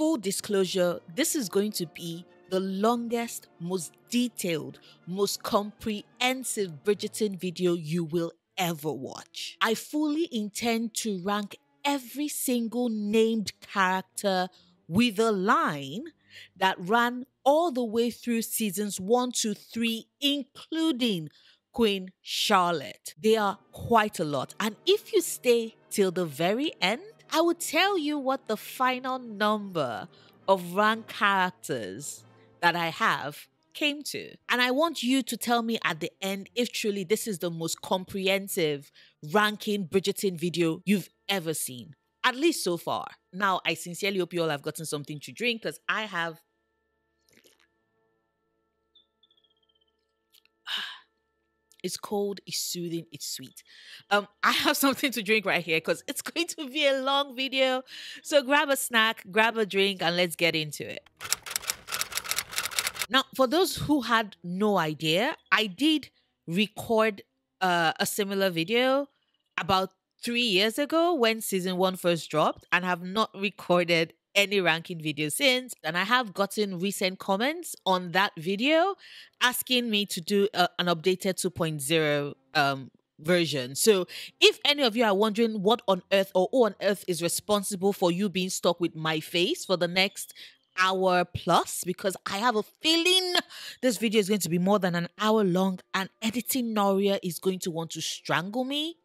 full disclosure, this is going to be the longest, most detailed, most comprehensive Bridgerton video you will ever watch. I fully intend to rank every single named character with a line that ran all the way through seasons one to three, including Queen Charlotte. They are quite a lot. And if you stay till the very end, I will tell you what the final number of rank characters that I have came to. And I want you to tell me at the end if truly this is the most comprehensive ranking Bridgerton video you've ever seen. At least so far. Now, I sincerely hope you all have gotten something to drink because I have It's cold, it's soothing, it's sweet. Um, I have something to drink right here because it's going to be a long video. So grab a snack, grab a drink, and let's get into it. Now, for those who had no idea, I did record uh, a similar video about three years ago when season one first dropped and have not recorded any ranking video since. And I have gotten recent comments on that video asking me to do a, an updated 2.0 um, version. So if any of you are wondering what on earth or who on earth is responsible for you being stuck with my face for the next hour plus because I have a feeling this video is going to be more than an hour long and editing Noria is going to want to strangle me.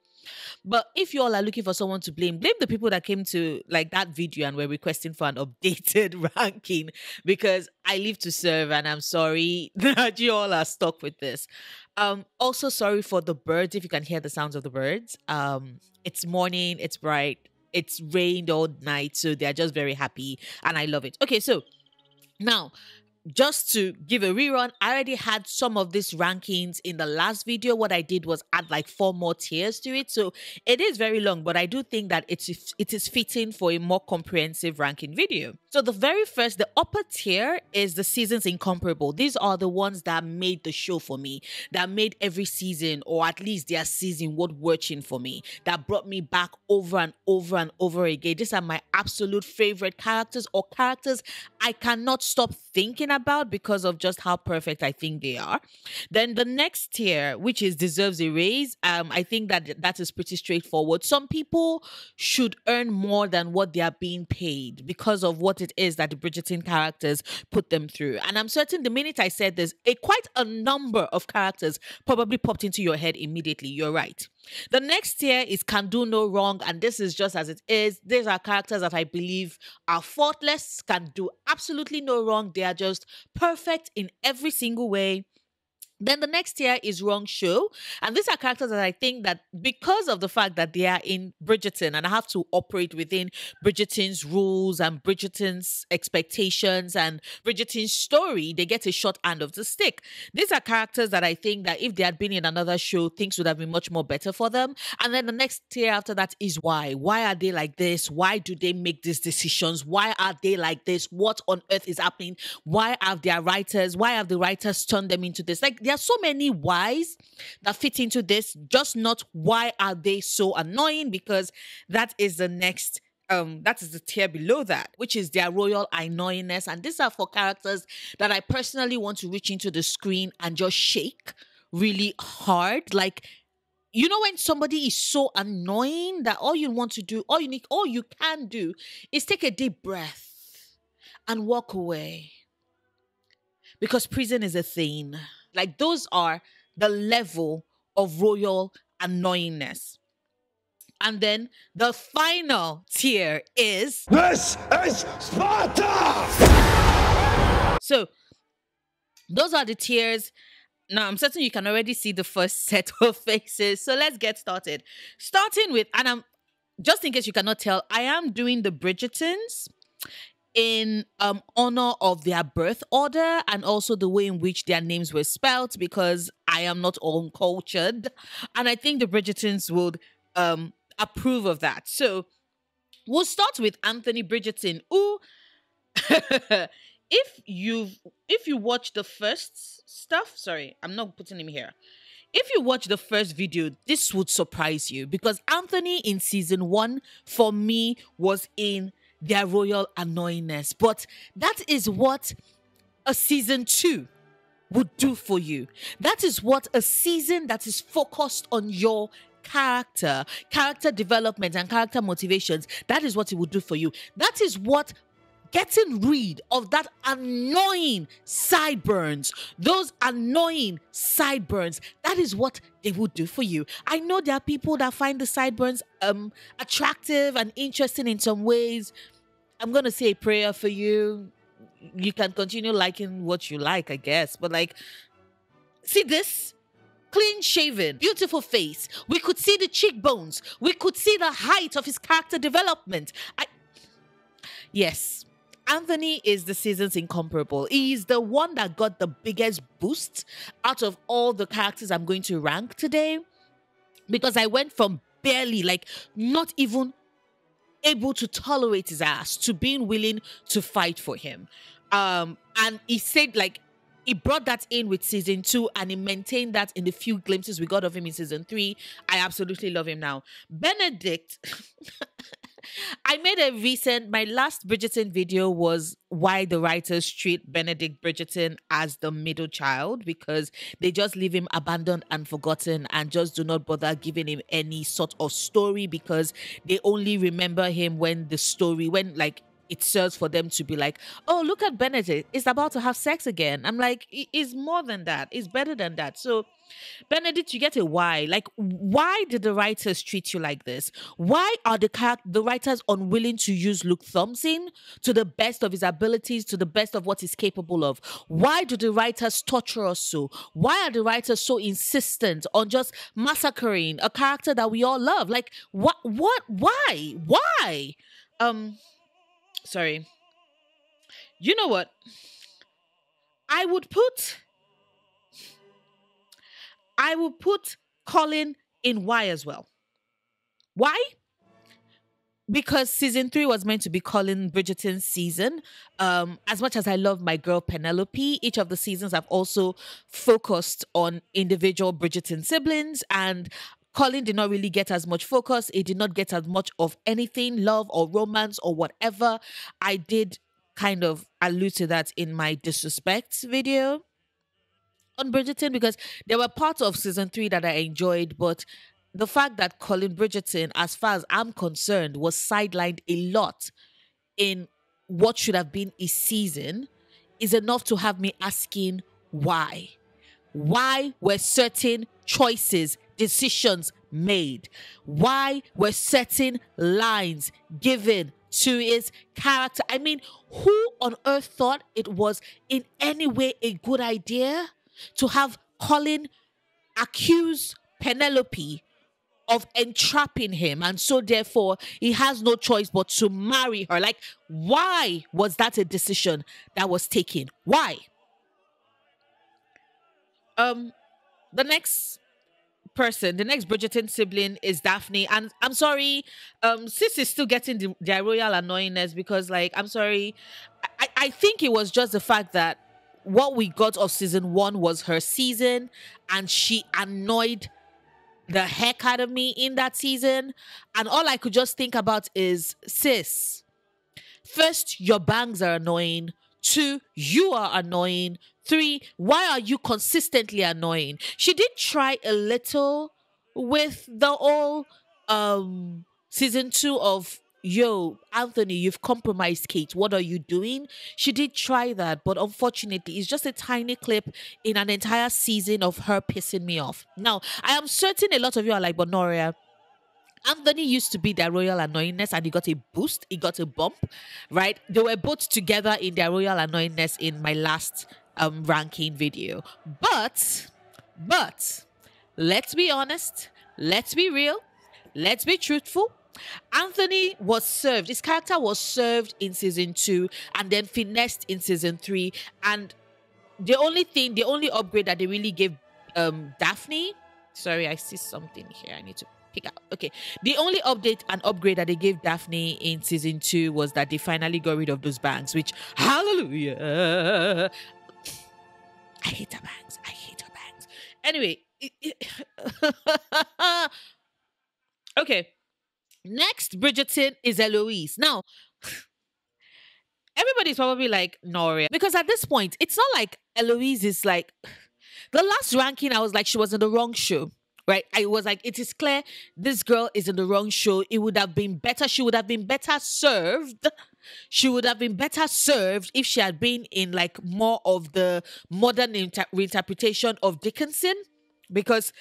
But if you all are looking for someone to blame, blame the people that came to like that video and were requesting for an updated ranking because I live to serve and I'm sorry that you all are stuck with this. Um, also sorry for the birds if you can hear the sounds of the birds. Um, it's morning, it's bright, it's rained all night, so they're just very happy and I love it. Okay, so now just to give a rerun, I already had some of these rankings in the last video. What I did was add like four more tiers to it. So it is very long, but I do think that it's it is fitting for a more comprehensive ranking video. So the very first, the upper tier is the seasons incomparable. These are the ones that made the show for me, that made every season or at least their season worth watching for me, that brought me back over and over and over again. These are my absolute favorite characters or characters I cannot stop thinking about because of just how perfect I think they are. Then the next tier, which is deserves a raise, um, I think that that is pretty straightforward. Some people should earn more than what they are being paid because of what it is that the Bridgerton characters put them through. And I'm certain the minute I said this, a quite a number of characters probably popped into your head immediately. You're right. The next tier is can do no wrong, and this is just as it is. These are characters that I believe are faultless, can do absolutely no wrong. They are just perfect in every single way. Then the next year is Wrong Show. And these are characters that I think that because of the fact that they are in Bridgerton and I have to operate within Bridgerton's rules and Bridgerton's expectations and Bridgerton's story, they get a short end of the stick. These are characters that I think that if they had been in another show, things would have been much more better for them. And then the next year after that is why. Why are they like this? Why do they make these decisions? Why are they like this? What on earth is happening? Why have their writers, why have the writers turned them into this? Like there are so many whys that fit into this, just not why are they so annoying because that is the next um that is the tier below that which is their royal annoyingness. And these are for characters that i personally want to reach into the screen and just shake really hard. Like you know when somebody is so annoying that all you want to do all you need all you can do is take a deep breath and walk away. Because prison is a thing like those are the level of royal annoyingness. And then the final tier is This is Sparta! So those are the tiers. Now I'm certain you can already see the first set of faces. So let's get started. Starting with, and I'm just in case you cannot tell, I am doing the Bridgertons in um, honor of their birth order and also the way in which their names were spelt because I am not uncultured. And I think the Bridgertons would um, approve of that. So we'll start with Anthony Bridgerton, who if you've if you watch the first stuff, sorry, I'm not putting him here. If you watch the first video, this would surprise you because Anthony in season one for me was in their royal annoyingness. But that is what a season two would do for you. That is what a season that is focused on your character, character development, and character motivations, that is what it would do for you. That is what getting rid of that annoying sideburns, those annoying sideburns, that is what they would do for you. I know there are people that find the sideburns um attractive and interesting in some ways. I'm gonna say a prayer for you. You can continue liking what you like, I guess. But like, see this? Clean shaven, beautiful face. We could see the cheekbones. We could see the height of his character development. I Yes, Anthony is the season's incomparable. He's the one that got the biggest boost out of all the characters I'm going to rank today because I went from barely, like, not even able to tolerate his ass to being willing to fight for him. Um, and he said, like, he brought that in with season two and he maintained that in the few glimpses we got of him in season three. I absolutely love him now. Benedict I made a recent, my last Bridgerton video was why the writers treat Benedict Bridgerton as the middle child because they just leave him abandoned and forgotten and just do not bother giving him any sort of story because they only remember him when the story, when like it serves for them to be like, oh, look at Benedict. It's about to have sex again. I'm like, it's more than that. It's better than that. So, Benedict, you get a why. Like, why did the writers treat you like this? Why are the car- the writers unwilling to use Luke Thompson to the best of his abilities, to the best of what he's capable of? Why do the writers torture us so? Why are the writers so insistent on just massacring a character that we all love? Like, what? What? Why? Why? Um sorry. You know what? I would put I would put Colin in Y as well. Why? Because season three was meant to be Colin Bridgerton's season. Um, as much as I love my girl Penelope, each of the seasons have also focused on individual Bridgerton siblings, and Colin did not really get as much focus. He did not get as much of anything, love or romance or whatever. I did kind of allude to that in my disrespect video on Bridgerton because there were parts of season three that I enjoyed, but the fact that Colin Bridgerton, as far as I'm concerned, was sidelined a lot in what should have been a season is enough to have me asking why. Why were certain choices decisions made? Why were certain lines given to his character? I mean, who on earth thought it was in any way a good idea to have Colin accuse Penelope of entrapping him and so therefore he has no choice but to marry her like why was that a decision that was taken why um the next person, the next Bridgerton sibling is Daphne. And I'm sorry, um, Sis is still getting the, royal annoyingness because, like, I'm sorry. I, I think it was just the fact that what we got of season one was her season, and she annoyed the heck out of me in that season. And all I could just think about is, sis, first, your bangs are annoying. Two, you are annoying. Three, why are you consistently annoying? She did try a little with the whole um season two of yo anthony you've compromised kate what are you doing she did try that but unfortunately it's just a tiny clip in an entire season of her pissing me off now i am certain a lot of you are like but noria Anthony used to be their royal annoyingness and he got a boost, he got a bump, right? They were both together in their royal annoyingness in my last um, ranking video. But, but, let's be honest, let's be real, let's be truthful. Anthony was served, his character was served in season two and then finessed in season three. And the only thing, the only upgrade that they really gave um, Daphne, sorry, I see something here. I need to pick out. Okay. The only update and upgrade that they gave Daphne in season two was that they finally got rid of those bangs, which hallelujah. I hate her bangs. I hate her bangs. Anyway. okay. Next Bridgerton is Eloise. Now, everybody's probably like Noria because at this point, it's not like Eloise is like the last ranking. I was like, she was in the wrong show. Right, I was like, it is clear this girl is in the wrong show. It would have been better. She would have been better served. She would have been better served if she had been in like more of the modern inter- reinterpretation of Dickinson, because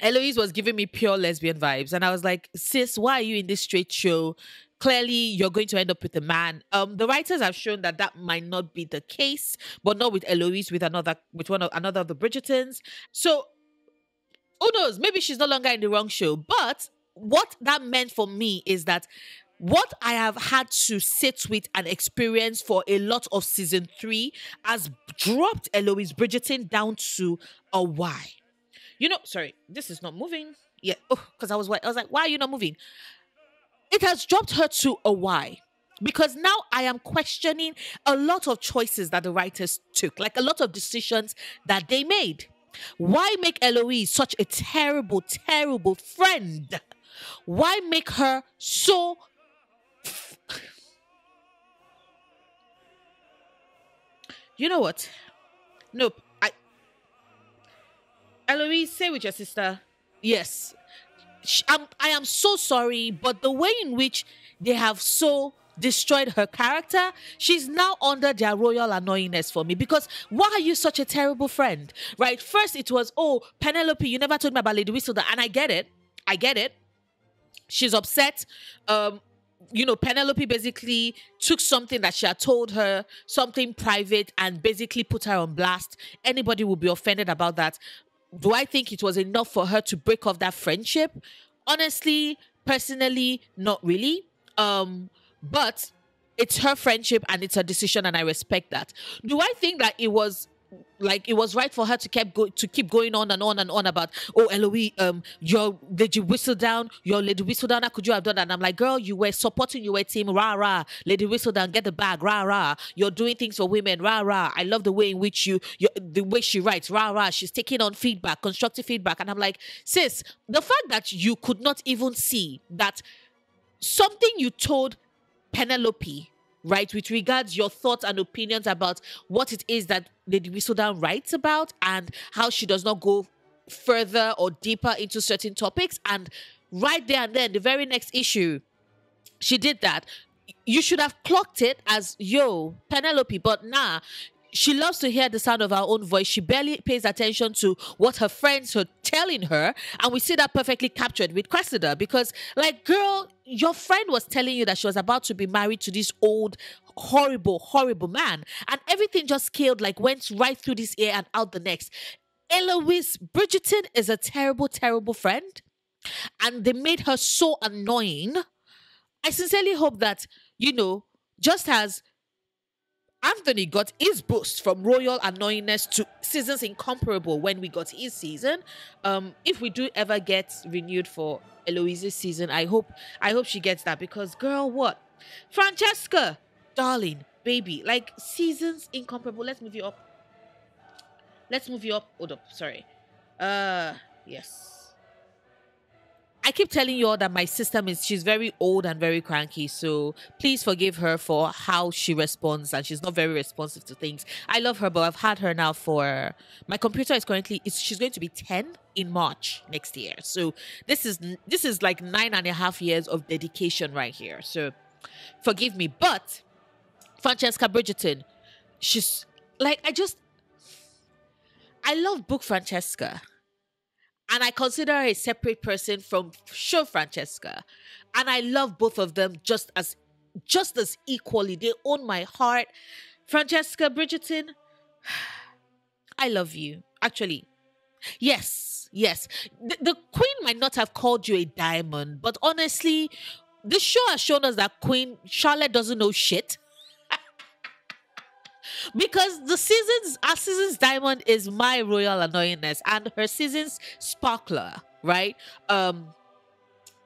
Eloise was giving me pure lesbian vibes, and I was like, sis, why are you in this straight show? clearly you're going to end up with a man. Um, the writers have shown that that might not be the case, but not with Eloise, with another, with one of another of the Bridgertons. So who knows? Maybe she's no longer in the wrong show. But what that meant for me is that what I have had to sit with and experience for a lot of season three has dropped Eloise Bridgerton down to a why. You know, sorry, this is not moving. Yeah, oh, because I was I was like, why are you not moving? it has dropped her to a why because now I am questioning a lot of choices that the writers took, like a lot of decisions that they made. Why make Eloise such a terrible, terrible friend? Why make her so. You know what? Nope. I. Eloise, say with your sister. Yes, I'm, I am so sorry, but the way in which they have so destroyed her character, she's now under their royal annoyingness for me. Because why are you such a terrible friend? Right? First, it was, oh, Penelope, you never told me about Lady Whistledown. And I get it. I get it. She's upset. Um, you know, Penelope basically took something that she had told her, something private, and basically put her on blast. Anybody would be offended about that do I think it was enough for her to break off that friendship? Honestly, personally, not really. Um, but it's her friendship and it's her decision, and I respect that. Do I think that it was like it was right for her to keep go- to keep going on and on and on about oh Eloise um your did you whistle down your Lady Whistledown how could you have done that? And I'm like girl you were supporting your team. Rah rah. Lady Whistledown, get the bag. Rah rah. You're doing things for women. Rah rah. I love the way in which you the way she writes. Rah rah. She's taking on feedback constructive feedback. And I'm like sis the fact that you could not even see that something you told Penelope right, with regards your thoughts and opinions about what it is that Lady Whistledown writes about and how she does not go further or deeper into certain topics. And right there and then, the very next issue, she did that. You should have clocked it as yo, Penelope, but nah, she loves to hear the sound of her own voice. She barely pays attention to what her friends are telling her. And we see that perfectly captured with Cressida because, like, girl, your friend was telling you that she was about to be married to this old, horrible, horrible man. And everything just scaled, like, went right through this ear and out the next. Eloise Bridgerton is a terrible, terrible friend. And they made her so annoying. I sincerely hope that, you know, just as Anthony got his boost from royal annoyingness to seasons incomparable when we got his season. Um, if we do ever get renewed for Eloise's season, I hope I hope she gets that because girl, what? Francesca, darling, baby, like seasons incomparable. Let's move you up. Let's move you up. Hold up, sorry. Uh yes. I keep telling you all that my system is she's very old and very cranky. So please forgive her for how she responds and she's not very responsive to things. I love her, but I've had her now for my computer is currently she's going to be 10 in March next year. So this is this is like nine and a half years of dedication right here. So forgive me. But Francesca Bridgerton, she's like I just I love book Francesca and I consider her a separate person from Show Francesca. And I love both of them just as just as equally. They own my heart. Francesca Bridgerton, I love you. Actually, yes, yes. The, the queen might not have called you a diamond, but honestly, the show has shown us that Queen Charlotte doesn't know shit because the seasons our seasons diamond is my royal annoyingness and her seasons sparkler right? Um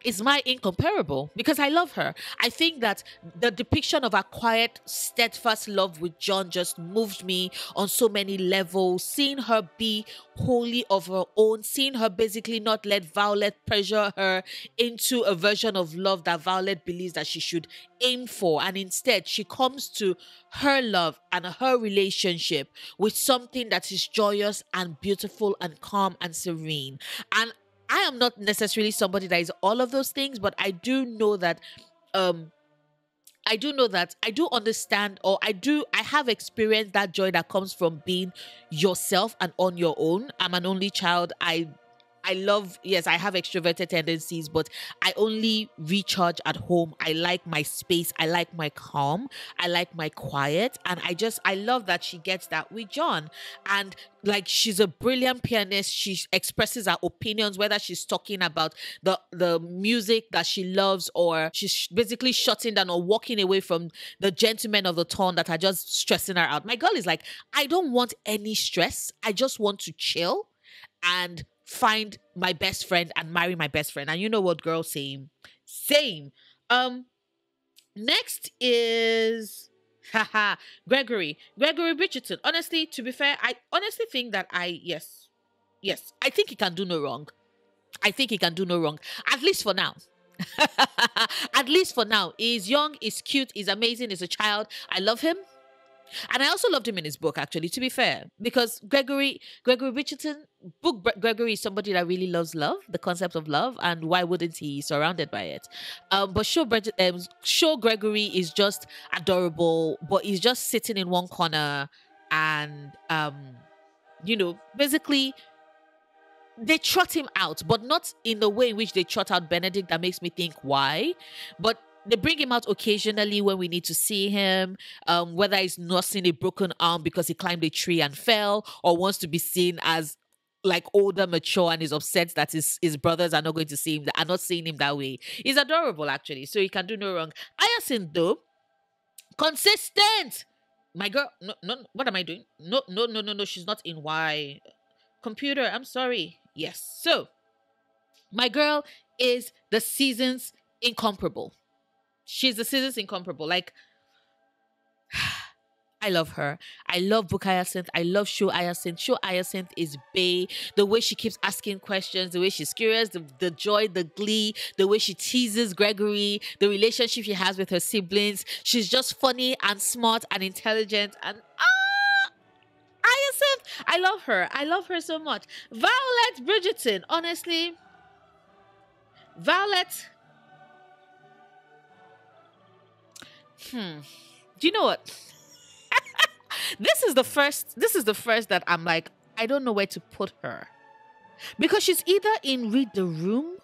is my incomparable because I love her. I think that the depiction of her quiet, steadfast love with John just moved me on so many levels. Seeing her be wholly of her own, seeing her basically not let Violet pressure her into a version of love that Violet believes that she should aim for. And instead, she comes to her love and her relationship with something that is joyous and beautiful and calm and serene. And I am not necessarily somebody that is all of those things, but I do know that um I do know that I do understand or I do I have experienced that joy that comes from being yourself and on your own. I'm an only child. I I love, yes, I have extroverted tendencies, but I only recharge at home. I like my space. I like my calm. I like my quiet. And I just, I love that she gets that with John. And like she's a brilliant pianist she expresses her opinions whether she's talking about the the music that she loves or she's basically shutting down or walking away from the gentlemen of the ton that are just stressing her out my girl is like i don't want any stress i just want to chill and find my best friend and marry my best friend. And you know what, girl? Same. Same. Um, next is haha Gregory. Gregory Bridgerton. Honestly, to be fair, I honestly think that I yes. Yes. I think he can do no wrong. I think he can do no wrong. At least for now. At least for now. He's young, he's cute, he's amazing, he's a child. I love him. And I also loved him in his book, actually, to be fair, because Gregory Gregory Richardson book Gregory is somebody that really loves love, the concept of love, and why wouldn't he be surrounded by it? Um, but sure, um, Gregory is just adorable, but he's just sitting in one corner, and um, you know, basically they trot him out, but not in the way in which they trot out Benedict that makes me think why. But they bring him out occasionally when we need to see him, um, whether he's nursing a broken arm because he climbed a tree and fell, or wants to be seen as like older, mature, and is upset that his his brothers are not going to see him, are not seeing him that way. He's adorable, actually, so he can do no wrong. Hyacinth, though, consistent. My girl, no, no, what am I doing? No, no, no, no, no. She's not in why. Computer, I'm sorry. Yes. So, my girl is the season's incomparable she's the season's incomparable. Like, I love her. I love Book Hyacinth. I love Show Hyacinth. Show Hyacinth is Bay. The way she keeps asking questions, the way she's curious, the, the joy, the glee, the way she teases Gregory, the relationship she has with her siblings. She's just funny and smart and intelligent. And ah, Hyacinth, I love her. I love her so much. Violet Bridgerton, honestly, Violet Hmm. Do you know what? this is the first. This is the first that I'm like, I don't know where to put her, because she's either in read the room,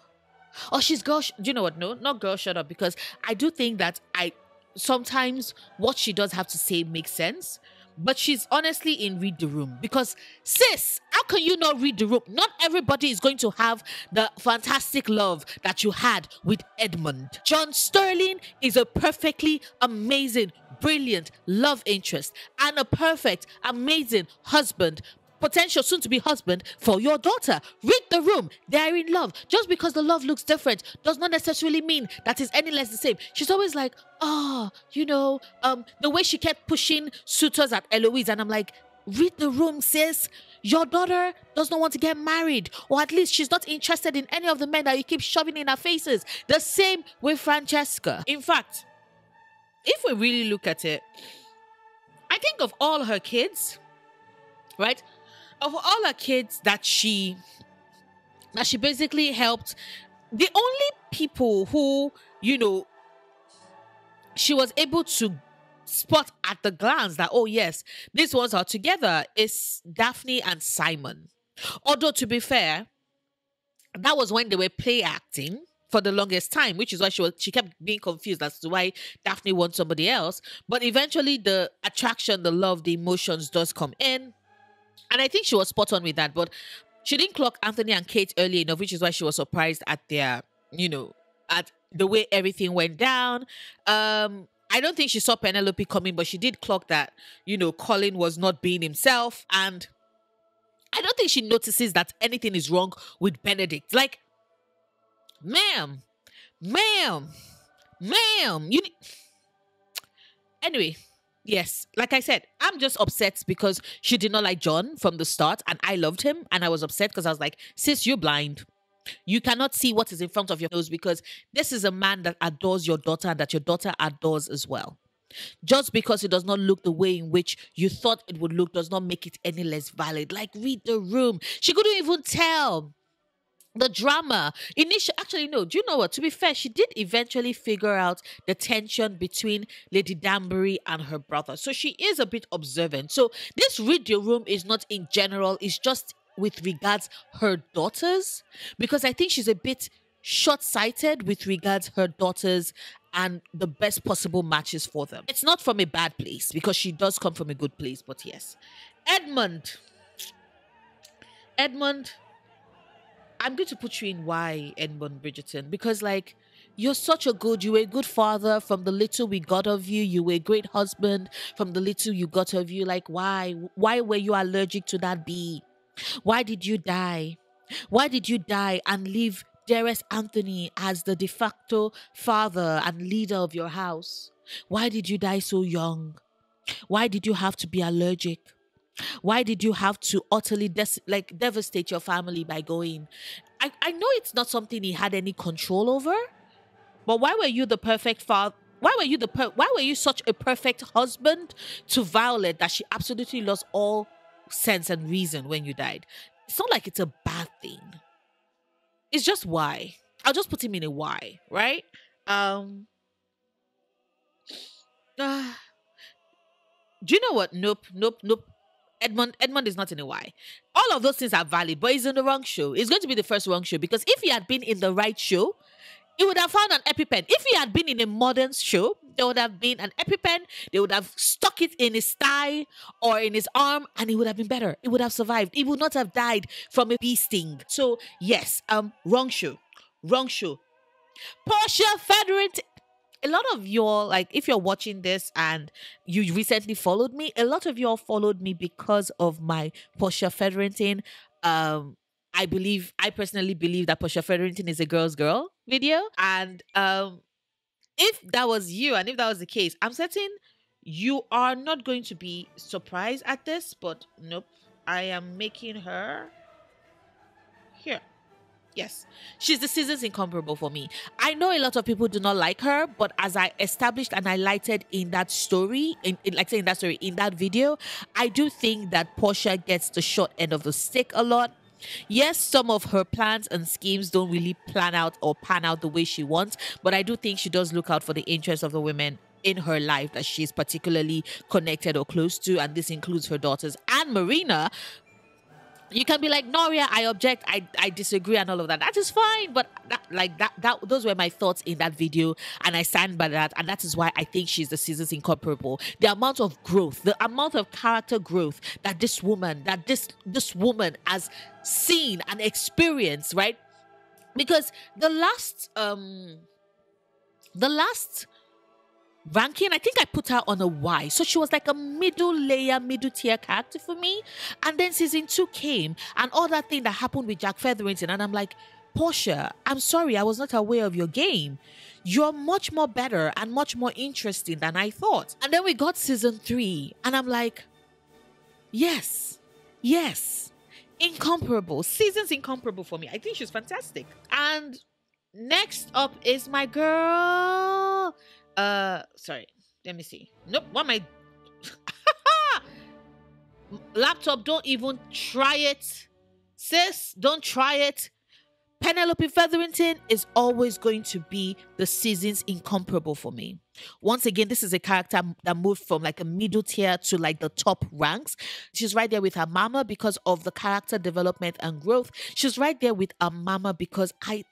or she's girl. Sh- do you know what? No, not girl. Shut up. Because I do think that I sometimes what she does have to say makes sense but she's honestly in read the room. Because sis how can you not read the room? Not everybody is going to have the fantastic love that you had with edmund. John Stirling is a perfectly amazing brilliant love interest and a perfect amazing husband potential soon to be husband for your daughter. Read the room. They are in love. Just because the love looks different does not necessarily mean that it's any less the same. She's always like, oh, you know, um, the way she kept pushing suitors at Eloise. And I'm like, read the room, sis. Your daughter does not want to get married, or at least she's not interested in any of the men that you keep shoving in her faces. The same with Francesca. In fact, if we really look at it, I think of all her kids, right? Of all her kids that she that she basically helped the only people who you know she was able to spot at the glance that oh yes these ones are together is daphne and simon although to be fair that was when they were play acting for the longest time, which is why she was she kept being confused as to why Daphne wants somebody else. But eventually the attraction, the love, the emotions does come in. And I think she was spot on with that. But she didn't clock Anthony and Kate early enough, which is why she was surprised at their, you know, at the way everything went down. Um, I don't think she saw Penelope coming, but she did clock that, you know, Colin was not being himself. And I don't think she notices that anything is wrong with Benedict. Like, ma'am, ma'am, ma'am, you. Anyway, yes, like I said, I'm just upset because she did not like John from the start, and I loved him, and I was upset because I was like, sis, you're blind. You cannot see what is in front of your nose because this is a man that adores your daughter and that your daughter adores as well. Just because it does not look the way in which you thought it would look does not make it any less valid. Like, read the room. She couldn't even tell the drama. Initially actually no do you know what? To be fair she did eventually figure out the tension between lady danbury and her brother. So she is a bit observant. So this radio room is not in general it's just with regards her daughters because i think she's a bit short-sighted with regards her daughters and the best possible matches for them. It's not from a bad place because she does come from a good place but yes. Edmund. Edmund I'm going to put you in why, Edmund Bridgerton, because like you're such a good, you were a good father from the little we got of you. You were a great husband from the little you got of you. Like, why? Why were you allergic to that bee? Why did you die? Why did you die and leave dearest Anthony as the de facto father and leader of your house? Why did you die so young? Why did you have to be allergic? Why did you have to utterly des- like devastate your family by going? I, I know it's not something he had any control over, but why were you the perfect father? Why were you the per- why were you such a perfect husband to Violet that she absolutely lost all sense and reason when you died? It's not like it's a bad thing. It's just why. I'll just put him in a why, right? Um uh, do you know what? Nope, nope, nope. Edmund Edmund is not in a Y. All of those things are valid, but he's in the wrong show. It's going to be the first wrong show because if he had been in the right show, he would have found an EpiPen. If he had been in a modern show, there would have been an EpiPen. They would have stuck it in his thigh or in his arm, and he would have been better. He would have survived. He would not have died from a bee sting. So yes, um, wrong show, wrong show. Portia Featherstone a lot of y'all, like if you're watching this and you recently followed me, a lot of y'all followed me because of my Portia Featherstone. Um, I believe, I personally believe that Portia Featherstone is a girl's girl video. And um, if that was you and if that was the case, I'm certain you are not going to be surprised at this, but nope, I am making her here. Yes, she's the season's incomparable for me. I know a lot of people do not like her, but as I established and highlighted in that story, in, in like saying that story in that video, I do think that Portia gets the short end of the stick a lot. Yes, some of her plans and schemes don't really plan out or pan out the way she wants, but I do think she does look out for the interests of the women in her life that she's particularly connected or close to, and this includes her daughters and Marina, you can be like Noria, I object, I, I disagree, and all of that. That is fine, but that, like that, that those were my thoughts in that video, and I stand by that, and that is why I think she's the season's incomparable. The amount of growth, the amount of character growth that this woman, that this this woman has seen and experienced, right? Because the last um the last ranking, I think I put her on a Y. So she was like a middle layer, middle tier character for me. And then season two came and all that thing that happened with Jack Featherington. And I'm like, Portia, I'm sorry, I was not aware of your game. You're much more better and much more interesting than I thought. And then we got season three, and I'm like, yes, yes, incomparable. Season's incomparable for me. I think she's fantastic. And next up is my girl, uh, sorry. Let me see. Nope. What am I? Laptop. Don't even try it, sis. Don't try it. Penelope Featherington is always going to be the season's incomparable for me. Once again, this is a character that moved from like a middle tier to like the top ranks. She's right there with her mama because of the character development and growth. She's right there with her mama because I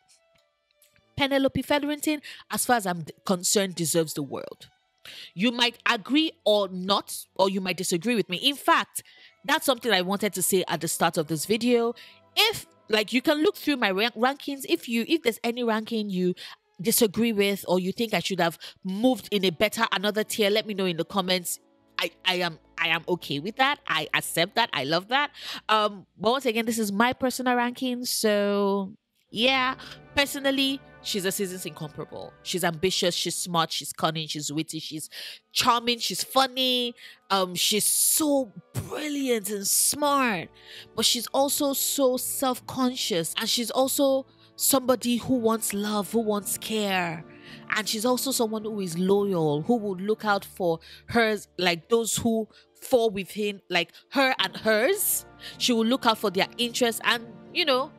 Penelope Featherington, as far as I'm concerned, deserves the world. You might agree or not, or you might disagree with me. In fact, that's something I wanted to say at the start of this video. If like you can look through my rank- rankings, if you if there's any ranking you disagree with or you think I should have moved in a better another tier, let me know in the comments. I, I am I am okay with that. I accept that. I love that. Um, but once again, this is my personal ranking. So yeah, personally, she's a season's incomparable. She's ambitious, she's smart, she's cunning, she's witty, she's charming, she's funny. Um, she's so brilliant and smart, but she's also so self-conscious, and she's also somebody who wants love, who wants care. And she's also someone who is loyal, who would look out for hers, like those who fall within, like her and hers. She will look out for their interests. And, you know,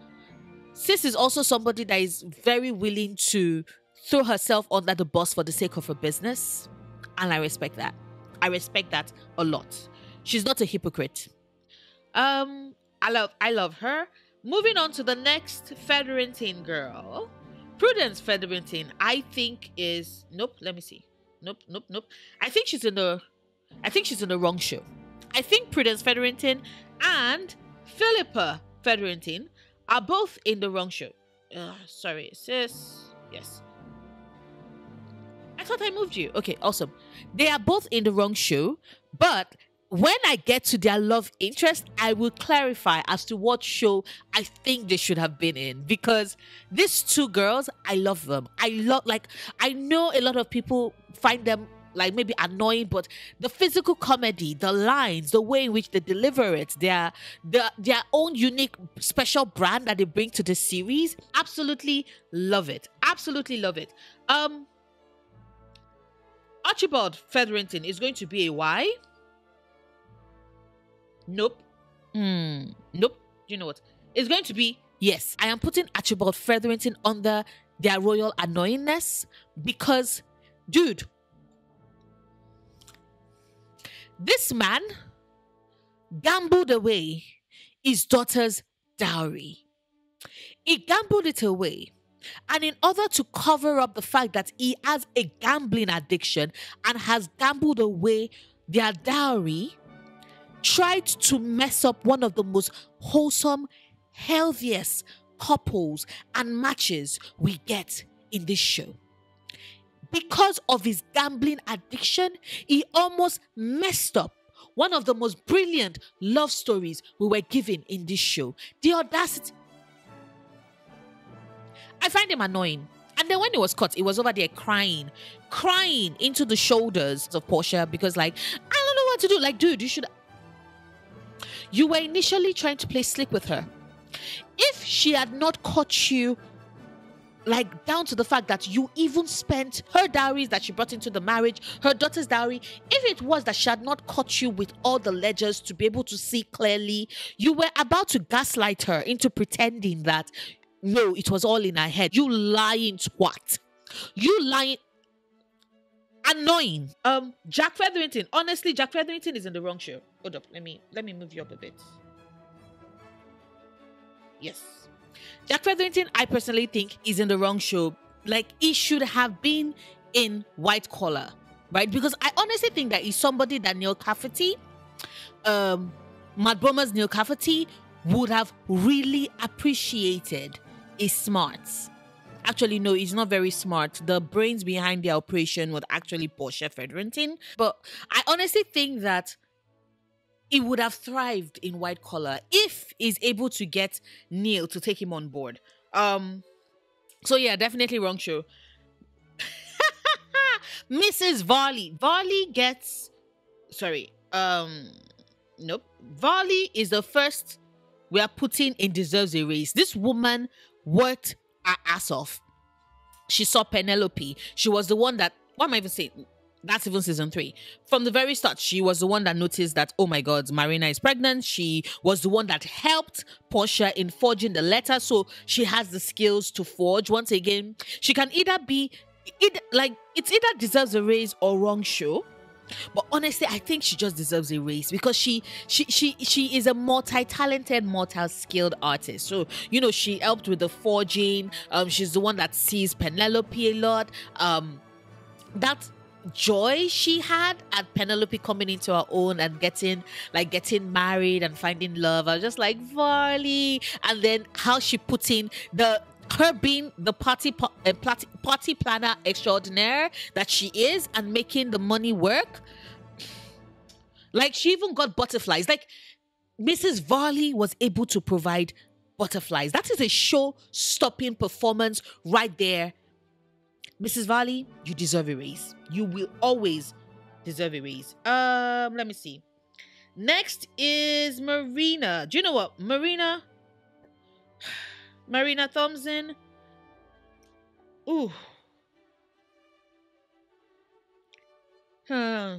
Sis is also somebody that is very willing to throw herself under the bus for the sake of her business. And I respect that. I respect that a lot. She's not a hypocrite. Um, I love I love her. Moving on to the next Featherington girl. Prudence Featherington, I think is nope, let me see. Nope, nope, nope. I think she's in the I think she's in the wrong show. I think Prudence Featherington and Philippa Featherington are both in the wrong show. Uh, sorry, sis. Yes. I thought I moved you. Okay, awesome. They are both in the wrong show, but when I get to their love interest, I will clarify as to what show I think they should have been in because these two girls, I love them. I love like I know a lot of people find them like maybe annoying, but the physical comedy, the lines, the way in which they deliver it, their their their own unique special brand that they bring to the series, absolutely love it. Absolutely love it. Um Archibald Featherington is going to be a Y. Nope. Mm, nope. You know what? It's going to be yes. I am putting Archibald Featherington under their royal annoyingness because, dude, this man gambled away his daughter's dowry. He gambled it away. And in order to cover up the fact that he has a gambling addiction and has gambled away their dowry, tried to mess up one of the most wholesome, healthiest couples and matches we get in this show. Because of his gambling addiction, he almost messed up one of the most brilliant love stories we were given in this show. The audacity. I find him annoying. And then when he was caught, he was over there crying, crying into the shoulders of Portia because, like, I don't know what to do. Like, dude, you should you were initially trying to play slick with her. If she had not caught you, like down to the fact that you even spent her dowries that she brought into the marriage, her daughter's dowry, if it was that she had not caught you with all the ledgers to be able to see clearly, you were about to gaslight her into pretending that no, it was all in her head. You lying twat. You lying annoying. Um, Jack Featherington. Honestly, Jack Featherington is in the wrong show. Hold up. Let me let me move you up a bit. Yes. Jack Featherington, I personally think, is in the wrong show. Like he should have been in white collar, right? Because I honestly think that he's somebody that Neal Cafferty, um, Matt Bomer's Neal Cafferty would have really appreciated his smarts Actually, no, he's not very smart. The brains behind the operation was actually Portia Featherington. But I honestly think that he would have thrived in white collar if he's able to get Neal to take him on board. Um, so yeah, definitely wrong show. Mrs. Varley. Varley gets sorry. Um nope. Varley is the first we are putting in deserves a raise. This woman worked her ass off. She saw Penelope. She was the one that, what am I even saying? That's even season three. From the very start, she was the one that noticed that, oh my God, Marina is pregnant. She was the one that helped Portia in forging the letter. So she has the skills to forge. Once again, she can either be, it, like, it's either deserves a raise or wrong show but honestly, I think she just deserves a raise because she she she she is a multi-talented, multi-skilled artist. So you know, she helped with the forging. Um, she's the one that sees Penelope a lot. Um, that joy she had at Penelope coming into her own and getting like getting married and finding love. I was just like Varley, and then how she put in the her being the party uh, party, planner extraordinaire that she is and making the money work. Like she even got butterflies. Like Mrs. Varley was able to provide butterflies. That is a show stopping performance right there. Mrs. Varley, you deserve a raise. You will always deserve a raise. Um, let me see. Next is Marina. Do you know what? Marina Marina Thompson. Ooh. Huh.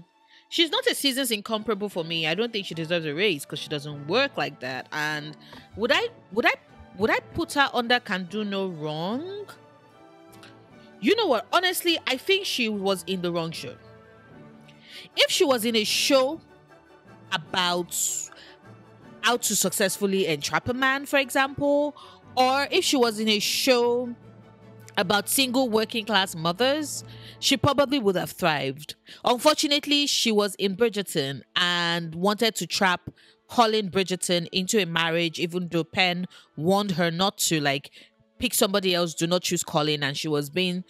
She's not a seasons incomparable for me. I don't think she deserves a raise because she doesn't work like that. And would I would I would I put her under can do no wrong? You know what? Honestly, I think she was in the wrong show. If she was in a show about how to successfully entrap a man, for example, or if she was in a show about single working class mothers, she probably would have thrived. Unfortunately, she was in Bridgerton and wanted to trap Colin Bridgerton into a marriage, even though Penn warned her not to, like, pick somebody else, do not choose Colin. And she was being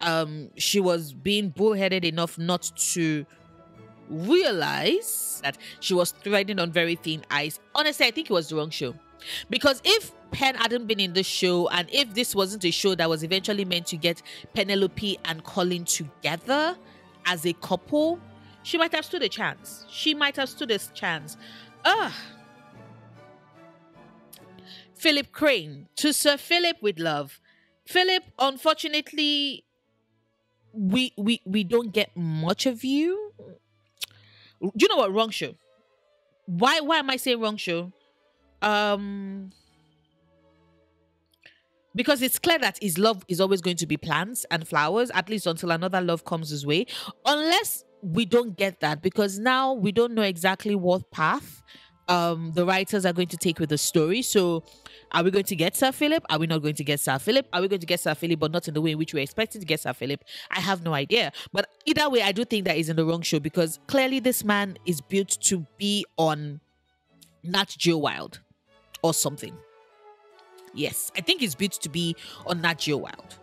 um she was being bullheaded enough not to realize that she was treading on very thin ice. Honestly, I think it was the wrong show. Because if Penn hadn't been in the show, and if this wasn't a show that was eventually meant to get Penelope and Colin together as a couple, she might have stood a chance. She might have stood a chance. Ugh. Philip Crane. To Sir Philip with love. Philip, unfortunately, we we we don't get much of you. Do you know what? Wrong show. Why why am I saying wrong show? Um because it's clear that his love is always going to be plants and flowers, at least until another love comes his way. Unless we don't get that, because now we don't know exactly what path um the writers are going to take with the story. So are we going to get Sir Philip? Are we not going to get Sir Philip? Are we going to get Sir Philip, but not in the way in which we're expecting to get Sir Philip? I have no idea. But either way, I do think that is in the wrong show because clearly this man is built to be on Nat Geo Wild or something. Yes, I think he's built to be on Nat Geo Wild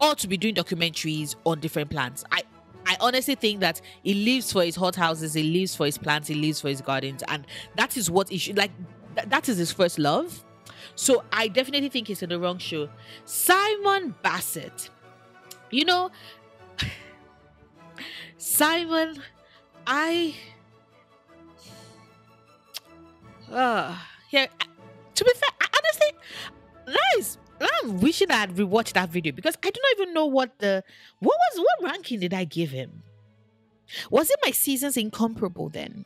or to be doing documentaries on different plants. I I honestly think that he lives for his hot houses, he lives for his plants, he lives for his gardens, and that is what he should like. Th- that is his first love. So I definitely think he's in the wrong show. Simon Bassett, you know, Simon, I, uh, yeah. To be fair, honestly, nice. I'm wishing I had rewatched that video because I do not even know what the what was what ranking did I give him? Was it my seasons incomparable then?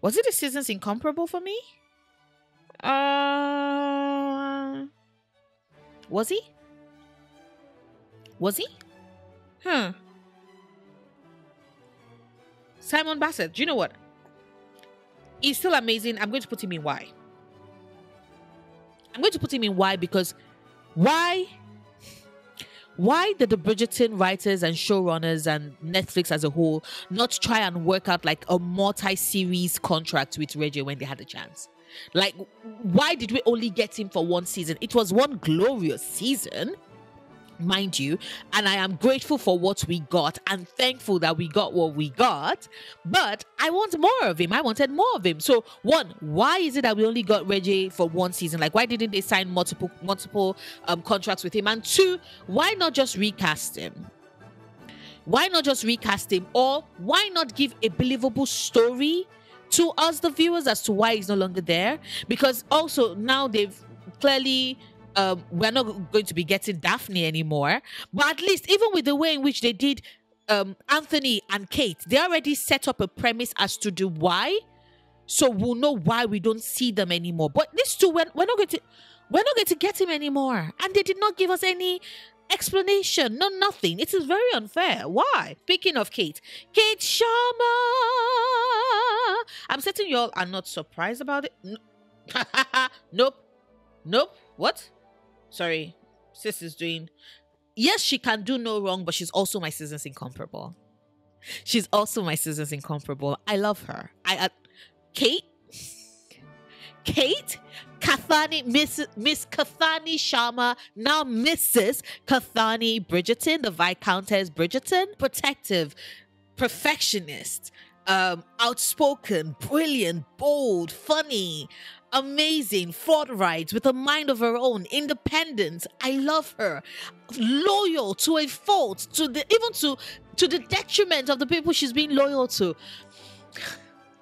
Was it the seasons incomparable for me? Uh was he? Was he? Huh. Simon Bassett, do you know what? He's still amazing. I'm going to put him in Y. I'm going to put him in why because why why did the Bridgerton writers and showrunners and Netflix as a whole not try and work out like a multi-series contract with Reggie when they had a chance? Like, why did we only get him for one season? It was one glorious season mind you. And I am grateful for what we got and thankful that we got what we got. But I want more of him. I wanted more of him. So one, why is it that we only got Reggie for one season? Like why didn't they sign multiple multiple um, contracts with him? And two, why not just recast him? Why not just recast him? Or why not give a believable story to us, the viewers, as to why he's no longer there? Because also now they've clearly um, we're not going to be getting Daphne anymore. But at least, even with the way in which they did um, Anthony and Kate, they already set up a premise as to the why. So we'll know why we don't see them anymore. But these two, we're, we're not going to, we're not going to get him anymore. And they did not give us any explanation. No, nothing. It is very unfair. Why? Speaking of Kate, Kate Sharma. I'm certain you all are not surprised about it. nope. Nope. What? sorry, sis is doing. Yes, she can do no wrong, but she's also my seasons incomparable. She's also my seasons incomparable. I love her. I uh, Kate, Kate, Kathani, Miss Miss Kathani Sharma, now Mrs. Kathani Bridgerton, the Viscountess Bridgerton, protective, perfectionist, um, outspoken, brilliant, bold, funny, amazing, forthright, with a mind of her own, independent. I love her. Loyal to a fault, to the even to to the detriment of the people she's being loyal to.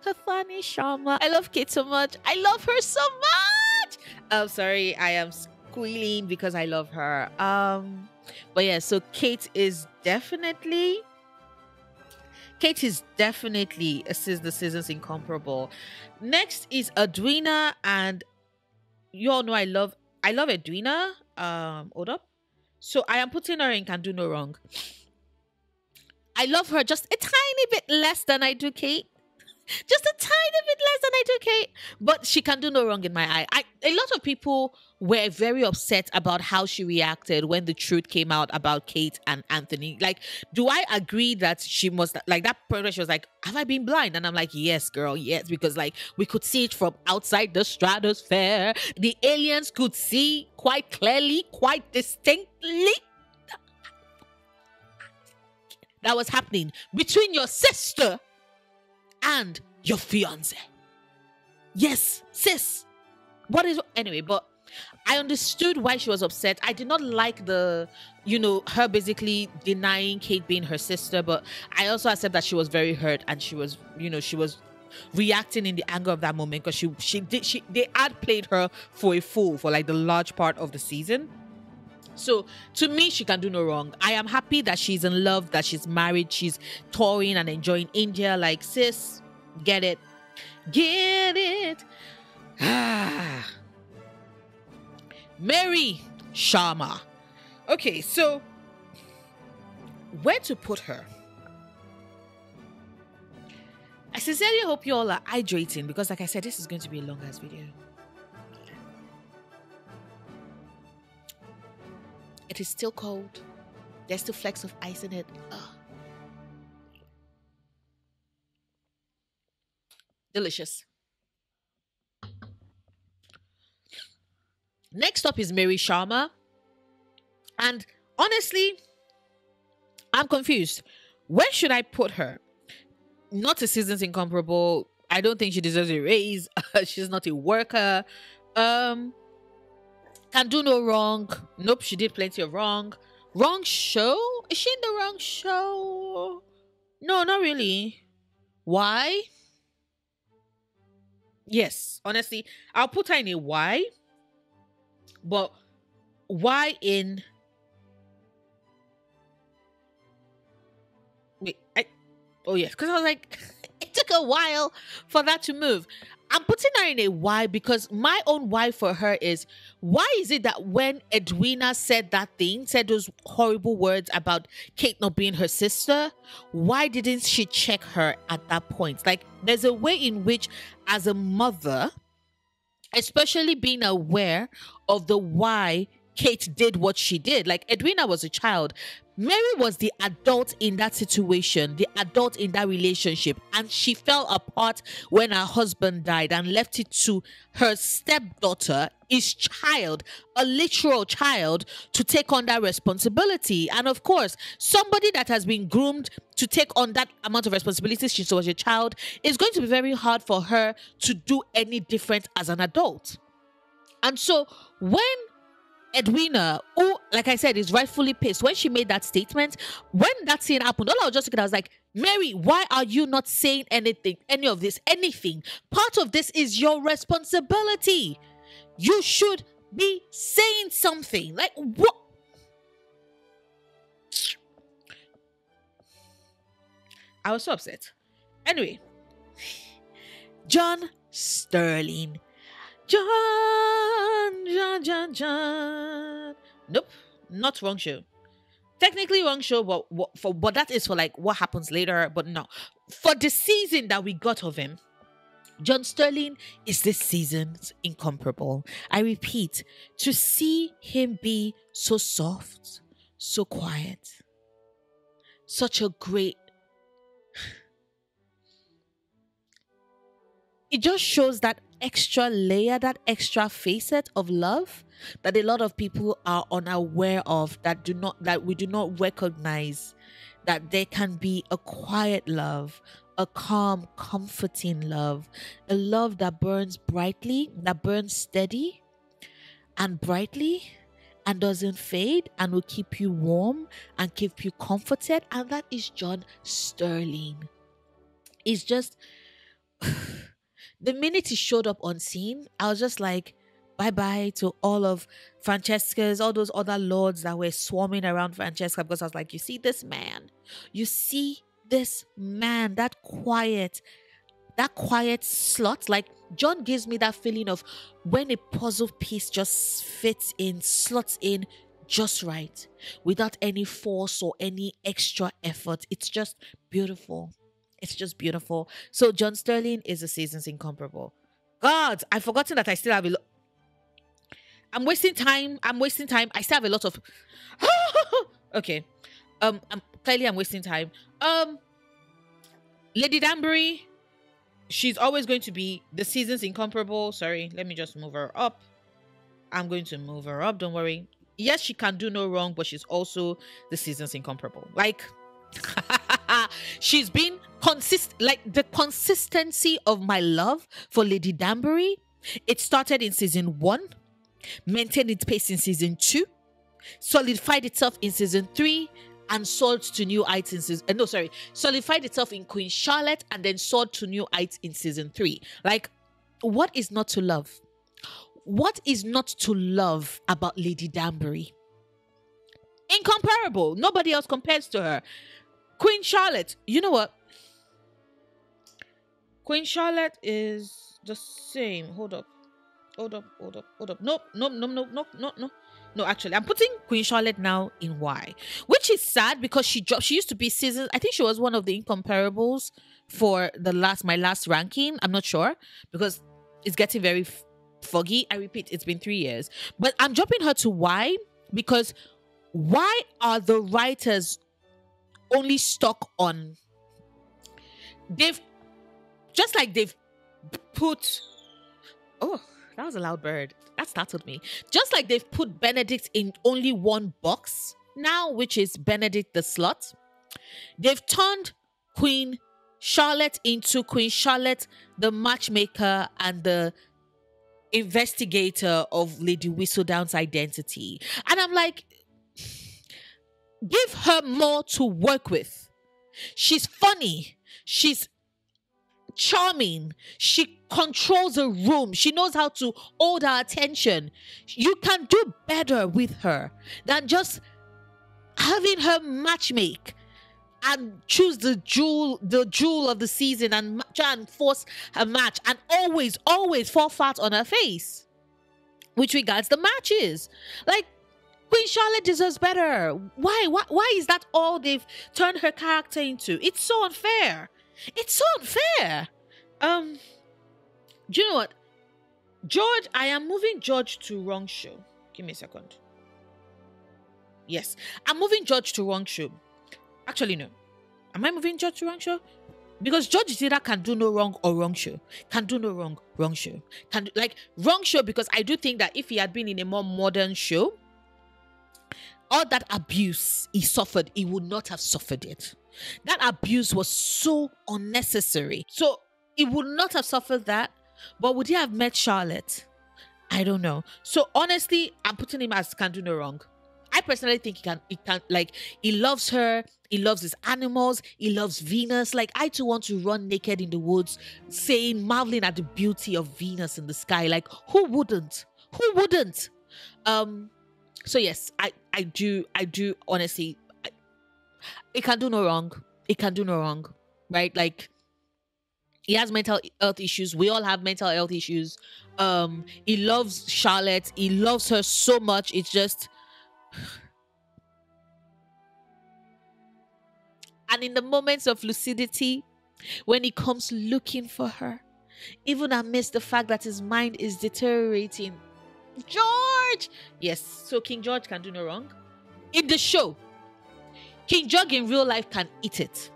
Kathani Sharma. I love Kate so much. I love her so much. I'm oh, sorry, I am squealing because I love her. Um, but yeah, so Kate is definitely Kate is definitely a the season's incomparable. Next is Edwina, and you all know I love I love Edwina. Um, hold up. So I am putting her in Can Do No Wrong. I love her just a tiny bit less than I do Kate just a tiny bit less than I do Kate. But she can do no wrong in my eye. I, a lot of people were very upset about how she reacted when the truth came out about Kate and Anthony. Like, do I agree that she must like that point she was like, Have I been blind? And I'm like, Yes, girl, yes, because like we could see it from outside the stratosphere. The aliens could see quite clearly, quite distinctly. That was happening between your sister and your fiance. Yes, sis. What is anyway, but I understood why she was upset. I did not like the, you know, her basically denying Kate being her sister, but I also accept that she was very hurt and she was, you know, she was reacting in the anger of that moment because she she did she they had played her for a fool for like the large part of the season. So to me, she can do no wrong. I am happy that she's in love, that she's married, she's touring and enjoying India. Like, sis, get it. Get it. Ah. Mary Sharma. Okay, so where to put her? I sincerely hope you all are hydrating because, like I said, this is going to be a long ass video. It is still cold. There's still flecks of ice in it. Ugh. Delicious. Next up is Mary Sharma. And honestly, I'm confused. Where should I put her? Not a season's incomparable. I don't think she deserves a raise. She's not a worker. Um, can do no wrong. Nope, she did plenty of wrong. Wrong show? Is she in the wrong show? No, not really. Why? Yes, honestly, I'll put her in a why. But why in Wait, I oh yes, because I was like, it took a while for that to move. I'm putting her in a why because my own why for her is why is it that when Edwina said that thing, said those horrible words about Kate not being her sister, why didn't she check her at that point? Like, there's a way in which, as a mother, especially being aware of the why Kate did what she did. Like Edwina was a child. Mary was the adult in that situation, the adult in that relationship, and she fell apart when her husband died and left it to her stepdaughter, his child, a literal child, to take on that responsibility. And of course, somebody that has been groomed to take on that amount of responsibility since she was a child is going to be very hard for her to do any different as an adult. And so when Edwina, who, like I said, is rightfully pissed when she made that statement. When that scene happened, all I was just looking I was like, Mary, why are you not saying anything, any of this, anything? Part of this is your responsibility. You should be saying something. Like, what? I was so upset. Anyway, John Stirling John, John, John, John. Nope, not wrong show. Technically wrong show, but for but that is for like what happens later. But no, for the season that we got of him, John Stirling is this season's incomparable. I repeat, to see him be so soft, so quiet, such a great. It just shows that extra layer, that extra facet of love that a lot of people are unaware of, that do not that we do not recognize that there can be a quiet love, a calm, comforting love, a love that burns brightly, that burns steady and brightly and doesn't fade and will keep you warm and keep you comforted. And that is John Stirling. It's just the minute he showed up on scene, I was just like, bye bye to all of Francesca's, all those other lords that were swarming around Francesca because I was like, you see this man, you see this man, that quiet, that quiet slot. Like John gives me that feeling of when a puzzle piece just fits in, slots in just right without any force or any extra effort. It's just beautiful. It's just beautiful. So John Stirling is a season's incomparable. God, I've forgotten that I still have a lot. I'm wasting time. I'm wasting time. I still have a lot of. okay. Um. I'm, clearly, I'm wasting time. Um. Lady Danbury. She's always going to be the season's incomparable. Sorry, let me just move her up. I'm going to move her up. Don't worry. Yes, she can do no wrong, but she's also the season's incomparable. Like, she's been consist like the consistency of my love for Lady Danbury. It started in season one maintained its pace in season two, solidified itself in season three, and soared to new heights in season. Uh, no, sorry, solidified itself in Queen Charlotte and then soared to new heights in season three. Like, what is not to love? What is not to love about Lady Danbury? Incomparable. Nobody else compares to her. Queen Charlotte. You know what? Queen Charlotte is the same. Hold up hold up, hold up, hold up. Nope, nope, nope, nope, nope, nope, no. No, actually, I'm putting Queen Charlotte now in Y, which is sad because she dropped. She used to be season. I think she was one of the incomparables for the last my last ranking. I'm not sure because it's getting very foggy. I repeat, it's been three years, but I'm dropping her to Y because why are the writers only stuck on? They've just like they've put. Oh, that was a loud bird. That startled me. Just like they've put Benedict in only one box now, which is Benedict the Slut, they've turned Queen Charlotte into Queen Charlotte, the matchmaker and the investigator of Lady Whistledown's identity. And I'm like, give her more to work with. She's funny. She's charming. She controls a room. She knows how to hold our attention. You can do better with her than just having her matchmake and choose the jewel, the jewel of the season and try and force a match and always, always fall flat on her face. Which regards the matches. Like Queen Charlotte deserves better. Why? Why? Why is that all they've turned her character into? It's so unfair. It's so unfair. Um, do you know what? George, I am moving George to wrong show. Give me a second. Yes, I'm moving George to wrong show. Actually, no. Am I moving George to wrong show? Because George Zida can do no wrong or wrong show. Can do no wrong, wrong show. Can do, like wrong show because I do think that if he had been in a more modern show, all that abuse he suffered, he would not have suffered it. That abuse was so unnecessary. So he would not have suffered that, but would he have met Charlotte? I don't know. So honestly, I'm putting him as can do no wrong. I personally think he can he can like he loves her, he loves his animals, he loves Venus. Like I too want to run naked in the woods, saying, marveling at the beauty of Venus in the sky. Like who wouldn't? Who wouldn't? Um so yes, I I do I do honestly it can do no wrong. It can do no wrong. Right? Like he has mental health issues. We all have mental health issues. Um he loves Charlotte. He loves her so much. It's just and in the moments of lucidity when he comes looking for her even amidst the fact that his mind is deteriorating George. Yes, so King George can do no wrong. In the show, King George in real life can eat it,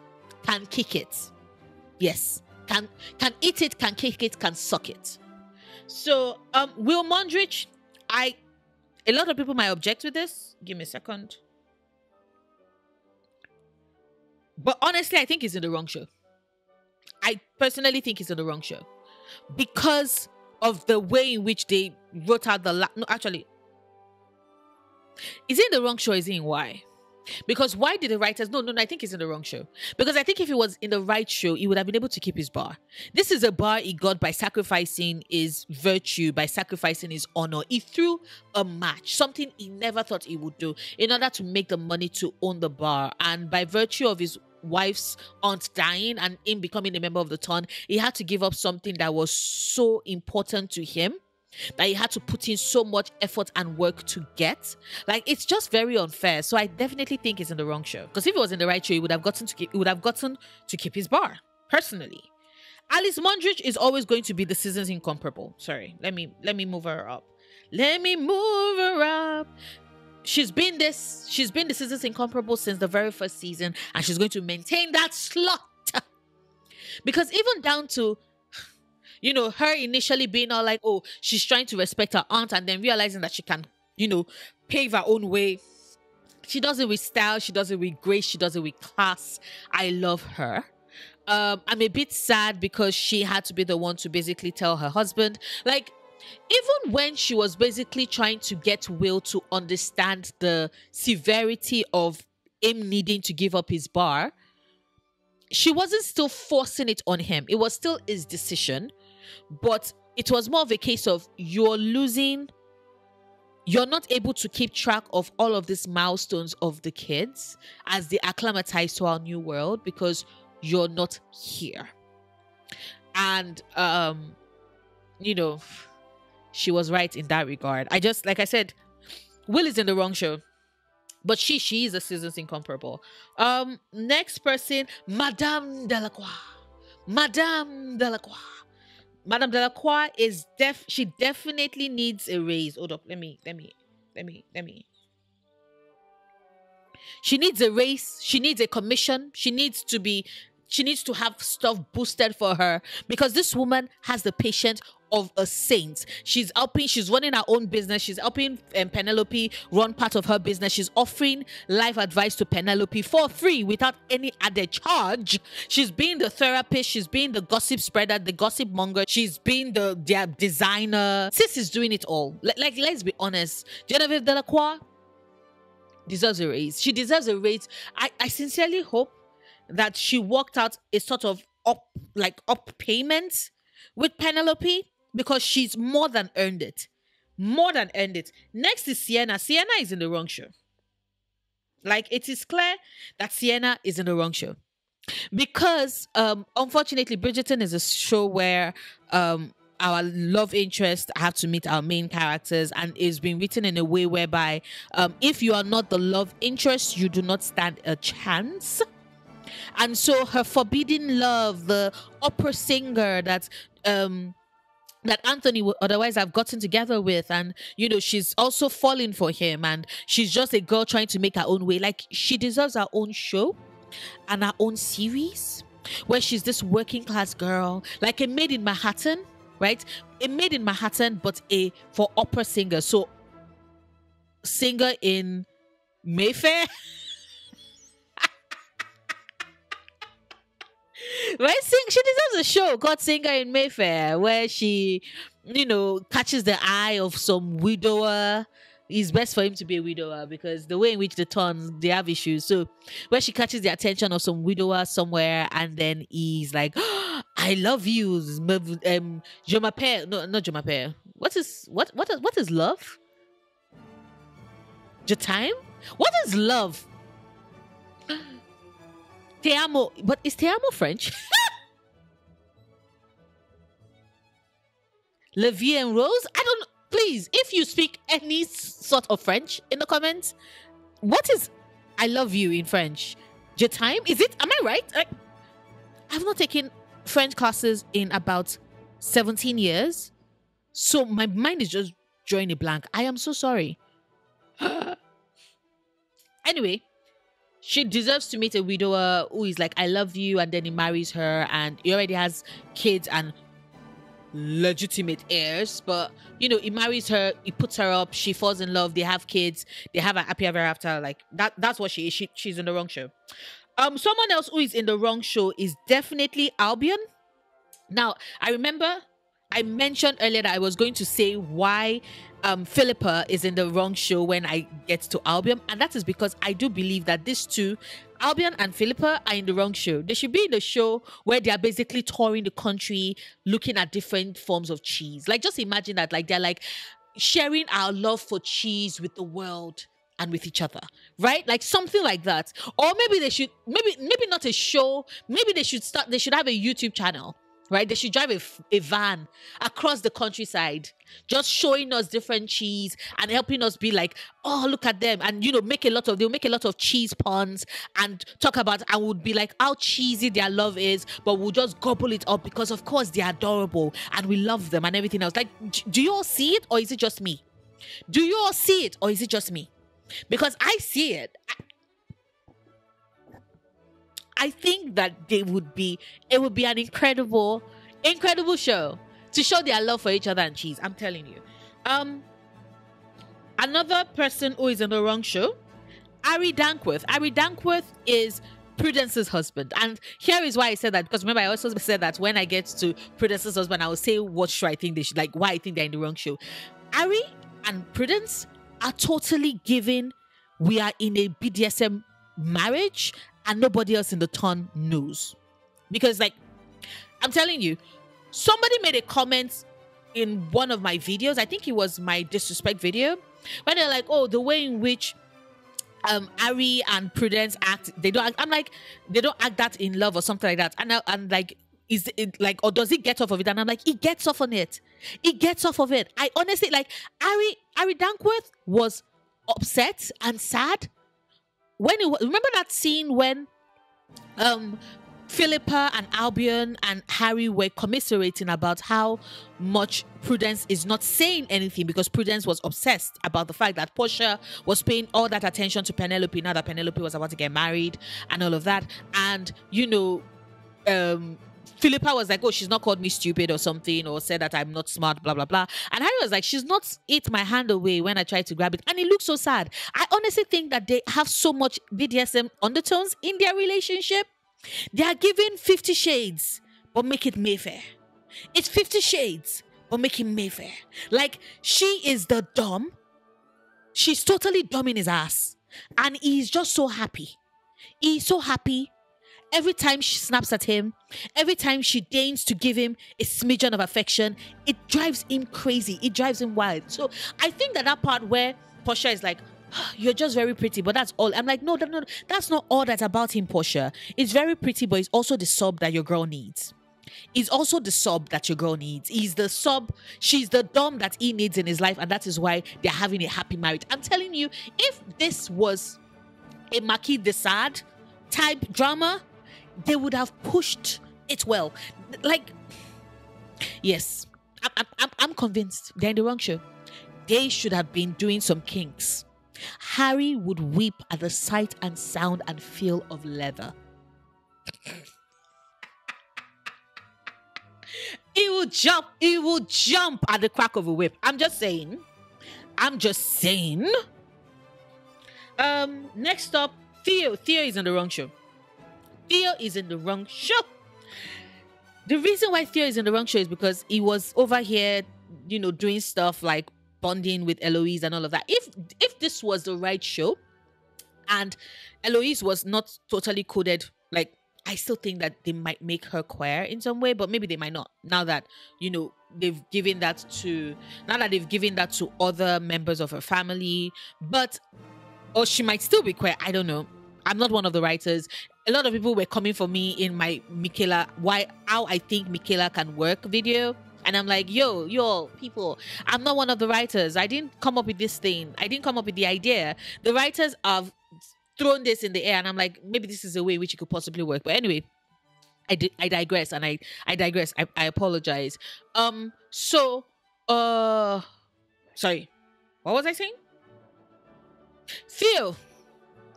can kick it. Yes, can can eat it, can kick it, can suck it. So, um, Will Mondrich, I, a lot of people might object with this. Give me a second. But honestly, I think he's in the wrong show. I personally think he's in the wrong show because of the way in which they wrote out the la- no actually is he in the wrong show is he in why because why did the writers no no no i think he's in the wrong show. Because i think if he was in the right show he would have been able to keep his bar. This is a bar he got by sacrificing his virtue by sacrificing his honor. He threw a match something he never thought he would do in order to make the money to own the bar. And by virtue of his wife's aunt dying and him becoming a member of the ton he had to give up something that was so important to him that he had to put in so much effort and work to get. Like it's just very unfair. So I definitely think he's in the wrong show. Because if he was in the right show, he would have gotten to keep, he would have gotten to keep his bar. Personally, Alice Mondrich is always going to be the season's incomparable. Sorry, let me let me move her up. Let me move her up. She's been this. She's been the season's incomparable since the very first season, and she's going to maintain that slot. because even down to you know, her initially being all like, oh, she's trying to respect her aunt, and then realizing that she can, you know, pave her own way. She does it with style, she does it with grace, she does it with class. I love her. Um, I'm a bit sad because she had to be the one to basically tell her husband, like, even when she was basically trying to get Will to understand the severity of him needing to give up his bar, she wasn't still forcing it on him. It was still his decision but it was more of a case of you're losing you're not able to keep track of all of these milestones of the kids as they acclimatize to our new world because you're not here. And um you know she was right in that regard. I just like i said will is in the wrong show but she she is a season's incomparable. Um next person madame delacroix. Madame delacroix Madame Delacroix is def she definitely needs a raise. Hold up, let me let me let me let me. She needs a raise, she needs a commission, she needs to be she needs to have stuff boosted for her because this woman has the patience of a saint. She's helping, she's running her own business. She's helping um, Penelope run part of her business. She's offering life advice to Penelope for free without any added charge. She's being the therapist, she's being the gossip spreader, the gossip monger, she's being the their designer. Sis is doing it all. Like, like let's be honest. Genevieve Delacroix deserves a raise. She deserves a raise. I, I sincerely hope that she worked out a sort of up like up payment with Penelope because she's more than earned it. More than earned it. Next is Sienna. Sienna is in the wrong show. Like it is clear that Sienna is in the wrong show. Because um unfortunately Bridgerton is a show where um our love interest have to meet our main characters and it's been written in a way whereby um if you are not the love interest you do not stand a chance and so her forbidden love the opera singer that um that Anthony would otherwise have gotten together with, and you know, she's also falling for him, and she's just a girl trying to make her own way. Like, she deserves her own show and her own series where she's this working class girl, like a maid in Manhattan, right? A maid in Manhattan, but a for opera singer. So, singer in Mayfair. right? Sing, she deserves a show called Singer in Mayfair, where she, you know, catches the eye of some widower. It's best for him to be a widower because the way in which the tons they have issues. So where she catches the attention of some widower somewhere, and then he's like, oh, "I love you, um, je m'appelle." No, not je. What is what what what is love? Je time? What is love? Te amo. But is te amo French? La vie en rose? I don't. Please, if you speak any sort of French in the comments, what is I love you in French? Je time? Is it? Am I right? I, I've not taken French classes in about 17 years. So my mind is just drawing a blank. I am so sorry. anyway, she deserves to meet a widower who is like, I love you, and then he marries her, and he already has kids and legitimate heirs. But you know, he marries her, he puts her up, she falls in love, they have kids, they have a happy ever after. Like that, that's what she is. She, she's in the wrong show. Um, someone else who is in the wrong show is definitely Albion. Now, I remember I mentioned earlier that I was going to say why um, Philippa is in the wrong show when I get to Albion, and that is because I do believe that these two, Albion and Philippa, are in the wrong show. They should be in the show where they are basically touring the country, looking at different forms of cheese. Like, just imagine that, like they're like sharing our love for cheese with the world and with each other right like something like that or maybe they should maybe maybe not a show maybe they should start they should have a youtube channel right? They should drive a, a van across the countryside, just showing us different cheese and helping us be like, oh, look at them. And, you know, make a lot of, they'll make a lot of cheese puns and talk about, and would be like how cheesy their love is, but we'll just gobble it up because, of course, they're adorable and we love them and everything else. Like, do you all see it or is it just me? Do you all see it or is it just me? Because I see it. I think that they would be, it would be an incredible, incredible show to show their love for each other and cheese. I'm telling you. Um, another person who is in the wrong show, Harry Dankworth. Harry Dankworth is Prudence's husband. And here is why I said that because remember, I also said that when I get to Prudence's husband, I will say what show I think they should like, why I think they're in the wrong show. Harry and Prudence are totally giving we are in a BDSM marriage and nobody else in the town knows. Because, like, I'm telling you, somebody made a comment in one of my videos. I think it was my disrespect video. When they're like, oh, the way in which um Harry and Prudence act, they don't act, I'm like, they don't act that in love or something like that. And I, and like, is it like or does he get off of it? And I'm like, he gets off on it. He gets off of it. I honestly like Harry Harry Dankworth was upset and sad when it, remember that scene when um Philippa and Albion and Harry were commiserating about how much Prudence is not saying anything because Prudence was obsessed about the fact that Portia was paying all that attention to Penelope now that Penelope was about to get married and all of that. And, you know, um, Philippa was like, oh, she's not called me stupid or something, or said that I'm not smart, blah, blah, blah. And Harry was like, she's not ate my hand away when I tried to grab it. And it looks so sad. I honestly think that they have so much BDSM undertones in their relationship. They are giving 50 shades, but make it Mayfair. It's 50 shades, but make it Mayfair. Like, she is the dumb. She's totally dumb in his ass. And he's just so happy. He's so happy every time she snaps at him, every time she deigns to give him a smidgen of affection, it drives him crazy. It drives him wild. So I think that that part where Portia is like, ah, you're just very pretty, but that's all. I'm like, no, no, no, that's not all that's about him, Portia. It's very pretty, but it's also the sub that your girl needs. It's also the sub that your girl needs. He's the sub, she's the dom that he needs in his life, and that is why they're having a happy marriage. I'm telling you, if this was a Marquis de Sade type drama, they would have pushed it well. Like, yes, I'm, I'm, I'm convinced they're in the wrong show. They should have been doing some kinks. Harry would weep at the sight and sound and feel of leather. he will jump, he will jump at the crack of a whip. I'm just saying. I'm just saying. Um, next up, Theo. Theo is on the wrong show. Theo is in the wrong show. The reason why Theo is in the wrong show is because he was over here, you know, doing stuff like bonding with Eloise and all of that. If if this was the right show, and Eloise was not totally coded, like I still think that they might make her queer in some way, but maybe they might not. Now that you know they've given that to now that they've given that to other members of her family, but or she might still be queer. I don't know. I'm not one of the writers a lot of people were coming for me in my Michaela why how I think Michaela can work video. And I'm like, yo, yo, people, I'm not one of the writers. I didn't come up with this thing. I didn't come up with the idea. The writers have thrown this in the air, and I'm like, maybe this is a way which it could possibly work. But anyway, I di- I digress, and I I digress. I, I apologize. Um, so uh, sorry, what was I saying? Theo,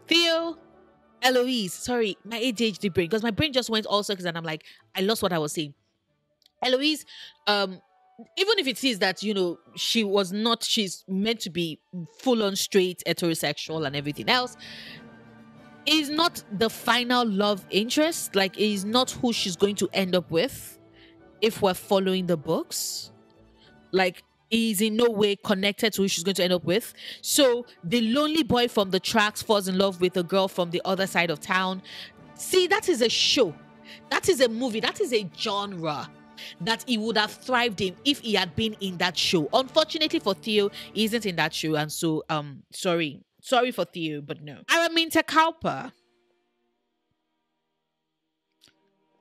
Theo Eloise, sorry, my ADHD brain, because my brain just went all circles and I'm like, I lost what I was saying. Eloise, um, even if it is that, you know, she was not, she's meant to be full on straight, heterosexual, and everything else, is not the final love interest. Like, is not who she's going to end up with. if we're following the books. Like is in no way connected to who she's going to end up with. So the lonely boy from the tracks falls in love with a girl from the other side of town. See, that is a show. That is a movie. That is a genre that he would have thrived in if he had been in that show. Unfortunately for Theo, he isn't in that show. And so um sorry. Sorry for Theo, but no. Araminta Cowper.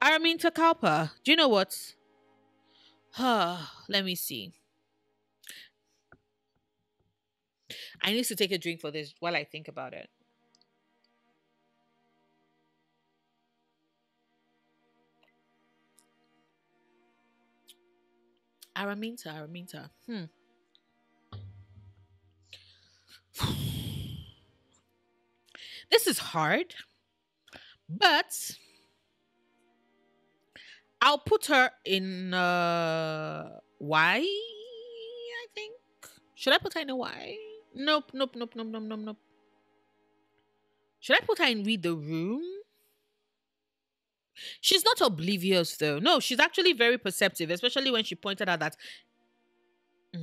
Araminta Cowper. Do you know what? Huh, Let me see. I need to take a drink for this while I think about it. Araminta, Araminta. Hmm. This is hard, but I'll put her in uh Y, I think. Should I put her in a Y? Nope, nope, nope, nope, nope, nope, nope. Should I put her in read the room? She's not oblivious though. No, she's actually very perceptive, especially when she pointed out that. Because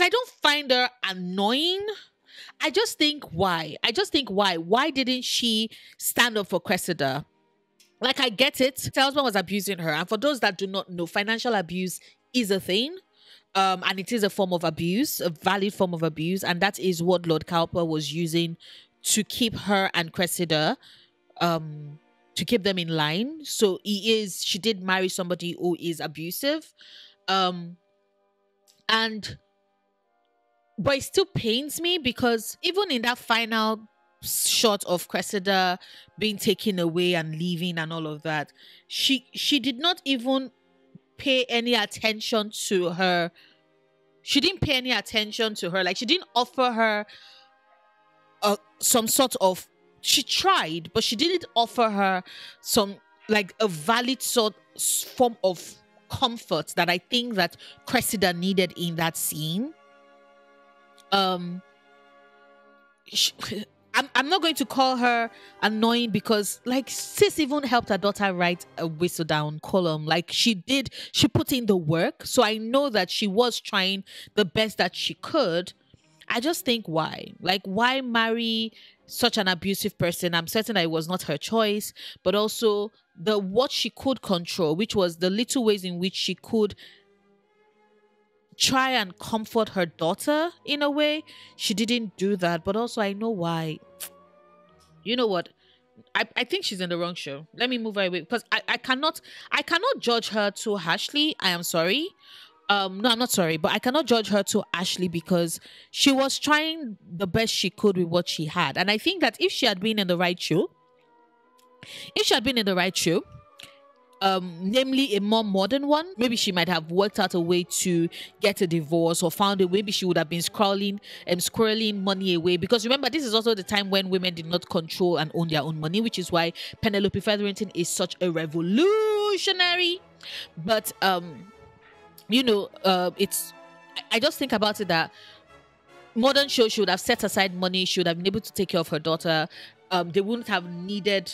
mm, I don't find her annoying. I just think why? I just think why? Why didn't she stand up for Cressida? Like I get it. Her husband was abusing her. And for those that do not know, financial abuse is a thing um, and it is a form of abuse, a valid form of abuse, and that is what Lord Cowper was using to keep her and Cressida, um, to keep them in line. So he is, she did marry somebody who is abusive, um, and but it still pains me because even in that final shot of Cressida being taken away and leaving and all of that, she she did not even pay any attention to her. She didn't pay any attention to her. Like she didn't offer her uh, some sort of. She tried, but she didn't offer her some like a valid sort form of comfort that I think that Cressida needed in that scene. Um, she, I'm, I'm not going to call her annoying because like sis even helped her daughter write a Whistledown column. Like she did she put in the work. So i know that she was trying the best that she could. I just think why? Like why marry such an abusive person? I'm certain that it was not her choice but also the what she could control which was the little ways in which she could try and comfort her daughter in a way. She didn't do that, but also I know why. You know what? I, I think she's in the wrong show. Let me move away because I, I cannot I cannot judge her too harshly. I am sorry. Um no, I'm not sorry, but I cannot judge her too harshly because she was trying the best she could with what she had. And I think that if she had been in the right show, if she had been in the right show, um, namely a more modern one, maybe she might have worked out a way to get a divorce or found a way. Maybe she would have been scrolling and um, squirreling money away. Because remember, this is also the time when women did not control and own their own money, which is why Penelope Featherington is such a revolutionary. But um, you know, uh, it's I just think about it that modern show she would have set aside money, she would have been able to take care of her daughter. Um, they wouldn't have needed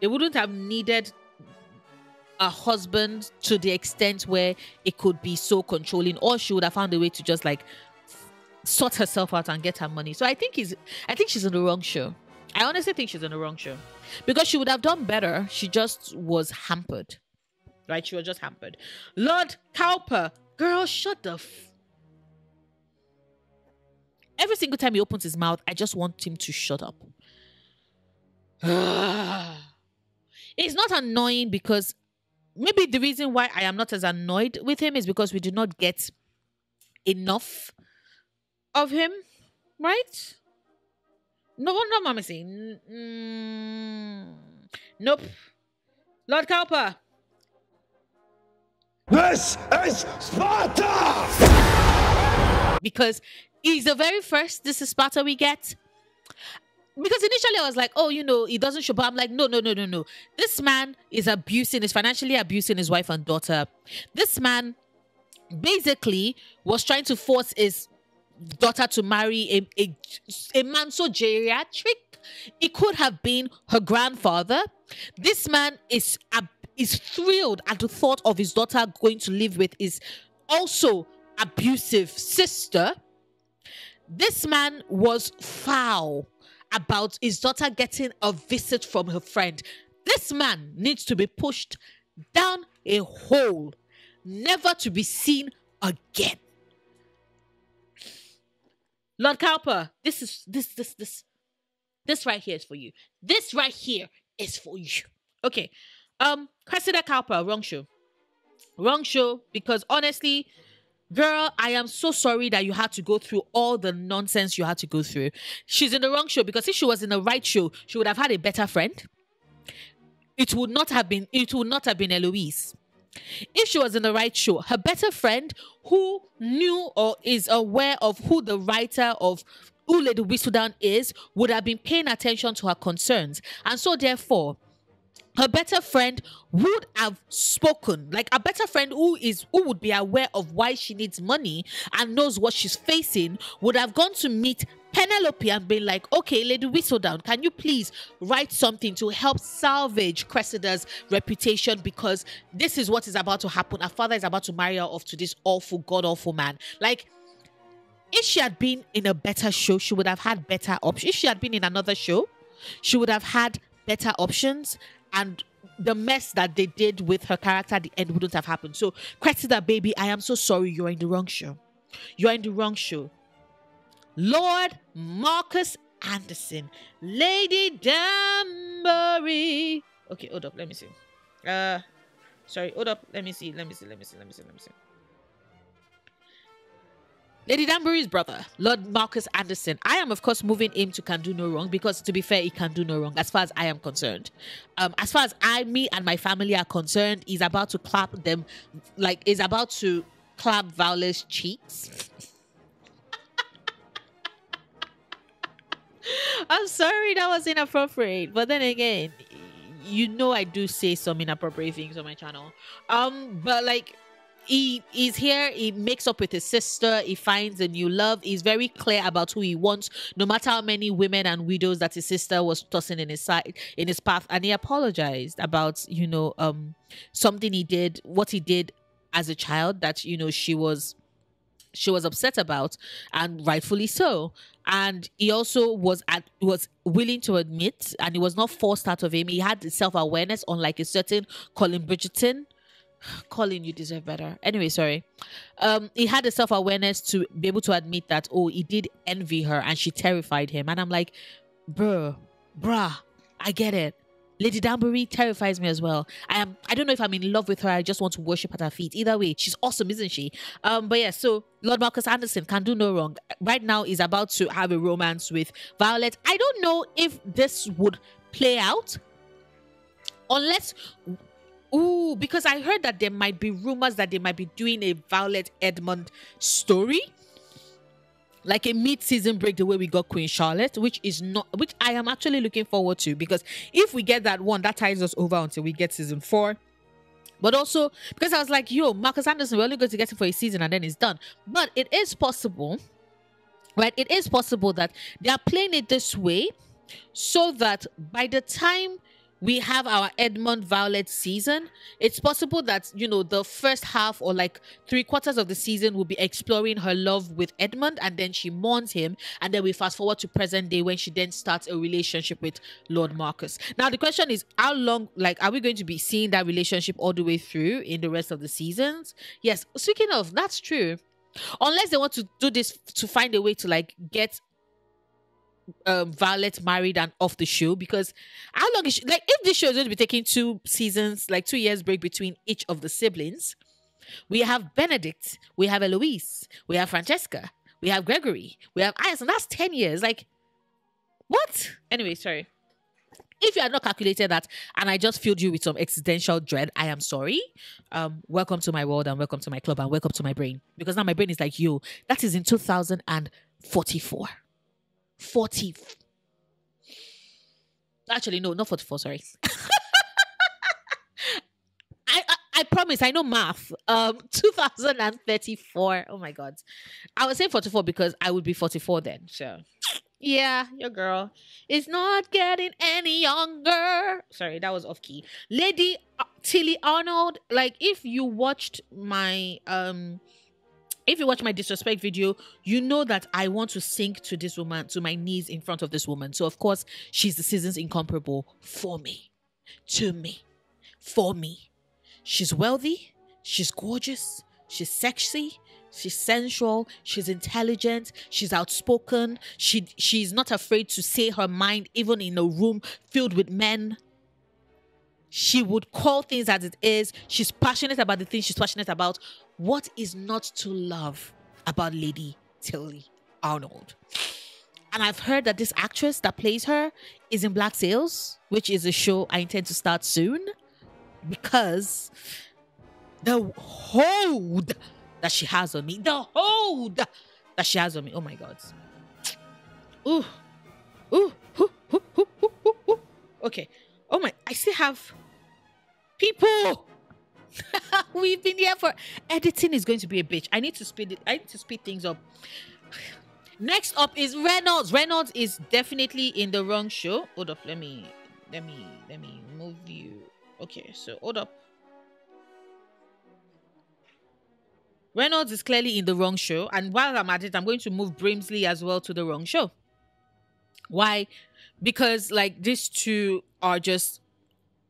they wouldn't have needed a husband to the extent where it could be so controlling, or she would have found a way to just like sort herself out and get her money. So I think he's I think she's in the wrong show. I honestly think she's in the wrong show. Because she would have done better. She just was hampered. Right? She was just hampered. Lord Cowper, girl, shut the f- Every single time he opens his mouth, I just want him to shut up. it's not annoying because maybe the reason why I am not as annoyed with him is because we do not get enough of him, right? No, no, Mama saying, mm, nope. Lord Cowper. This is Sparta! Because he's the very first this is Sparta we get because initially I was like, oh, you know, he doesn't show. But I'm like, no, no, no, no, no. This man is abusing, is financially abusing his wife and daughter. This man basically was trying to force his daughter to marry a, a, a man so geriatric. It could have been her grandfather. This man is is thrilled at the thought of his daughter going to live with his also abusive sister. This man was foul about his daughter getting a visit from her friend. This man needs to be pushed down a hole, never to be seen again. Lord Cowper, this is this this this this right here is for you. This right here is for you. Okay. Um, Cressida Cowper, wrong show. Wrong show because honestly, girl, I am so sorry that you had to go through all the nonsense you had to go through. She's in the wrong show because if she was in the right show, she would have had a better friend. It would not have been it would not have been Eloise. If she was in the right show, her better friend who knew or is aware of who the writer of who Lady Whistledown is would have been paying attention to her concerns. And so therefore, her better friend would have spoken like a better friend who is who would be aware of why she needs money and knows what she's facing would have gone to meet Penelope and been like, okay, Lady Whistledown, can you please write something to help salvage Cressida's reputation because this is what is about to happen. Her father is about to marry her off to this awful, god awful man. Like, if she had been in a better show, she would have had better options. If she had been in another show, she would have had better options and the mess that they did with her character at the end wouldn't have happened. So, Cressida, baby, I am so sorry you're in the wrong show. You're in the wrong show. Lord Marcus Anderson, Lady Danbury. Okay, hold up, let me see. Uh, sorry, hold up, let me see, let me see, let me see, let me see, let me see. Lady Danbury's brother, Lord Marcus Anderson. I am, of course, moving him to Can Do No Wrong because, to be fair, he can do no wrong as far as I am concerned. Um, as far as I, me, and my family are concerned, he's about to clap them, like, he's about to clap Viola's cheeks. I'm sorry that was inappropriate, but then again, you know I do say some inappropriate things on my channel. Um, but like he is here he makes up with his sister he finds a new love he's very clear about who he wants no matter how many women and widows that his sister was tossing in his side in his path. And he apologized about you know um something he did what he did as a child that you know she was she was upset about and rightfully so. And he also was at was willing to admit and it was not forced out of him. He had self-awareness unlike a certain colin bridgerton Colin, you deserve better. Anyway, sorry. Um, he had the self awareness to be able to admit that, oh, he did envy her and she terrified him. And I'm like, bruh, bruh, I get it. Lady Danbury terrifies me as well. I am I don't know if I'm in love with her. I just want to worship at her feet. Either way, she's awesome, isn't she? Um, but yeah, so Lord Marcus Anderson can do no wrong. Right now is about to have a romance with Violet. I don't know if this would play out unless Ooh, because I heard that there might be rumors that they might be doing a Violet Edmund story. Like a mid-season break, the way we got Queen Charlotte, which is not which I am actually looking forward to because if we get that one, that ties us over until we get season four. But also because I was like, yo, Marcus Anderson, we're only going to get it for a season and then it's done. But it is possible, right? It is possible that they are playing it this way so that by the time we have our Edmund Violet season. It's possible that, you know, the first half or like three quarters of the season will be exploring her love with Edmund and then she mourns him. And then we fast forward to present day when she then starts a relationship with Lord Marcus. Now, the question is, how long, like, are we going to be seeing that relationship all the way through in the rest of the seasons? Yes. Speaking of, that's true. Unless they want to do this to find a way to like get um, Violet married and off the show because how long is she, like if this show is going to be taking two seasons, like two years break between each of the siblings, we have Benedict, we have Eloise, we have Francesca, we have Gregory, we have Ice, and that's 10 years. Like, what? Anyway, sorry. If you had not calculated that and I just filled you with some existential dread, I am sorry. Um, welcome to my world and welcome to my club and welcome to my brain. Because now my brain is like, you, that is in 2044. 40. Actually, no, not 44, sorry. I, I, I promise I know math. Um, 2034. Oh my god. I would say 44 because I would be 44 then. So yeah, your girl is not getting any younger. Sorry, that was off key. Lady Tilly Arnold, like if you watched my um if you watch my disrespect video, you know that I want to sink to this woman, to my knees in front of this woman. So, of course, she's the season's incomparable for me, to me, for me. She's wealthy, she's gorgeous, she's sexy, she's sensual, she's intelligent, she's outspoken, she she's not afraid to say her mind even in a room filled with men. She would call things as it is. She's passionate about the things she's passionate about. What is not to love about Lady Tilly Arnold? And I've heard that this actress that plays her is in Black Sails, which is a show I intend to start soon because the hold that she has on me, the hold that she has on me. Oh my God. Ooh. Ooh. Ooh. Ooh. Ooh. Ooh. Ooh. Okay. Oh my, I still have people. We've been here for editing is going to be a bitch. I need to speed it. I need to speed things up. Next up is Reynolds. Reynolds is definitely in the wrong show. Hold up, let me let me let me move you. Okay, so hold up. Reynolds is clearly in the wrong show, and while I'm at it, I'm going to move Brimsley as well to the wrong show. Why? Because like these two are just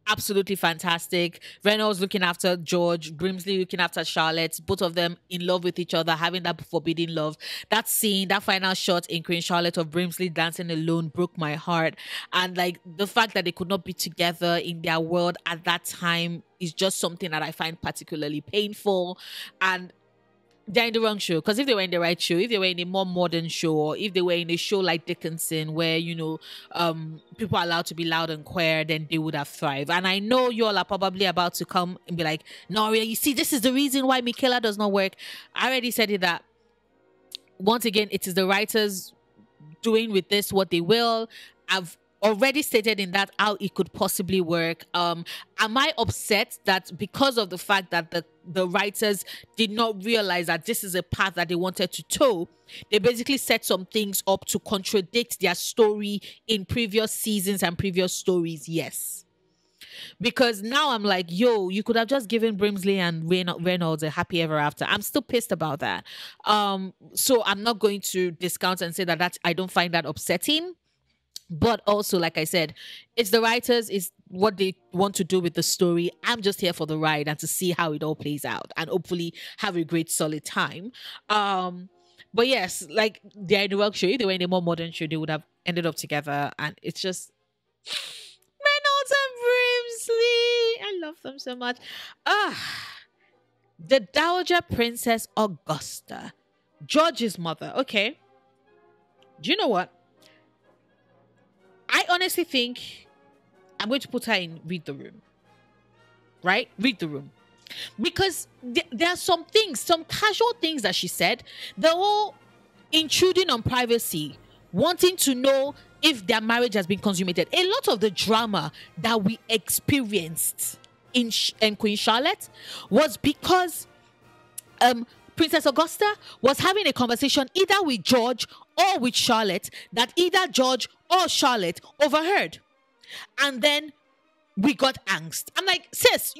absolutely fantastic. Reynolds looking after George, Brimsley looking after Charlotte, both of them in love with each other, having that forbidden love. That scene, that final shot in Queen Charlotte of Brimsley dancing alone broke my heart. And like the fact that they could not be together in their world at that time is just something that I find particularly painful. And they're in the wrong show. Because if they were in the right show, if they were in a more modern show, or if they were in a show like Dickinson, where you know um, people are allowed to be loud and queer, then they would have thrived. And I know you all are probably about to come and be like, "Noria, you see, this is the reason why Michaela does not work." I already said it that. Once again, it is the writers doing with this what they will. I've already stated in that how it could possibly work. Um, am I upset that because of the fact that the the writers did not realize that this is a path that they wanted to toe, they basically set some things up to contradict their story in previous seasons and previous stories. Yes. Because now I'm like, yo, you could have just given Brimsley and Reynolds a happy ever after. I'm still pissed about that. Um, so I'm not going to discount and say that that I don't find that upsetting but also like i said it's the writers is what they want to do with the story. I'm just here for the ride and to see how it all plays out and hopefully have a great solid time. Um but yes like they're in the work show. If they were in a more modern show they would have ended up together. And it's just reynolds and brimsley i love them so much. Ah the dowager princess augusta george's mother. Okay. Do you know what I honestly think I'm going to put her in read the room. Right? Read the room. Because th- there are some things, some casual things that she said, the whole intruding on privacy, wanting to know if their marriage has been consummated. A lot of the drama that we experienced in, Sh- in Queen Charlotte was because um, Princess Augusta was having a conversation either with George or with Charlotte that either George or Charlotte overheard. And then we got angst. I'm like, sis,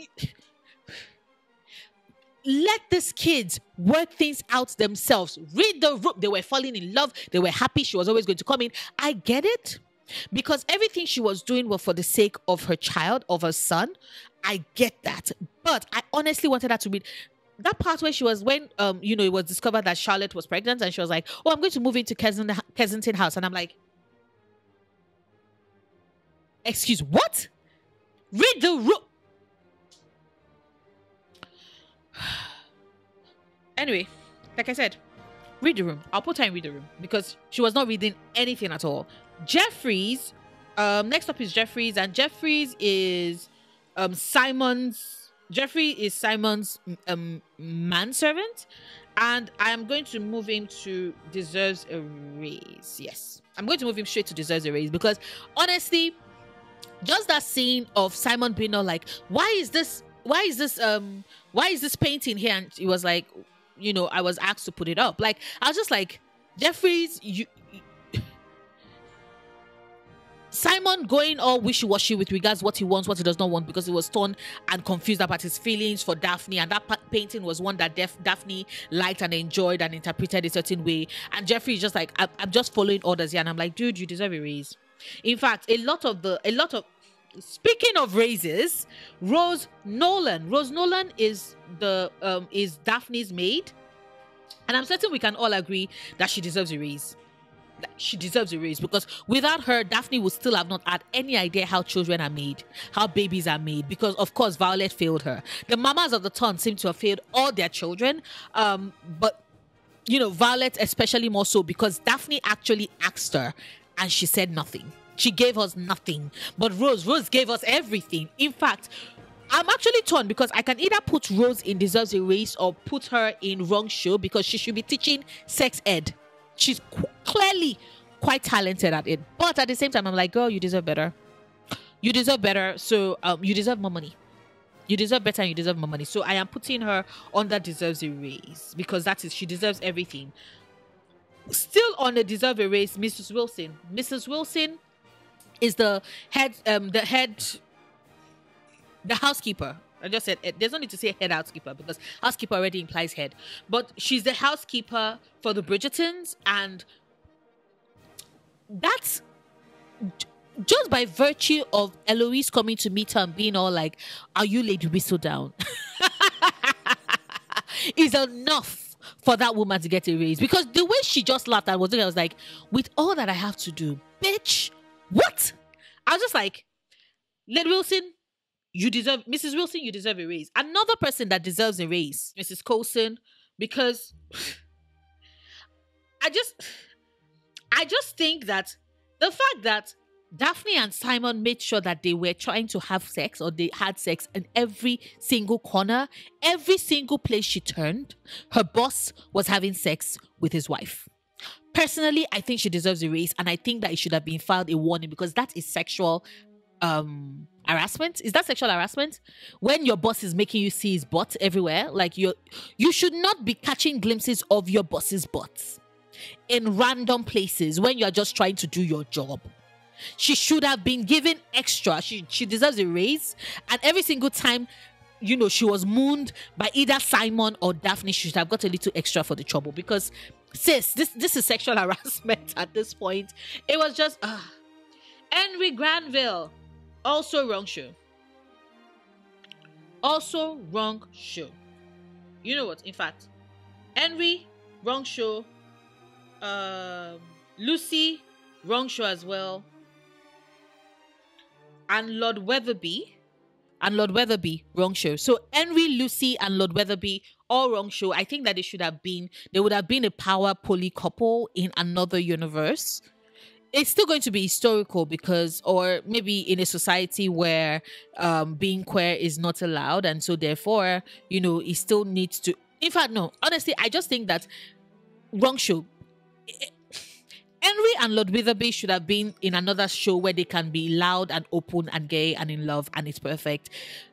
let these kids work things out themselves. Read the room. They were falling in love. They were happy. She was always going to come in. I get it. Because everything she was doing was for the sake of her child, of her son. I get that. But I honestly wanted her to read that part where she was when um you know it was discovered that Charlotte was pregnant and she was like, "Oh, I'm going to move into Kensington, Kensington House," and I'm like, "Excuse what? Read the room." anyway, like I said, read the room. I'll put her in read the room because she was not reading anything at all. Jeffries, um, next up is Jeffries, and Jeffries is um Simon's Jeffrey is Simon's um, manservant, and I am going to move him to deserves a raise. Yes, I'm going to move him straight to deserves a raise because honestly, just that scene of Simon being all like, "Why is this why is this um why is this painting here and it was like you know i was asked to put it up like i was just like Jeffries you Simon going all wishy-washy with regards what he wants, what he does not want, because he was torn and confused about his feelings for Daphne, and that painting was one that Def- Daphne liked and enjoyed and interpreted a certain way. And Jeffrey is just like, I'm, I'm just following orders here, and I'm like, dude, you deserve a raise. In fact, a lot of the, a lot of, speaking of raises, Rose Nolan, Rose Nolan is the um is Daphne's maid, and I'm certain we can all agree that she deserves a raise she deserves a raise because without her, Daphne would still have not had any idea how children are made, how babies are made, because of course Violet failed her. The mamas of the town seem to have failed all their children, um, but you know Violet especially more so because Daphne actually asked her, and she said nothing. She gave us nothing, but Rose, Rose gave us everything. In fact. I'm actually torn because I can either put Rose in deserves a raise or put her in wrong show because she should be teaching sex ed she's clearly quite talented at it. But at the same time, I'm like, girl, you deserve better. You deserve better. So um, you deserve more money. You deserve better and you deserve more money. So I am putting her on that deserves a raise because that is she deserves everything. Still on the deserve a raise, Mrs. Wilson. Mrs. Wilson is the head um the head the housekeeper I just said eh, there's no need to say head housekeeper because housekeeper already implies head. But she's the housekeeper for the Bridgertons, and that's just by virtue of Eloise coming to meet her and being all like, Are you Lady Whistledown? is enough for that woman to get a raise. Because the way she just laughed and was I was like, with all that I have to do, bitch, what? I was just like, Lady Wilson, you deserve Mrs. Wilson, you deserve a raise. Another person that deserves a raise, Mrs. Colson, because I just I just think that the fact that Daphne and Simon made sure that they were trying to have sex or they had sex in every single corner, every single place she turned, her boss was having sex with his wife. Personally, I think she deserves a raise, and I think that it should have been filed a warning because that is sexual um harassment? Is that sexual harassment? When your boss is making you see his butt everywhere like you you should not be catching glimpses of your boss's butts in random places when you're just trying to do your job. She should have been given extra. She she deserves a raise. And every single time you know she was mooned by either simon or daphne she should have got a little extra for the trouble. Because sis this this is sexual harassment at this point. It was just uh, henry granville also wrong show. Also wrong show. You know what? In fact, Henry, wrong show. Um, Lucy, wrong show as well. And Lord Wetherby, and Lord Wetherby, wrong show. So Henry, Lucy, and Lord Wetherby, all wrong show. I think that they should have been, they would have been a power poly couple in another universe it's still going to be historical because or maybe in a society where um being queer is not allowed and so therefore you know it still needs to in fact no honestly i just think that wrong show Henry and Lord Wetherby should have been in another show where they can be loud and open and gay and in love and it's perfect.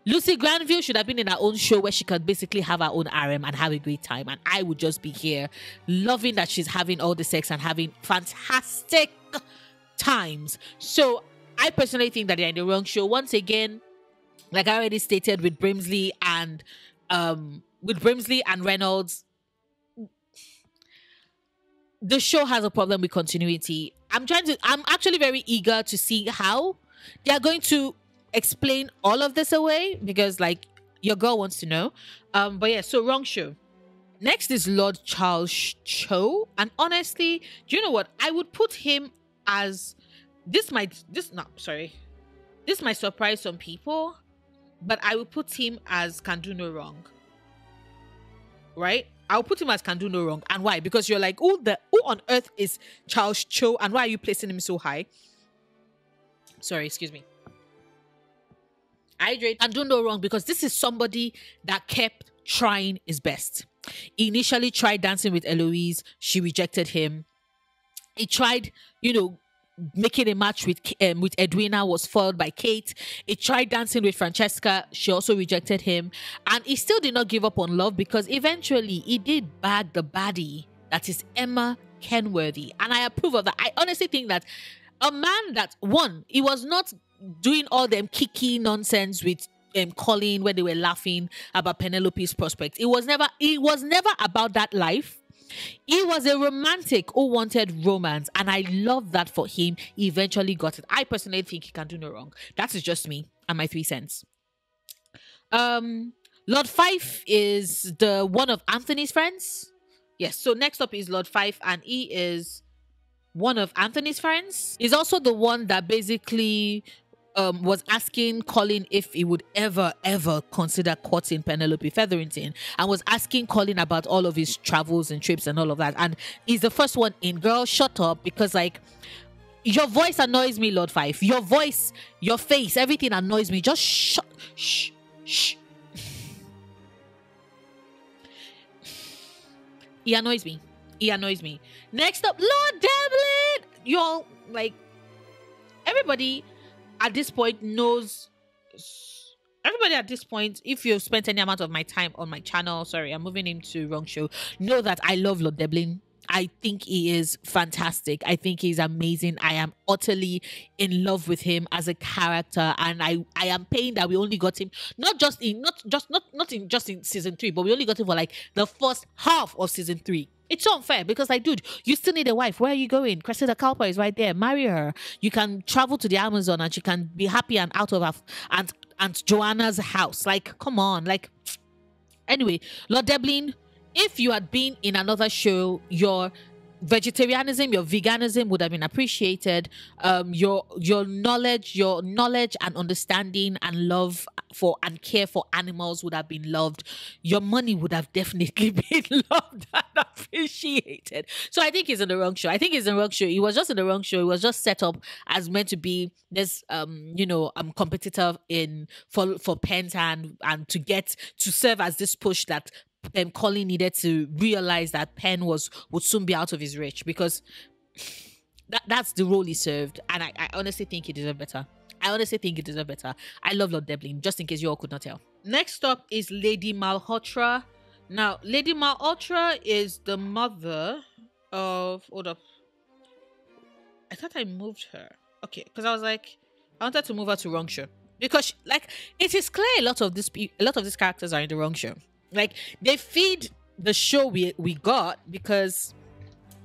Lucy Granville should have been in her own show where she could basically have her own RM and have a great time. And I would just be here loving that she's having all the sex and having fantastic times. So I personally think that they're in the wrong show. Once again, like I already stated with Brimsley and um with Brimsley and Reynolds, the show has a problem with continuity. I'm trying to I'm actually very eager to see how they are going to explain all of this away because like your girl wants to know. Um but yeah, so wrong show. Next is Lord Charles Cho. And honestly, do you know what? I would put him as this might this not sorry. This might surprise some people, but I will put him as can do no wrong. Right? I'll put him as can do no wrong. And why? Because you're like, who the who on earth is Charles Cho and why are you placing him so high? Sorry, excuse me. I hydrate and do no wrong because this is somebody that kept trying his best. He initially tried dancing with Eloise, she rejected him. He tried, you know, making a match with um, with Edwina was foiled by Kate. He tried dancing with Francesca. She also rejected him, and he still did not give up on love because eventually he did bag the baddie that is Emma Kenworthy, and I approve of that. I honestly think that a man that one he was not doing all them kiki nonsense with um, Colin where they were laughing about Penelope's prospects. It was never it was never about that life. He was a romantic who wanted romance, and I love that for him. He eventually got it. I personally think he can do no wrong. That is just me and my three cents. Um, Lord Fife is the one of Anthony's friends. Yes. So next up is Lord Fife, and he is one of Anthony's friends. He's also the one that basically um, was asking Colin if he would ever, ever consider courting Penelope Featherington and was asking Colin about all of his travels and trips and all of that. And he's the first one in, girl, shut up because, like, your voice annoys me, Lord Fife. Your voice, your face, everything annoys me. Just shut, shh, shh. he annoys me. He annoys me. Next up, Lord Debling. Y'all, like, everybody at this point knows everybody at this point, if you've spent any amount of my time on my channel, sorry, I'm moving into wrong show, know that I love Lord Debling. I think he is fantastic. I think he's amazing. I am utterly in love with him as a character, and I I am pained that we only got him not just in not just not not in just in season three, but we only got him for like the first half of season three. It's unfair because, like, dude, you still need a wife. Where are you going? Cressida Cowper is right there. Marry her. You can travel to the Amazon and she can be happy and out of her and and Joanna's house. Like, come on. Like, anyway, Lord Debling, if you had been in another show, your vegetarianism, your veganism would have been appreciated. Um, your your knowledge, your knowledge and understanding and love for and care for animals would have been loved. Your money would have definitely been loved and appreciated. So I think he's in the wrong show. I think he's in the wrong show. He was just in the wrong show. He was just set up as meant to be this um, you know, um competitor in for for Pens and and to get to serve as this push that um, Colin needed to realize that Pen was would soon be out of his reach because that that's the role he served, and I, I honestly think he deserved better. I honestly think he deserved better. I love Lord Debling, just in case you all could not tell. Next up is Lady Malhotra. Now, Lady Malhotra is the mother of. Hold up. I thought I moved her. Okay, because I was like, I wanted to move her to wrong show because, like, it is clear a lot of this, a lot of these characters are in the wrong show. Like they feed the show we we got because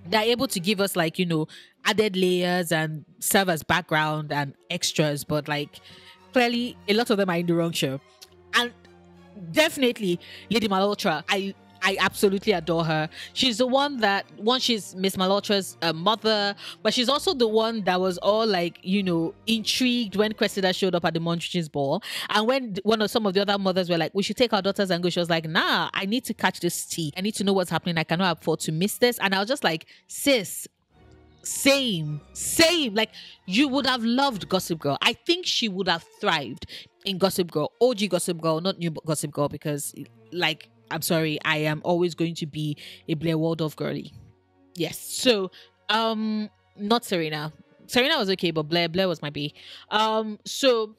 they're able to give us like you know added layers and serve as background and extras, but like clearly a lot of them are in the wrong show. And definitely Lady Malhotra, I I absolutely adore her. She's the one that once she's Miss Malhotra's uh, mother, but she's also the one that was all like you know intrigued when Cressida showed up at the Mondrich's ball, and when one of some of the other mothers were like, "We should take our daughters and go," she was like, "Nah, I need to catch this tea. I need to know what's happening. I cannot afford to miss this." And I was just like, "Sis." Same, same. Like you would have loved Gossip Girl. I think she would have thrived in Gossip Girl, OG Gossip Girl, not new Gossip Girl, because like I'm sorry, I am always going to be a Blair Waldorf girly. Yes. So, um, not Serena. Serena was okay, but Blair, Blair was my B. Um, so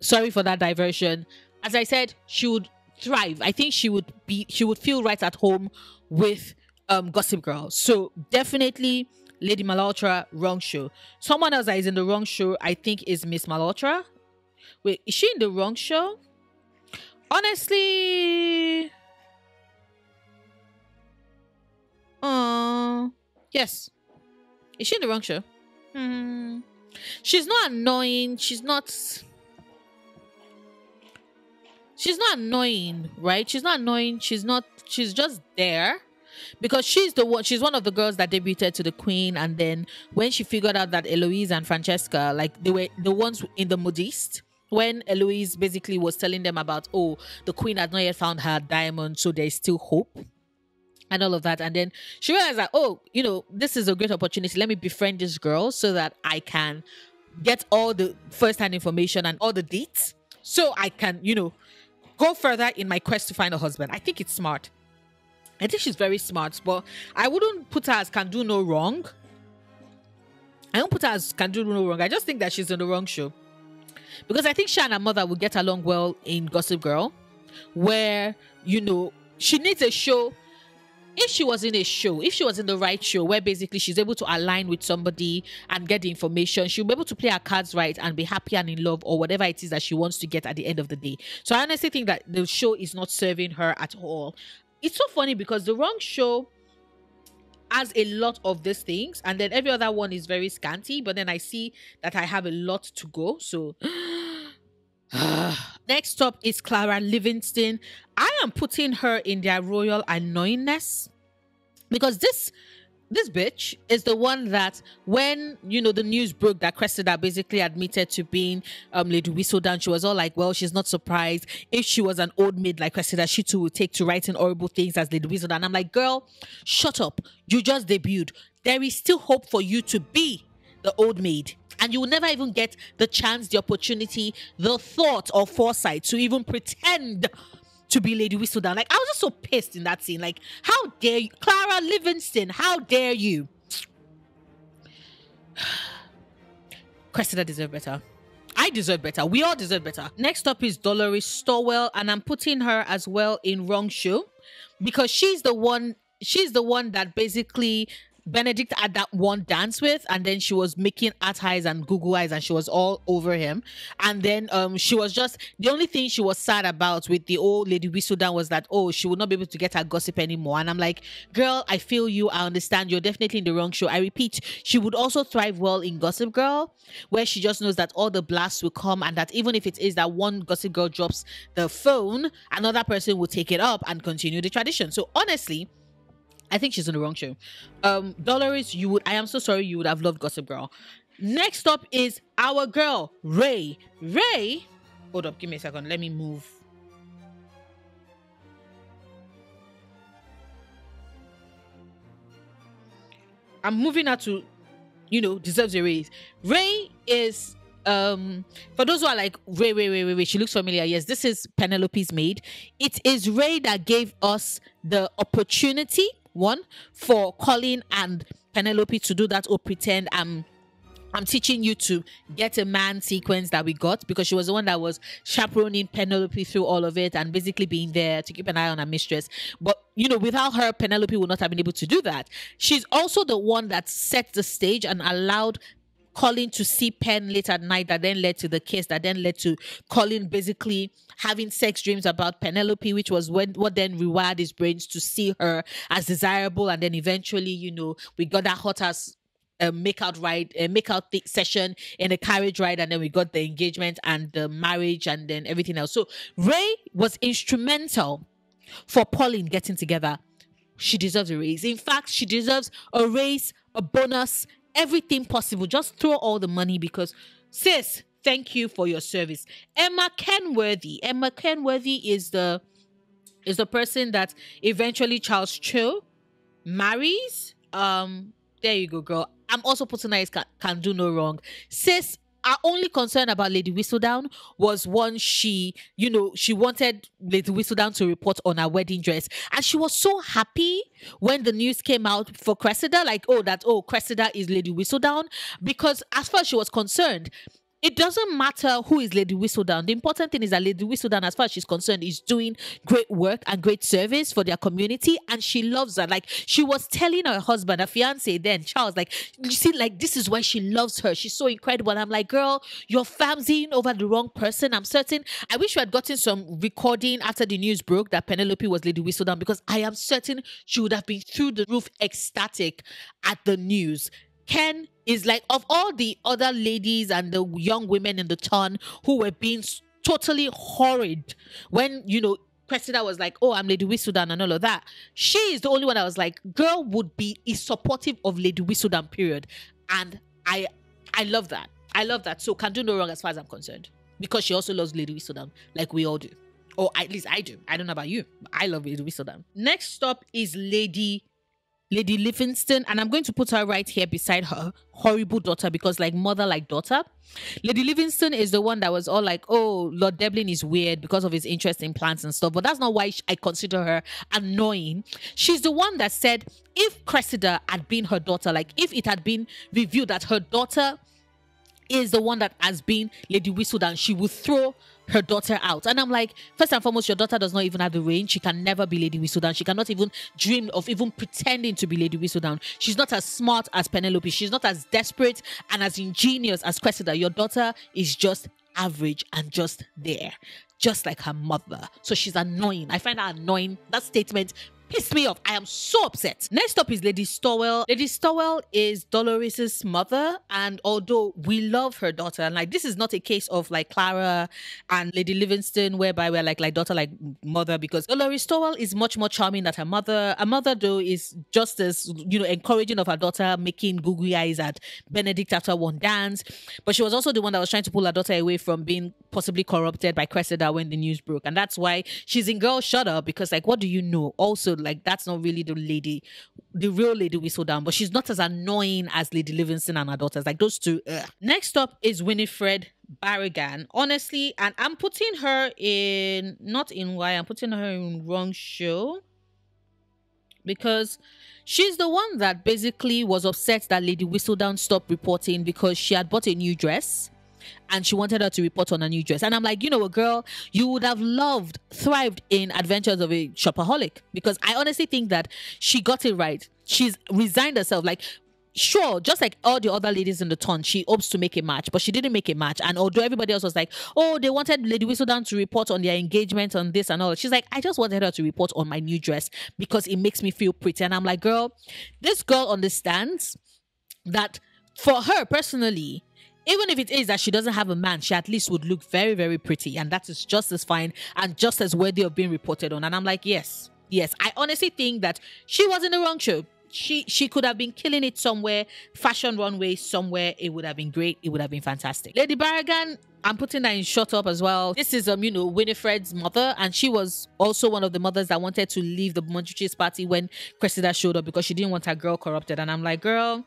sorry for that diversion. As I said, she would thrive. I think she would be she would feel right at home with um Gossip Girl. So definitely Lady Malhotra, wrong show. Someone else that is in the wrong show, I think, is Miss Malhotra. Wait, is she in the wrong show? Honestly, Oh. yes. Is she in the wrong show? Hmm. She's not annoying. She's not. She's not annoying, right? She's not annoying. She's not. She's just there because she's the one. She's one of the girls that debuted to the Queen, and then when she figured out that Eloise and Francesca, like they were the ones in the modiste, when Eloise basically was telling them about, oh, the queen had not yet found her diamond, so there's still hope and all of that. And then she realized that, oh, you know, this is a great opportunity. Let me befriend this girl so that I can get all the first hand information and all the dates so I can, you know, go further in my quest to find a husband. I think it's smart. I think she's very smart, but I wouldn't put her as can do no wrong. I don't put her as can do no wrong. I just think that she's on the wrong show. Because I think she and her mother would get along well in Gossip Girl, where, you know, she needs a show if she was in a show, if she was in the right show where basically she's able to align with somebody and get the information, she'll be able to play her cards right and be happy and in love or whatever it is that she wants to get at the end of the day. So I honestly think that the show is not serving her at all. It's so funny because the wrong show has a lot of these things and then every other one is very scanty, but then I see that I have a lot to go. So Next up is Clara Livingston. I am putting her in their royal annoyingness because this this bitch is the one that when you know the news broke that Cressida basically admitted to being um Lady Whistledown, she was all like, Well, she's not surprised. If she was an old maid like Cressida, she too would take to writing horrible things as Lady Whistledown. I'm like, girl, shut up. You just debuted. There is still hope for you to be the old maid and you will never even get the chance, the opportunity, the thought or foresight to even pretend to be Lady Whistledown. Like I was just so pissed in that scene. Like, how dare you, Clara Livingston? How dare you? Cressida deserve better. I deserve better. We all deserve better. Next up is Dolores Stowell, and I'm putting her as well in wrong show because she's the one. She's the one that basically Benedict had that one dance with, and then she was making at eyes and Google eyes, and she was all over him. And then um, she was just the only thing she was sad about with the old lady Whistledown was that oh, she would not be able to get her gossip anymore. And I'm like, girl, I feel you. I understand. You're definitely in the wrong show. I repeat, she would also thrive well in Gossip Girl, where she just knows that all the blasts will come, and that even if it is that one Gossip Girl drops the phone, another person will take it up and continue the tradition. So honestly I think she's on the wrong show. Um, Dolores, you would. I am so sorry. You would have loved Gossip Girl. Next up is our girl Rae. Rae, hold up. Give me a second. Let me move. I'm moving her to, you know, deserves a raise. Rae is um for those who are like Rae, Rae, Rae, Rae, Rae, she looks familiar. Yes, this is Penelope's maid. It is Rae that gave us the opportunity one for Colin and Penelope to do that or pretend I'm I'm teaching you to get a man sequence that we got because she was the one that was chaperoning Penelope through all of it and basically being there to keep an eye on her mistress. But you know, without her, Penelope would not have been able to do that. She's also the one that set the stage and allowed Colin to see Pen late at night that then led to the case that then led to Colin basically having sex dreams about Penelope, which was when what then rewired his brains to see her as desirable. And then eventually, you know, we got that hot as a uh, make out ride, uh, a make out th- session in a carriage ride, and then we got the engagement and the marriage and then everything else. So Rae was instrumental for Polin getting together. She deserves a raise. In fact, she deserves a raise, a bonus, everything possible. Just throw all the money because, sis, thank you for your service. Emma Kenworthy. Emma Kenworthy is the is the person that eventually Charles Cho marries. Um, there you go, girl. I'm also putting nice can, can do no wrong. Sis, our only concern about Lady Whistledown was one she, you know, she wanted Lady Whistledown to report on her wedding dress. And she was so happy when the news came out for Cressida, like, oh, that, oh, Cressida is Lady Whistledown. Because as far as she was concerned, it doesn't matter who is Lady Whistledown. The important thing is that Lady Whistledown, as far as she's concerned, is doing great work and great service for their community, and she loves her. Like she was telling her husband, her fiance, then Charles, like you see, like this is why she loves her. She's so incredible. And I'm like, girl, you're famsing over the wrong person. I'm certain. I wish you had gotten some recording after the news broke that Penelope was Lady Whistledown because I am certain she would have been through the roof ecstatic at the news. Ken is like of all the other ladies and the young women in the town who were being totally horrid when you know Cressida was like, "Oh, I'm Lady Whistledown" and all of that. She is the only one that was like, "Girl would be is supportive of Lady Whistledown." Period. And I, I love that. I love that. So can do no wrong as far as I'm concerned because she also loves Lady Whistledown, like we all do, or at least I do. I don't know about you, I love Lady Whistledown. Next stop is Lady Lady Livingston, and I'm going to put her right here beside her horrible daughter because, like, mother like daughter. Lady Livingston is the one that was all like, oh, Lord Debling is weird because of his interest in plants and stuff. But that's not why I consider her annoying. She's the one that said if Cressida had been her daughter, like if it had been revealed that her daughter is the one that has been Lady Whistledown, she would throw her daughter out. And I'm like, first and foremost, your daughter does not even have the range. She can never be Lady Whistledown. She cannot even dream of even pretending to be Lady Whistledown. She's not as smart as Penelope. She's not as desperate and as ingenious as Cressida. Your daughter is just average and just there just like her mother. So she's annoying. I find her annoying. That statement pissed me off. I am so upset. Next up is Lady Stowell. Lady Stowell is Dolores's mother, and although we love her daughter, and like this is not a case of like Clara and Lady Livingston, whereby we're like like daughter like mother, because Dolores Stowell is much more charming than her mother. Her mother though is just as you know encouraging of her daughter, making googly eyes at Benedict after one dance, but she was also the one that was trying to pull her daughter away from being possibly corrupted by Cressida when the news broke, and that's why she's in Girl Shut Up because like what do you know? Also like that's not really the lady, the real lady Whistledown, but she's not as annoying as Lady Livingston and her daughters. Like those two. Ugh. Next up is Winifred Barrigan. Honestly, and I'm putting her in not in why I'm putting her in wrong show because she's the one that basically was upset that Lady Whistledown stopped reporting because she had bought a new dress and she wanted her to report on a new dress. And I'm like, you know what, girl, you would have loved, thrived in Adventures of a Shopaholic because I honestly think that she got it right. She's resigned herself. Like, sure, just like all the other ladies in the ton, she hopes to make a match, but she didn't make a match. And although everybody else was like, oh, they wanted Lady Whistledown to report on their engagement on this and all, she's like, I just wanted her to report on my new dress because it makes me feel pretty. And I'm like, girl, this girl understands that for her personally, even if it is that she doesn't have a man, she at least would look very, very pretty. And that is just as fine and just as worthy of being reported on. And I'm like, yes, yes. I honestly think that she was in the wrong show. She she could have been killing it somewhere, fashion runway somewhere. It would have been great. It would have been fantastic. Lady Barragan, I'm putting that in short up as well. This is um, you know, Winifred's mother, and she was also one of the mothers that wanted to leave the Mondrich's party when Cressida showed up because she didn't want her girl corrupted. And I'm like, girl,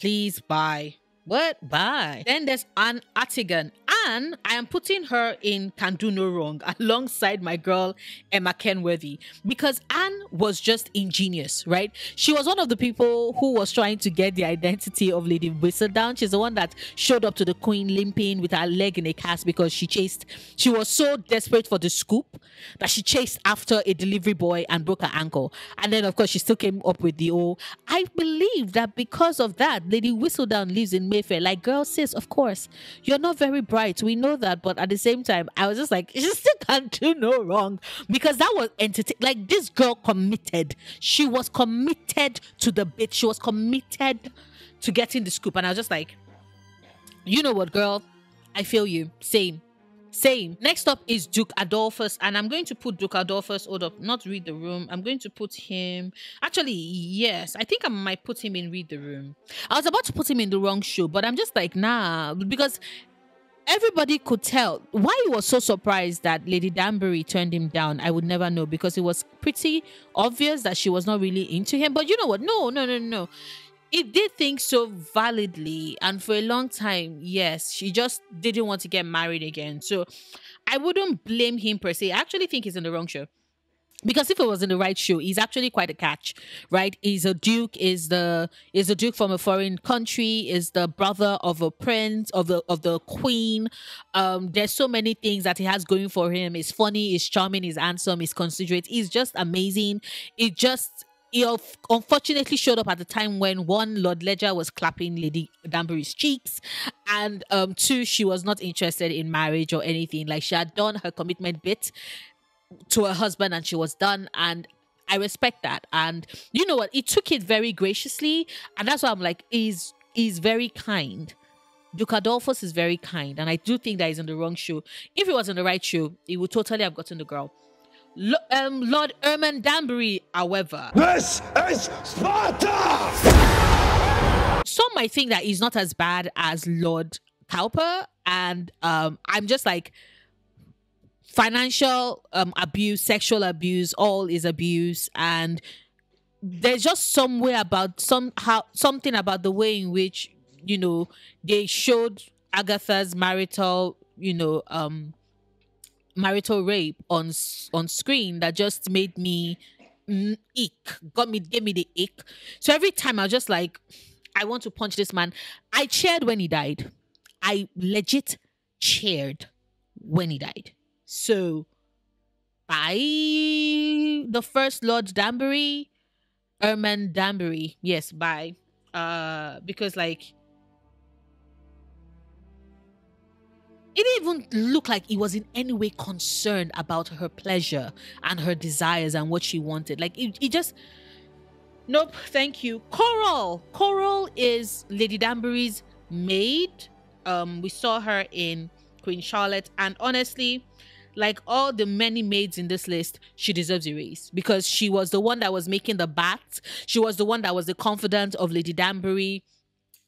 please bye what? Bye. Then there's Anne Artigan. Anne, I am putting her in Can Do No Wrong alongside my girl Emma Kenworthy because Anne was just ingenious, right? She was one of the people who was trying to get the identity of Lady Whistledown. She's the one that showed up to the Queen limping with her leg in a cast because she chased, she was so desperate for the scoop that she chased after a delivery boy and broke her ankle. And then, of course, she still came up with the oh, I believe that because of that, Lady Whistledown lives in Mayfair. Like, girl, sis, of course, you're not very bright. We know that. But at the same time, I was just like, she still can't do no wrong because that was entertaining. Like, this girl committed. She was committed to the bit. She was committed to getting the scoop. And I was just like, you know what, girl? I feel you. Same. Same. Next up is Duke Adolphus, and I'm going to put Duke Adolphus. Hold up, not read the room. I'm going to put him. Actually, yes, I think I might put him in read the room. I was about to put him in the wrong show, but I'm just like nah, because everybody could tell why he was so surprised that Lady Danbury turned him down. I would never know because it was pretty obvious that she was not really into him. But you know what? No, no, no, no it did think so validly and for a long time yes she just didn't want to get married again. So i wouldn't blame him per se. I actually think he's in the wrong show. Because if it was in the right show he's actually quite a catch right? He's a duke is the is a duke from a foreign country is the brother of a prince of the of the queen. Um there's so many things that he has going for him. He's funny he's charming he's handsome he's considerate he's just amazing. It just he unfortunately showed up at the time when one Lord Ledger was clapping Lady Danbury's cheeks, and um, two, she was not interested in marriage or anything. Like she had done her commitment bit to her husband, and she was done. And I respect that. And you know what? He took it very graciously, and that's why I'm like, he's he's very kind. Duke Adolphus is very kind, and I do think that he's on the wrong show. If he was on the right show, he would totally have gotten the girl. L- um, Lord Erman Danbury, however. This is Sparta! Some might think that he's not as bad as Lord Cowper, and um, I'm just like, financial um, abuse, sexual abuse, all is abuse, and there's just some way about somehow something about the way in which you know they showed Agatha's marital, you know, um marital rape on on screen that just made me mm, ick, got me gave me the ick. So every time I was just like, I want to punch this man. I cheered when he died. I legit cheered when he died. So by the first Lord Danbury, Erman Danbury, yes, by uh because like it didn't even look like he was in any way concerned about her pleasure and her desires and what she wanted. Like it just nope, thank you. Coral. Coral is Lady Danbury's maid. Um, we saw her in Queen Charlotte, and honestly, like all the many maids in this list, she deserves a raise because she was the one that was making the bath. She was the one that was the confidant of Lady Danbury.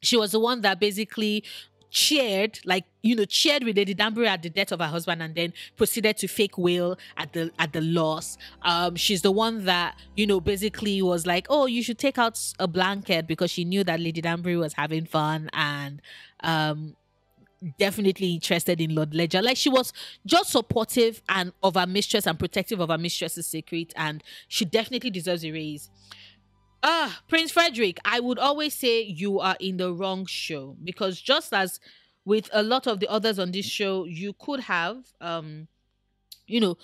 She was the one that basically cheered, like you know, cheered with Lady Danbury at the death of her husband, and then proceeded to fake will at the at the loss. Um, she's the one that you know basically was like, "Oh, you should take out a blanket," because she knew that Lady Danbury was having fun and um definitely interested in Lord Ledger. Like she was just supportive and of her mistress and protective of her mistress's secret, and she definitely deserves a raise. Ah, Prince Frederick, I would always say you are in the wrong show because just as with a lot of the others on this show, you could have um you know,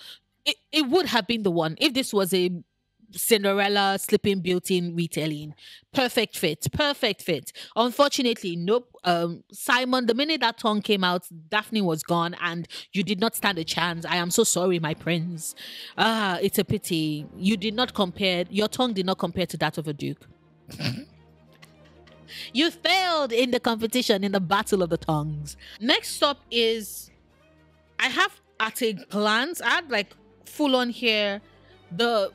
it, it would have been the one if this was a Cinderella Sleeping Beauty in retelling. Perfect fit, perfect fit. Unfortunately, nope. Um, Simon, the minute that tongue came out, Daphne was gone, and you did not stand a chance. I am so sorry, my prince. Ah, it's a pity. You did not compare. Your tongue did not compare to that of a duke. you failed in the competition in the battle of the tongues. Next up is, I have at a glance, I had like full on here the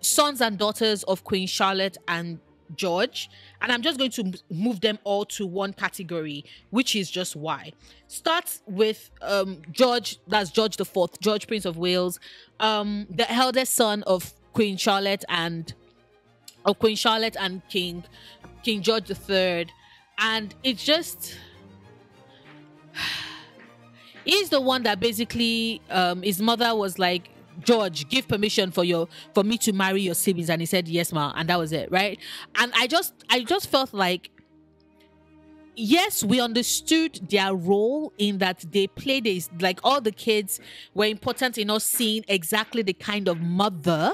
sons and daughters of Queen Charlotte and George, and I'm just going to move them all to one category, which is just why. Starts with um George, that's George the Fourth, George Prince of Wales, um, the eldest son of Queen Charlotte and of Queen Charlotte and King King George the Third, and it's just he's the one that basically um his mother was like george give permission for your for me to marry your siblings. And he said yes ma. And that was it right? And i just i just felt like yes we understood their role in that they played this like all the kids were important in us seeing exactly the kind of mother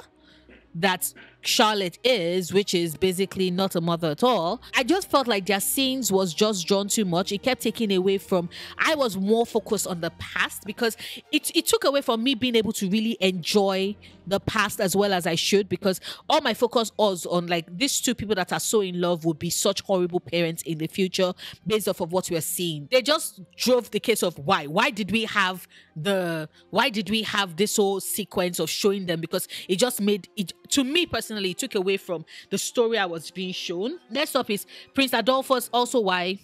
that Charlotte is, which is basically not a mother at all. I just felt like their scenes was just drawn too much. It kept taking away from. I was more focused on the past because it it took away from me being able to really enjoy the past as well as I should because all my focus was on like these two people that are so in love would be such horrible parents in the future based off of what we're seeing. They just drove the case of why. Why did we have the why did we have this whole sequence of showing them because it just made it to me personally it took away from the story I was being shown. Next up is Prince Adolphus also why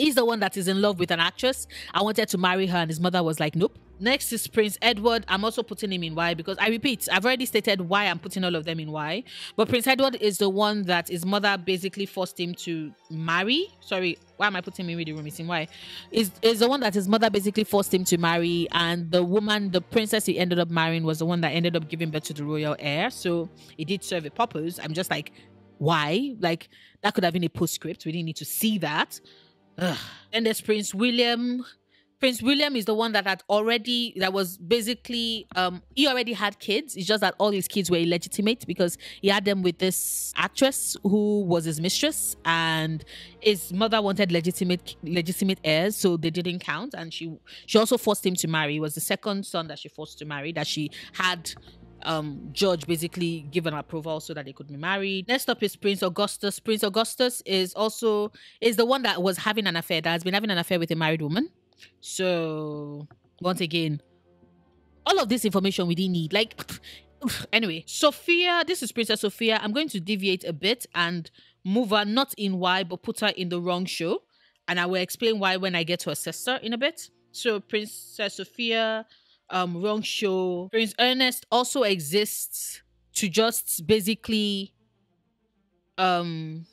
he's the one that is in love with an actress. I wanted to marry her, and his mother was like, nope. Next is Prince Edward. I'm also putting him in Y because I repeat, I've already stated why I'm putting all of them in Y. But Prince Edward is the one that his mother basically forced him to marry. Sorry, why am I putting him in the room? It's in Y. Is is the one that his mother basically forced him to marry, and the woman, the princess he ended up marrying, was the one that ended up giving birth to the royal heir. So it did serve a purpose. I'm just like, why? Like that could have been a postscript. We didn't need to see that. Ugh. Then there's Prince William. Prince William is the one that had already that was basically um he already had kids. It's just that all his kids were illegitimate because he had them with this actress who was his mistress and his mother wanted legitimate legitimate heirs, so they didn't count. And she she also forced him to marry. It was the second son that she forced to marry that she had um George basically given approval so that they could be married. Next up is Prince Augustus. Prince Augustus is also is the one that was having an affair that has been having an affair with a married woman. So once again, all of this information we didn't need. Like anyway, Sophia, this is Princess Sophia. I'm going to deviate a bit and move her not in why but put her in the wrong show. And I will explain why when I get to her sister in a bit. So Princess Sophia, um, wrong show. Prince Ernest also exists to just basically um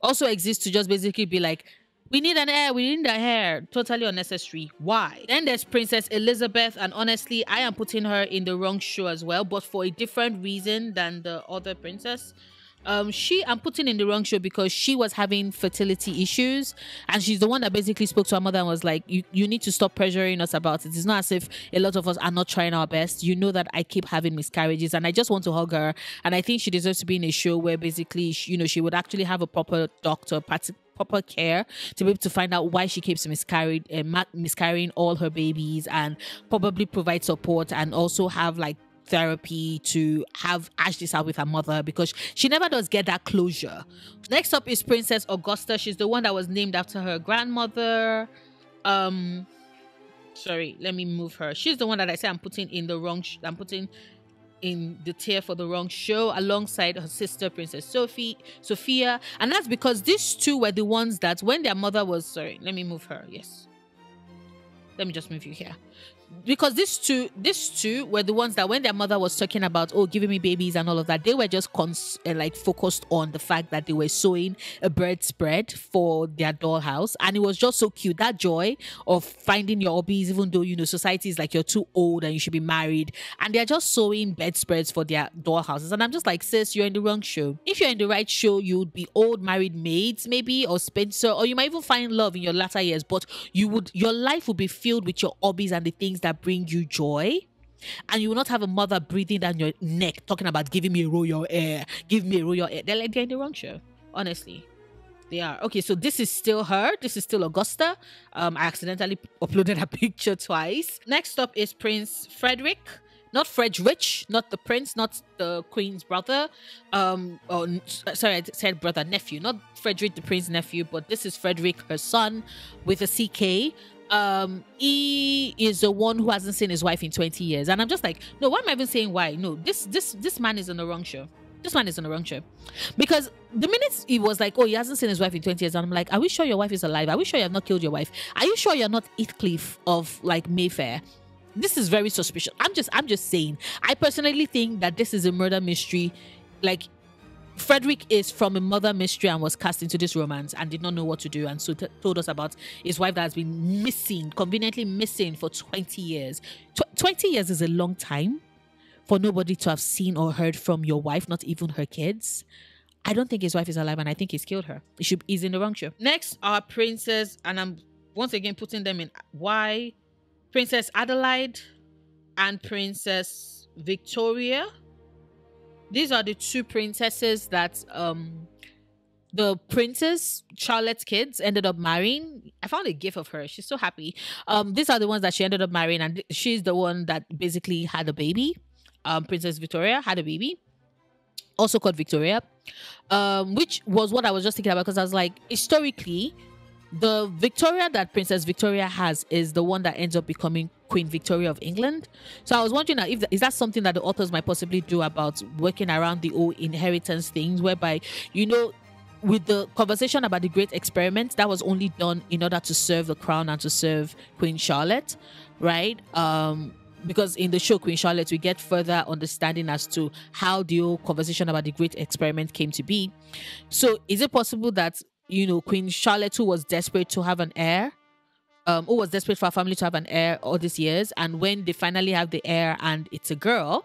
also exists to just basically be like we need an heir. We need a hair. Totally unnecessary. Why? Then there's Princess Elizabeth, and honestly, I am putting her in the wrong show as well, but for a different reason than the other princess. Um, she I'm putting in the wrong show because she was having fertility issues, and she's the one that basically spoke to her mother and was like, "You you need to stop pressuring us about it. It's not as if a lot of us are not trying our best. You know that I keep having miscarriages, and I just want to hug her. And I think she deserves to be in a show where basically, she, you know, she would actually have a proper doctor, proper care to be able to find out why she keeps miscarried, uh, miscarrying all her babies, and probably provide support and also have like therapy to have ash this out with her mother because she never does get that closure. Next up is Princess Augusta. She's the one that was named after her grandmother. Um, sorry, let me move her. She's the one that I say I'm putting in the wrong. Sh- I'm putting in the tier for the wrong show alongside her sister princess sophie sophia and that's because these two were the ones that when their mother was sorry let me move her yes let me just move you here because these two these two were the ones that when their mother was talking about oh giving me babies and all of that they were just cons- uh, like focused on the fact that they were sewing a bread spread for their dollhouse. And it was just so cute. That joy of finding your hobbies even though you know society is like you're too old and you should be married. And they're just sewing bedspreads for their dollhouses. And i'm just like sis you're in the wrong show. If you're in the right show you'd be old married maids maybe or spencer or you might even find love in your latter years. But you would your life would be filled with your hobbies and the things that bring you joy. And you will not have a mother breathing down your neck talking about giving me a royal heir, give me a royal heir. They're like they're in the wrong show, honestly. They are. Okay, so this is still her. This is still Augusta. Um, I accidentally uploaded a picture twice. Next up is Prince Frederick. Not Frederick, not the prince, not the queen's brother. Um, oh, sorry, I said brother, nephew, not Frederick the prince's nephew, but this is Frederick, her son, with a CK um he is the one who hasn't seen his wife in 20 years. And i'm just like no why am i even saying why? No this this this man is on the wrong show. This man is on the wrong show. Because the minute he was like oh he hasn't seen his wife in 20 years and i'm like are we sure your wife is alive? Are we sure you have not killed your wife? Are you sure you're not heathcliff of like mayfair? This is very suspicious. I'm just i'm just saying. I personally think that this is a murder mystery like Frederick is from a mother mystery and was cast into this romance and did not know what to do, and so t- told us about his wife that has been missing, conveniently missing for 20 years. Tw- 20 years is a long time for nobody to have seen or heard from your wife, not even her kids. I don't think his wife is alive, and I think he's killed her. He should, he's in the wrong show. Next are Princess, and I'm once again putting them in why Princess Adelaide and Princess Victoria these are the two princesses that um the princess Charlotte's kids ended up marrying. I found a gif of her. She's so happy. Um, these are the ones that she ended up marrying, and she's the one that basically had a baby. Um, Princess Victoria had a baby, also called Victoria, um, which was what I was just thinking about because I was like, historically, the Victoria that Princess Victoria has is the one that ends up becoming Queen Victoria of England. So I was wondering if is that something that the authors might possibly do about working around the old inheritance things, whereby you know with the conversation about the great experiment that was only done in order to serve the crown and to serve queen charlotte right um because in the show queen charlotte we get further understanding as to how the conversation about the great experiment came to be so is it possible that you know queen charlotte who was desperate to have an heir um, who was desperate for a family to have an heir all these years. And when they finally have the heir and it's a girl,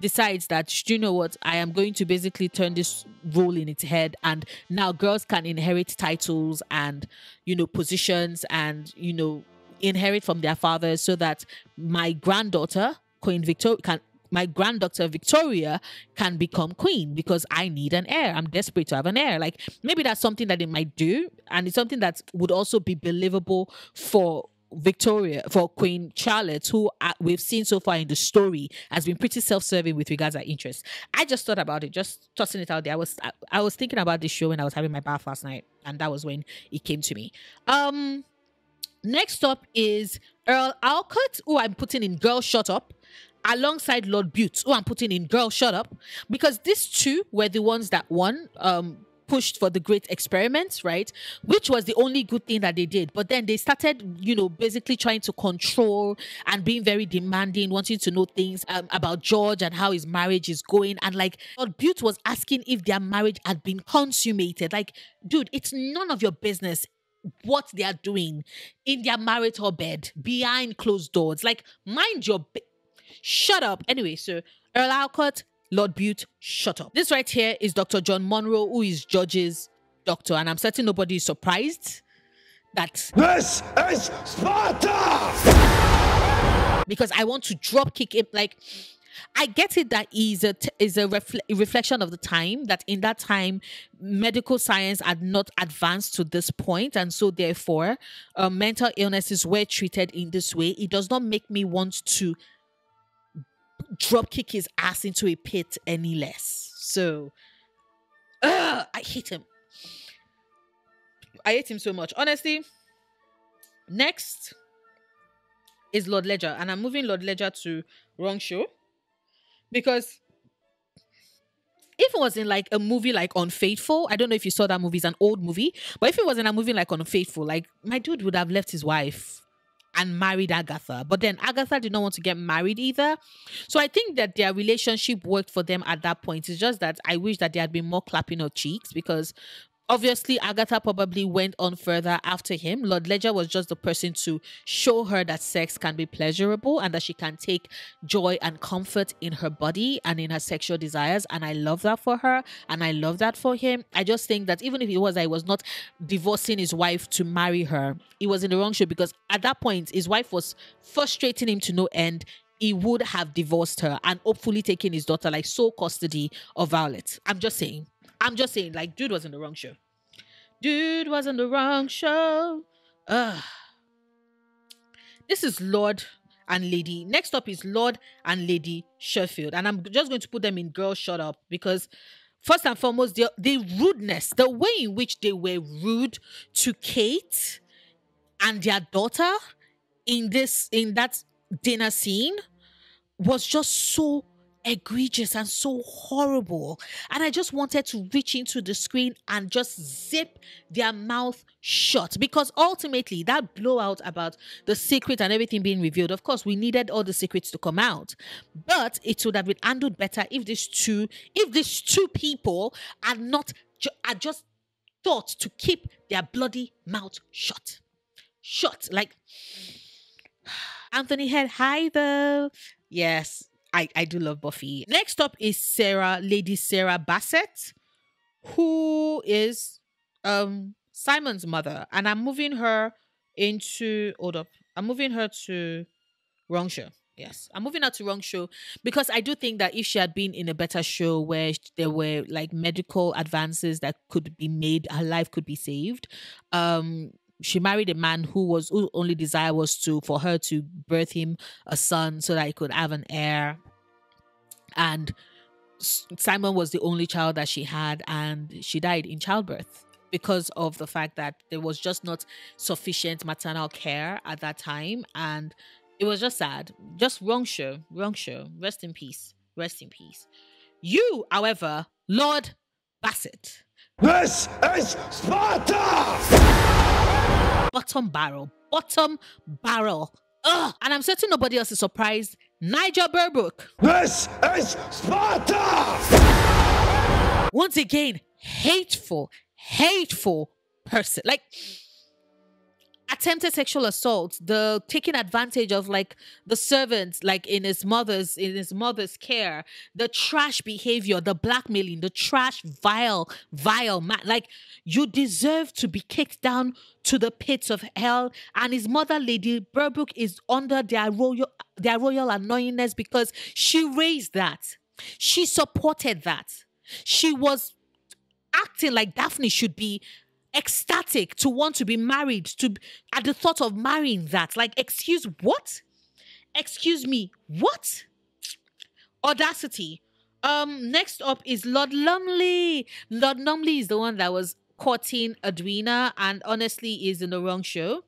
decides that, you know what, I am going to basically turn this role in its head. And now girls can inherit titles and, you know, positions and, you know, inherit from their fathers so that my granddaughter, Queen Victoria, can my granddaughter Victoria can become queen because I need an heir. I'm desperate to have an heir. Like maybe that's something that they might do, and it's something that would also be believable for Victoria, for Queen Charlotte, who uh, we've seen so far in the story has been pretty self-serving with regards to interest. I just thought about it, just tossing it out there. I was I, I was thinking about this show when I was having my bath last night, and that was when it came to me. Um, next up is Earl Harcourt, who I'm putting in Girl Shut Up alongside Lord Bute, who I'm putting in Girl Shut Up, because these two were the ones that won. Um, pushed for the great experiment, right? Which was the only good thing that they did. But then they started, you know, basically trying to control and being very demanding, wanting to know things um, about George and how his marriage is going. And like, Lord Bute was asking if their marriage had been consummated. Like, dude, it's none of your business what they are doing in their marital bed behind closed doors. Like, mind your. Shut up. Anyway, so Earl Harcourt Lord Bute, shut up. This right here is Dr. John Monro, who is George's doctor, and I'm certain nobody is surprised that This is Sparta! because I want to drop kick him. Like, I get it that is a t- is a refle- reflection of the time that in that time medical science had not advanced to this point, and so therefore, uh, mental illnesses were treated in this way. It does not make me want to drop kick his ass into a pit any less. So, ugh, I hate him. I hate him so much. Honestly, next is Lord Ledger, and I'm moving Lord Ledger to wrong show because if it was in like a movie like Unfaithful, I don't know if you saw that movie, it's an old movie, but if it was in a movie like Unfaithful, like my dude would have left his wife and married Agatha. But then Agatha did not want to get married either. So I think that their relationship worked for them at that point. It's just that I wish that there had been more clapping of cheeks because obviously Agatha probably went on further after him. Lord Ledger was just the person to show her that sex can be pleasurable and that she can take joy and comfort in her body and in her sexual desires. And I love that for her. And I love that for him. I just think that even if it was I was not divorcing his wife to marry her, he was in the wrong show because at that point his wife was frustrating him to no end he would have divorced her and hopefully taken his daughter like sole custody of Violet. I'm just saying. I'm just saying, like, dude was in the wrong show. Dude was in the wrong show. Ugh. This is Lord and Lady. Next up is Lord and Lady Sheffield. And I'm just going to put them in girl shut up because first and foremost, the, the rudeness, the way in which they were rude to Kate and their daughter in this in that dinner scene was just so egregious and so horrible. And I just wanted to reach into the screen and just zip their mouth shut because ultimately that blowout about the secret and everything being revealed, of course, we needed all the secrets to come out. But it would have been handled better if these two, if these two people are not, are just thought to keep their bloody mouth shut. Shut. Like, Anthony Head, hi though. Yes, I, I do love Buffy. Next up is Sarah, Lady Sarah Bassett, who is um Simon's mother. And I'm moving her into hold up. I'm moving her to wrong show. Yes, I'm moving her to wrong show because I do think that if she had been in a better show where there were like medical advances that could be made, her life could be saved. Um, she married a man who was whose only desire was to for her to birth him a son so that he could have an heir. And simon was the only child that she had and she died in childbirth because of the fact that there was just not sufficient maternal care at that time. And it was just sad. Just wrong show wrong show. Rest in peace. Rest in peace. You however lord bassett. This is Sparta! Bottom barrel, bottom barrel. Ugh. And I'm certain nobody else is surprised. Nigel Berbrooke, This is Sparta! once again, hateful, hateful person. Like attempted sexual assault, the taking advantage of like the servants, like in his mother's in his mother's care, the trash behavior, the blackmailing, the trash, vile, vile man. Like you deserve to be kicked down to the pits of hell. And his mother, Lady Berbrooke, is under their royal their royal annoyingness because she raised that. She supported that. She was acting like Daphne should be ecstatic to want to be married to at the thought of marrying that. Like excuse what? Excuse me what? Audacity. Um next up is lord lumley. Lord lumley is the one that was courting edwina and honestly is in the wrong show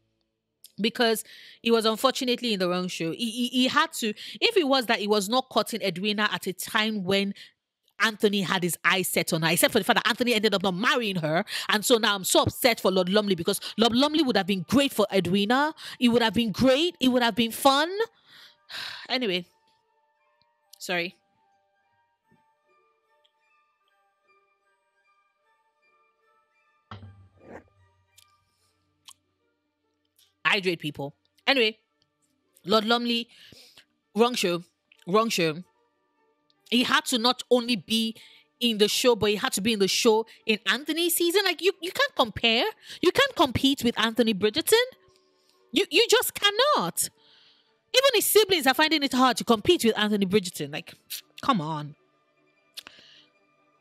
because he was unfortunately in the wrong show. He, he, he had to if it was that he was not courting edwina at a time when Anthony had his eyes set on her, except for the fact that Anthony ended up not marrying her. And so now I'm so upset for Lord Lumley because Lord Lumley would have been great for Edwina. It would have been great. It would have been fun. Anyway, sorry. Hydrate people. Anyway, Lord Lumley, wrong show, wrong show. He had to not only be in the show, but he had to be in the show in Anthony's season. Like you, you can't compare. You can't compete with Anthony Bridgerton. You you just cannot. Even his siblings are finding it hard to compete with Anthony Bridgerton. Like, come on.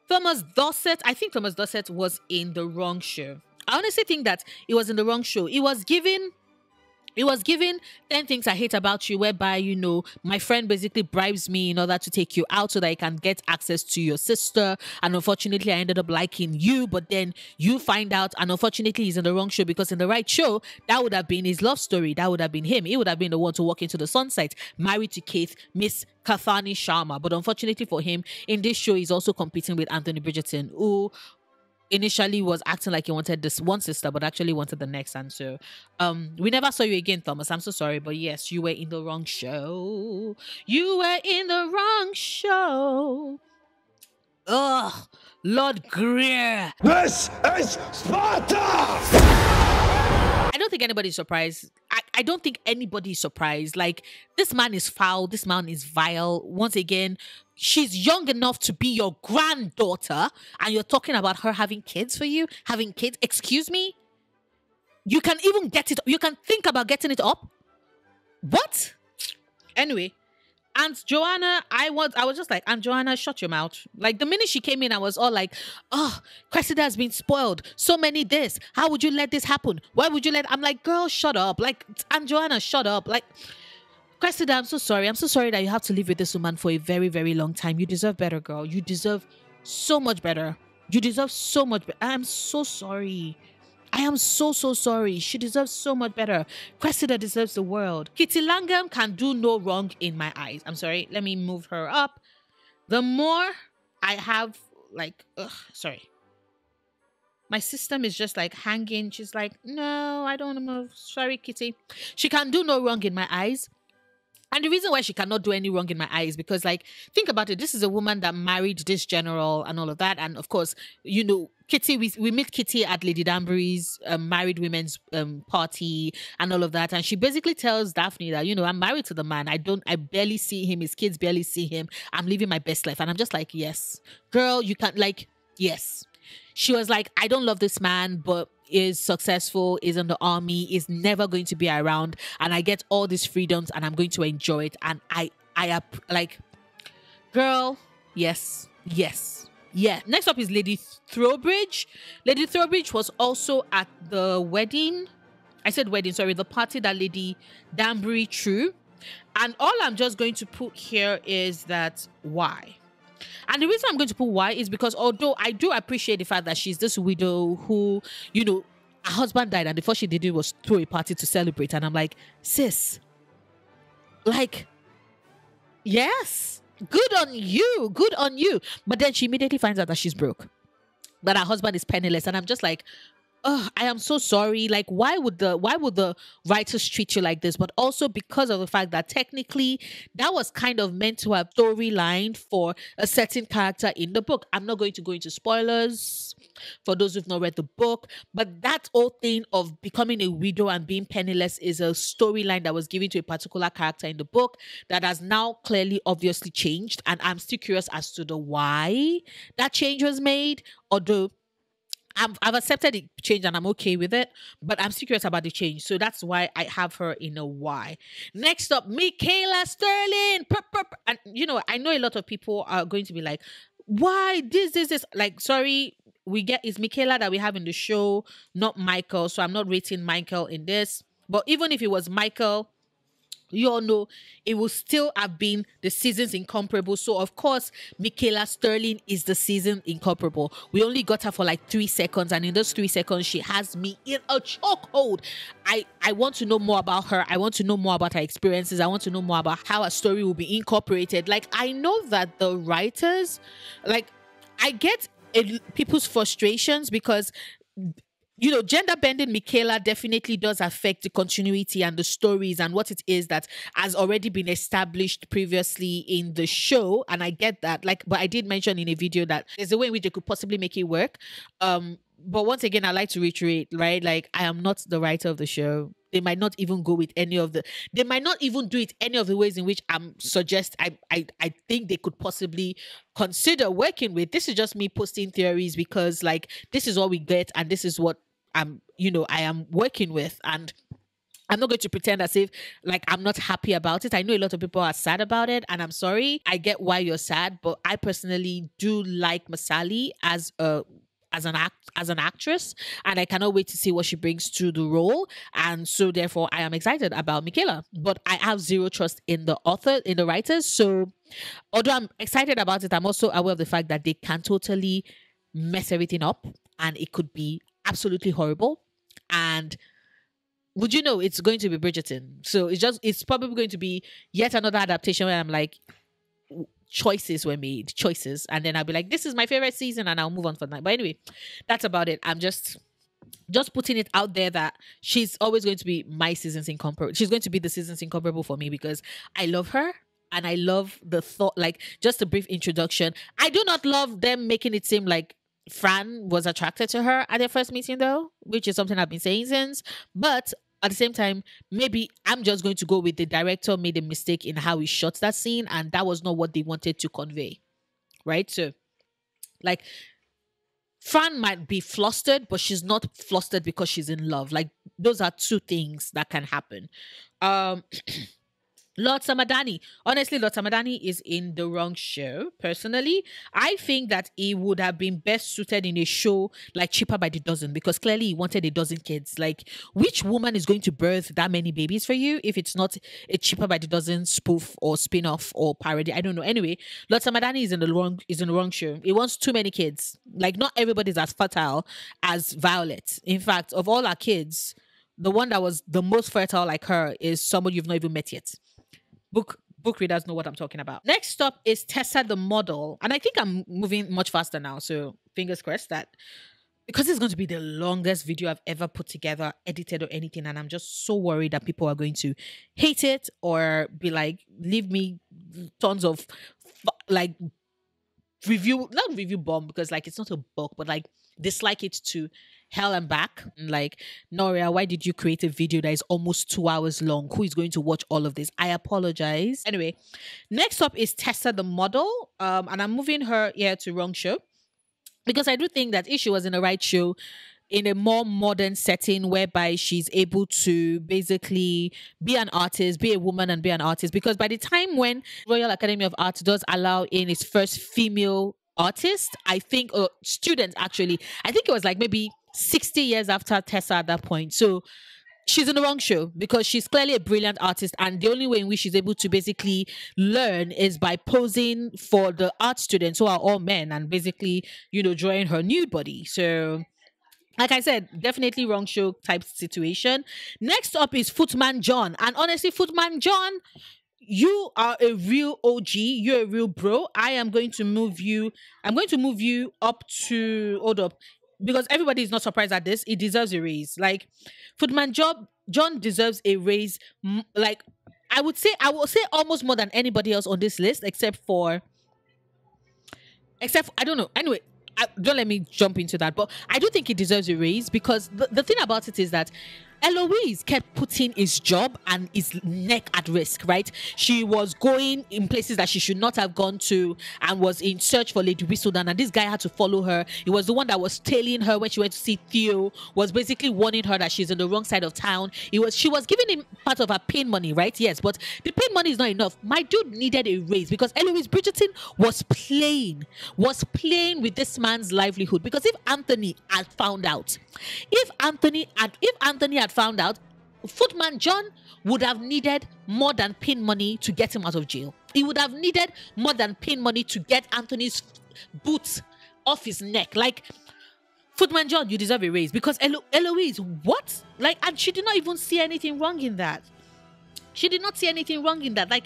Thomas Dorset, I think Thomas Dorset was in the wrong show. I honestly think that it was in the wrong show. It was given it was given 10 things I hate about you, whereby, you know, my friend basically bribes me in order to take you out so that I can get access to your sister. And unfortunately, I ended up liking you, but then you find out, and unfortunately, he's in the wrong show because in the right show, that would have been his love story. That would have been him. He would have been the one to walk into the sunset, married to Kate, Miss Kathani Sharma. But unfortunately for him, in this show, he's also competing with Anthony Bridgerton, who initially was acting like he wanted this one sister, but actually wanted the next. And so um we never saw you again, Thomas. I'm so sorry, but yes, you were in the wrong show. You were in the wrong show. Ugh, Lord Greer. This is Sparta! I don't think anybody's surprised. I, I don't think anybody's surprised. Like, this man is foul. This man is vile. Once again, she's young enough to be your granddaughter, and you're talking about her having kids for you, having kids. Excuse me? You can even get it, you can think about getting it up. What? Anyway, Aunt Joanna, I was I was just like, Aunt Joanna, shut your mouth. Like the minute she came in, I was all like, oh, Cressida has been spoiled. So many this. How would you let this happen? Why would you let I'm like, girl, shut up. Like Aunt Joanna, shut up. Like Cressida, I'm so sorry. I'm so sorry that you have to live with this woman for a very, very long time. You deserve better, girl. You deserve so much better. You deserve so much better. I'm so sorry. I am so, so sorry. She deserves so much better. Cressida deserves the world. Kitty Langham can do no wrong in my eyes. I'm sorry. Let me move her up. The more I have, like, ugh, sorry. My system is just like hanging. She's like, no, I don't want to move. Sorry, Kitty. She can do no wrong in my eyes. And the reason why she cannot do any wrong in my eyes because, like, think about it. This is a woman that married this general and all of that. And of course, you know, Kitty, we, we meet Kitty at Lady Danbury's um, married women's um, party and all of that. And she basically tells Daphne that, you know, I'm married to the man. I don't, I barely see him. His kids barely see him. I'm living my best life. And I'm just like, yes, girl, you can't, like, yes. She was like, I don't love this man, but is successful, is in the army, is never going to be around, and I get all these freedoms and I'm going to enjoy it. And I, I like, girl, yes, yes, yeah. Next up is Lady Trowbridge. Lady Trowbridge was also at the wedding. I said wedding, sorry, the party that Lady Danbury threw. And all I'm just going to put here is that why? And the reason I'm going to put why is because although I do appreciate the fact that she's this widow who, you know, her husband died and the first she did it was throw a party to celebrate. And I'm like, sis, like, yes, good on you, good on you. But then she immediately finds out that she's broke, that her husband is penniless. And I'm just like, oh, I am so sorry. Like, why would the why would the writers treat you like this? But also because of the fact that technically that was kind of meant to have storyline for a certain character in the book. I'm not going to go into spoilers for those who've not read the book, but that whole thing of becoming a widow and being penniless is a storyline that was given to a particular character in the book that has now clearly obviously changed. And I'm still curious as to the why that change was made, although I've, I've accepted the change and I'm okay with it, but I'm curious about the change. So that's why I have her in a Y. Next up, Michaela Stirling. And you know, I know a lot of people are going to be like, why this, this, this? Like, sorry, we get it's Michaela that we have in the show, not Michael. So I'm not rating Michael in this. But even if it was Michael, you all know it will still have been the season's incomparable. So of course, Michaela Stirling is the season incomparable. We only got her for like three seconds, and in those three seconds, she has me in a chokehold. I I want to know more about her. I want to know more about her experiences. I want to know more about how her story will be incorporated. Like I know that the writers, like I get it, people's frustrations because you know, gender bending Michaela definitely does affect the continuity and the stories and what it is that has already been established previously in the show. And I get that. Like, but I did mention in a video that there's a way in which they could possibly make it work. Um, but once again, I like to reiterate, right? Like, I am not the writer of the show. They might not even go with any of the. They might not even do it any of the ways in which I'm suggest. I I I think they could possibly consider working with. This is just me posting theories because like this is what we get and this is what I'm, you know, I am working with. And I'm not going to pretend as if like I'm not happy about it. I know a lot of people are sad about it, and I'm sorry. I get why you're sad, but I personally do like Masali as a as an act as an actress, and I cannot wait to see what she brings to the role. And so therefore I am excited about Michaela. But I have zero trust in the author, in the writers. So although I'm excited about it, I'm also aware of the fact that they can totally mess everything up and it could be absolutely horrible. And would you know it's going to be Bridgerton? So it's just it's probably going to be yet another adaptation where I'm like choices were made, choices, and then I'll be like, this is my favorite season, and I'll move on for that. But anyway, that's about it. I'm just just putting it out there that she's always going to be my season's incomparable. She's going to be the season's incomparable for me because I love her and I love the thought. Like just a brief introduction. I do not love them making it seem like Fran was attracted to her at their first meeting, though, which is something I've been saying since. But at the same time, maybe I'm just going to go with the director made a mistake in how he shot that scene, and that was not what they wanted to convey. Right? So, like, Fran might be flustered, but she's not flustered because she's in love. Like, those are two things that can happen. Um, Lord Samadani. Honestly, Lord Samadani is in the wrong show. Personally, I think that he would have been best suited in a show like Cheaper by the Dozen because clearly he wanted a dozen kids. Like, which woman is going to birth that many babies for you if it's not a Cheaper by the Dozen spoof or spin off or parody? I don't know. Anyway, Lord Samadani is in the wrong is in the wrong show. He wants too many kids. Like, not everybody's as fertile as Violet. In fact, of all our kids, the one that was the most fertile like her is someone you've not even met yet book book readers know what I'm talking about. Next up is Tessa the model. And I think I'm moving much faster now. So fingers crossed that because it's going to be the longest video I've ever put together, edited or anything. And I'm just so worried that people are going to hate it or be like, leave me tons of like review, not review bomb because like it's not a book, but like dislike it to hell and back. Like, Noria, why did you create a video that is almost two hours long? Who is going to watch all of this? I apologize. Anyway, next up is Tessa the model. Um, and I'm moving her here to wrong show. Because I do think that if she was in the right show, in a more modern setting whereby she's able to basically be an artist, be a woman and be an artist. Because by the time when Royal Academy of Arts does allow in its first female artist, I think, or student actually, I think it was like maybe 60 years after Tessa at that point. So she's in the wrong show because she's clearly a brilliant artist and the only way in which she's able to basically learn is by posing for the art students who are all men and basically you know drawing her nude body so like I said, definitely wrong show type situation. Next up is Footman John. And honestly, Footman John, you are a real OG. You're a real bro. I am going to move you. I'm going to move you up to hold up because everybody is not surprised at this. He deserves a raise. Like Footman Job John deserves a raise. Like I would say, I would say almost more than anybody else on this list, except for, except for, I don't know. Anyway, I, don't let me jump into that, but I do think he deserves a raise because the, the thing about it is that Eloise kept putting his job and his neck at risk, right? She was going in places that she should not have gone to and was in search for Lady Whistledown. And this guy had to follow her. He was the one that was tailing her when she went to see Theo, was basically warning her that she's on the wrong side of town. He was she was giving him part of her pin money, right? Yes, but the pin money is not enough. My dude needed a raise because Eloise Bridgerton was playing, was playing with this man's livelihood. Because if Anthony had found out, if Anthony had if Anthony had found out, Footman John would have needed more than pin money to get him out of jail. He would have needed more than pin money to get Anthony's boots off his neck. Like, Footman John, you deserve a raise because Elo- Eloise, what? Like, and she did not even see anything wrong in that. She did not see anything wrong in that. Like,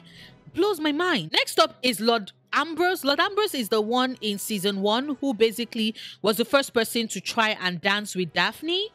blows my mind. Next up is Lord Ambrose. Lord Ambrose is the one in season one who basically was the first person to try and dance with Daphne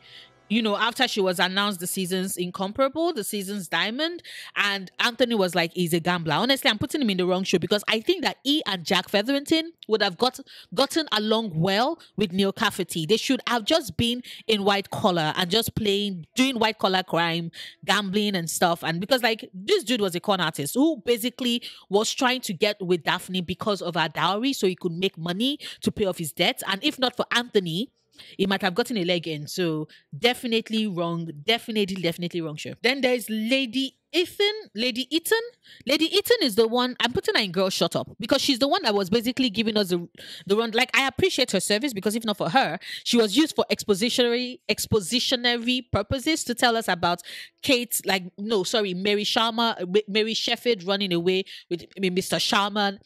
you know, after she was announced the season's incomparable, the season's diamond, and Anthony was like, he's a gambler. Honestly, I'm putting him in the wrong show because I think that he and Jack Featherington would have got gotten along well with Neal Caffrey. They should have just been in white collar and just playing, doing white collar crime, gambling and stuff. And because like this dude was a con artist who basically was trying to get with Daphne because of her dowry, so he could make money to pay off his debts. And if not for Anthony, he might have gotten a leg in. So definitely wrong. Definitely, definitely wrong show. Then there's Lady Ethan, Lady Eaton. Lady Eaton is the one I'm putting her in girl shut up because she's the one that was basically giving us the the run. Like I appreciate her service because if not for her, she was used for expositionary expositionary purposes to tell us about Kate, like no, sorry, Mary Sharma, Mary Sheffield running away with Mr. Sharman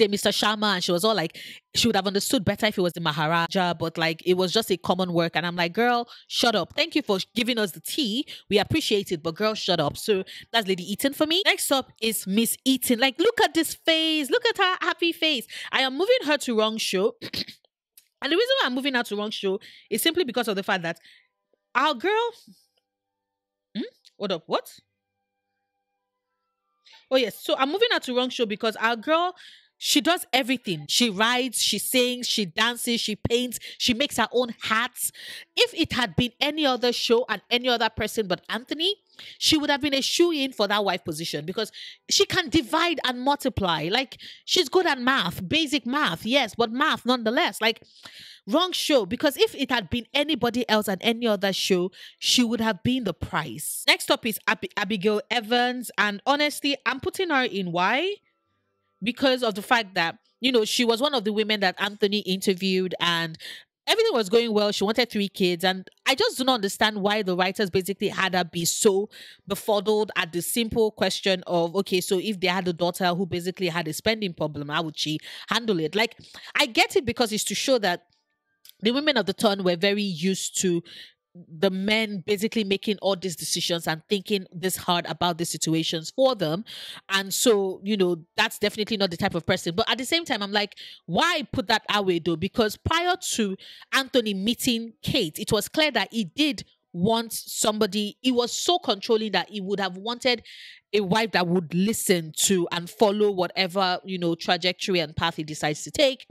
with Mr. Sharma, and she was all like, she would have understood better if it was the Maharaja, but like it was just a common work. And I'm like, girl, shut up. Thank you for giving us the tea. We appreciate it, but girl, shut up. So that's Lady Eaton for me. Next up is Miss Eaton. Like, look at this face. Look at her happy face. I am moving her to wrong show. and the reason why I'm moving her to wrong show is simply because of the fact that our girl. Hmm? What up? What? Oh yes, so I'm moving her to wrong show because our girl she does everything. She writes, she sings, she dances, she paints, she makes her own hats. If it had been any other show and any other person but Anthony, she would have been a shoe in for that wife position because she can divide and multiply. Like she's good at math, basic math, yes, but math nonetheless. Like wrong show because if it had been anybody else and any other show, she would have been the prize. Next up is Ab- Abigail Evans, and honestly, I'm putting her in why because of the fact that you know she was one of the women that Anthony interviewed and everything was going well. She wanted three kids, and I just do not understand why the writers basically had her be so befuddled at the simple question of okay, so if they had a daughter who basically had a spending problem, how would she handle it? Like, I get it because it's to show that the women of the ton were very used to the men basically making all these decisions and thinking this hard about the situations for them. And so, you know, that's definitely not the type of person. But at the same time, I'm like, why put that away though? Because prior to Anthony meeting Kate, it was clear that he did want somebody, he was so controlling that he would have wanted a wife that would listen to and follow whatever, you know, trajectory and path he decides to take.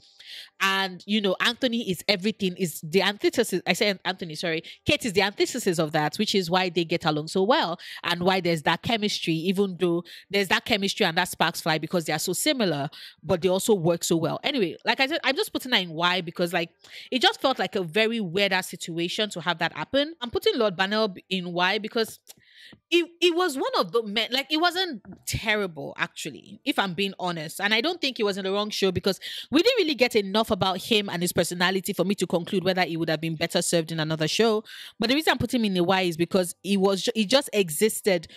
And, you know, Anthony is everything, is the antithesis. I say Anthony, sorry. Kate is the antithesis of that, which is why they get along so well and why there's that chemistry, even though there's that chemistry and that sparks fly because they are so similar, but they also work so well. Anyway, like I said, I'm just putting that in why because, like, it just felt like a very weird situation to have that happen. I'm putting Lord Bannell in why because it, it was one of the men like it wasn't terrible actually if i'm being honest. And i don't think it was in the wrong show because we didn't really get enough about him and his personality for me to conclude whether he would have been better served in another show. But the reason i'm putting him in the why is because he was he just existed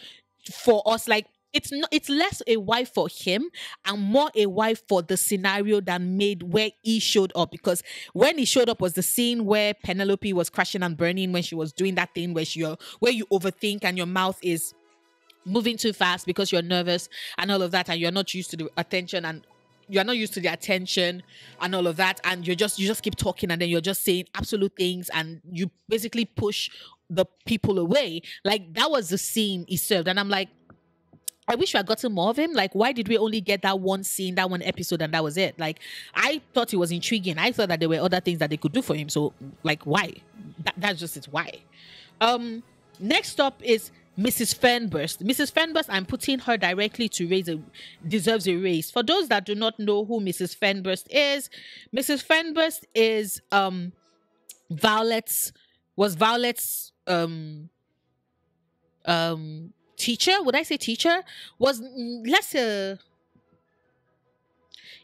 for us like it's not it's less a wife for him and more a wife for the scenario that made where he showed up. Because when he showed up was the scene where Penelope was crashing and burning when she was doing that thing where you where you overthink and your mouth is moving too fast because you're nervous and all of that and you're not used to the attention and you're not used to the attention and all of that. And you're just you just keep talking and then you're just saying absolute things and you basically push the people away. Like that was the scene he served. And i'm like I wish we had gotten more of him. Like, why did we only get that one scene, that one episode, and that was it? Like, I thought it was intriguing. I thought that there were other things that they could do for him. So, like, why? That, that's just it. Why? Um, next up is Mrs. Fernburst. Mrs. Fernburst, I'm putting her directly to raise a deserves a raise. For those that do not know who Mrs. Fernburst is, Mrs. Fernburst is um Violet's was Violet's um um teacher would i say teacher was less a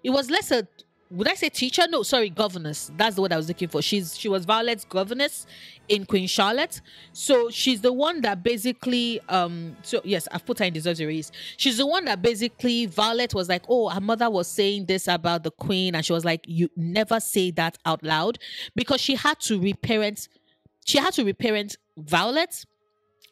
it was less a would I say teacher? No, sorry, governess. That's the word I was looking for. She's she was Violet's governess in Queen Charlotte. So she's the one that basically um so yes, I've put her in deserves a raise. She's the one that basically Violet was like, Oh, her mother was saying this about the queen, and she was like, You never say that out loud because she had to reparent she had to reparent Violet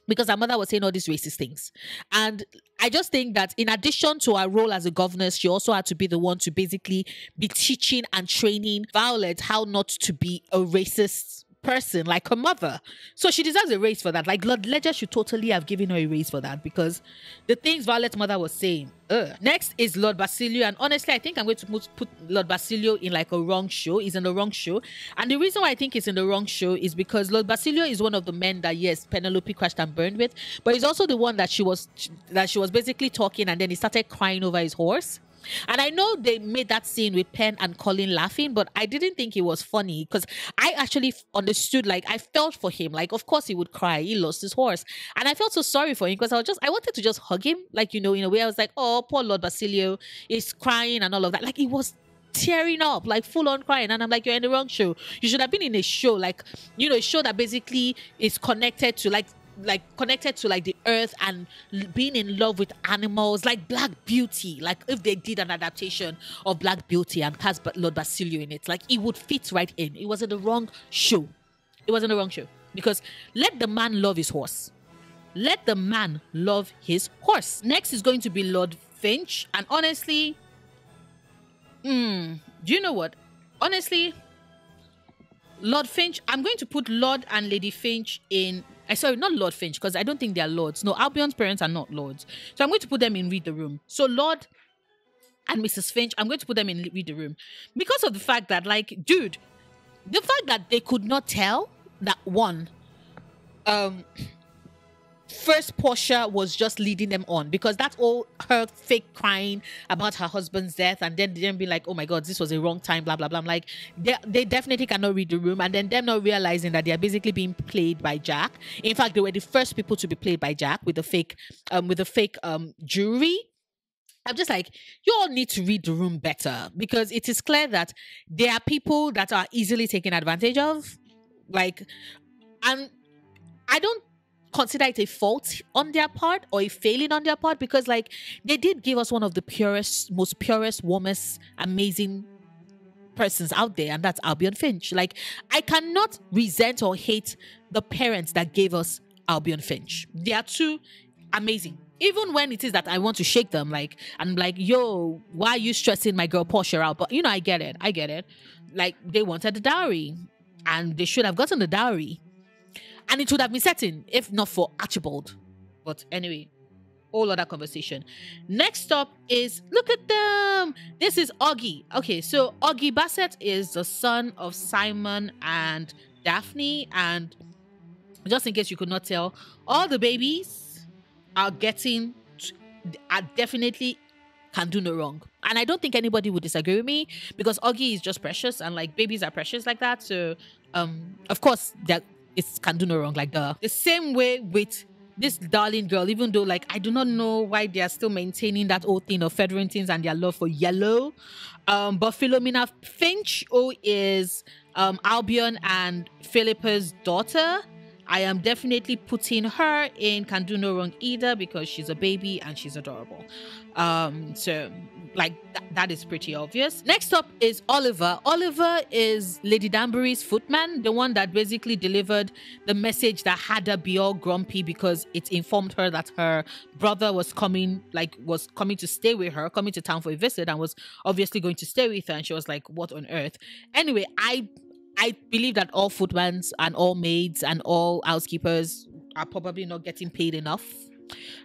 because her mother was saying all these racist things. And I just think that in addition to her role as a governess, she also had to be the one to basically be teaching and training Violet how not to be a racist person like her mother. So she deserves a raise for that. Like Lord Ledger should totally have given her a raise for that because the things Violet's mother was saying. Ugh. Next is Lord Basilio, and honestly, I think I'm going to put, Lord Basilio in like a wrong show. He's in the wrong show, and the reason why I think he's in the wrong show is because Lord Basilio is one of the men that yes, Penelope crashed and burned with, but he's also the one that she was that she was basically talking, and then he started crying over his horse. And I know they made that scene with Pen and Colin laughing, but I didn't think it was funny because I actually understood, like, I felt for him. Like, of course, he would cry. He lost his horse. And I felt so sorry for him because I was just, I wanted to just hug him. Like, you know, in a way, I was like, oh, poor Lord Basilio is crying and all of that. Like, it was tearing up, like full on crying. And I'm like, you're in the wrong show. You should have been in a show, like, you know, a show that basically is connected to like like connected to like the earth and being in love with animals like black beauty like if they did an adaptation of black beauty and cast lord basilio in it like it would fit right in. It was in the wrong show. It was in the wrong show. Because let the man love his horse. Let the man love his horse. Next is going to be lord finch. And honestly mm, do you know what? Honestly lord finch i'm going to put lord and lady finch in I sorry, not Lord Finch, because I don't think they are lords. No, Albion's parents are not lords. So I'm going to put them in read the room. So Lord and Mrs. Finch, I'm going to put them in read the room. Because of the fact that, like, dude, the fact that they could not tell that one, um, first Portia was just leading them on because that's all her fake crying about her husband's death, and then them be like, "Oh my God, this was a wrong time." Blah blah blah. I'm like, they, they definitely cannot read the room, and then them not realizing that they are basically being played by Jack. In fact, they were the first people to be played by Jack with the fake, um, with the fake um jewelry. I'm just like, you all need to read the room better because it is clear that there are people that are easily taken advantage of. Like, and I don't consider it a fault on their part or a failing on their part because like they did give us one of the purest most purest warmest amazing persons out there and that's albion finch. Like i cannot resent or hate the parents that gave us albion finch. They are too amazing. Even when it is that i want to shake them like i'm like yo why are you stressing my girl portia out? But you know i get it. I get it. Like they wanted the dowry and they should have gotten the dowry and it would have been certain if not for Archibald. But anyway, all other conversation. Next up is look at them. This is Augie. Okay, so Augie Bassett is the son of Simon and Daphne. And just in case you could not tell, all the babies are getting are definitely can do no wrong. And I don't think anybody would disagree with me because Augie is just precious and like babies are precious like that. So um of course that it can do no wrong. Like the the same way with this darling girl, even though like I do not know why they are still maintaining that old thing of Featheringtons and their love for yellow. Um, but Philomena Finch, who is um Albion and Philippa's daughter, I am definitely putting her in Can Do No Wrong either because she's a baby and she's adorable. Um, so like th- that is pretty obvious. Next up is Oliver. Oliver is Lady Danbury's footman, the one that basically delivered the message that had her be all grumpy because it informed her that her brother was coming, like was coming to stay with her, coming to town for a visit, and was obviously going to stay with her. And she was like, "What on earth?" Anyway, I I believe that all footmans and all maids and all housekeepers are probably not getting paid enough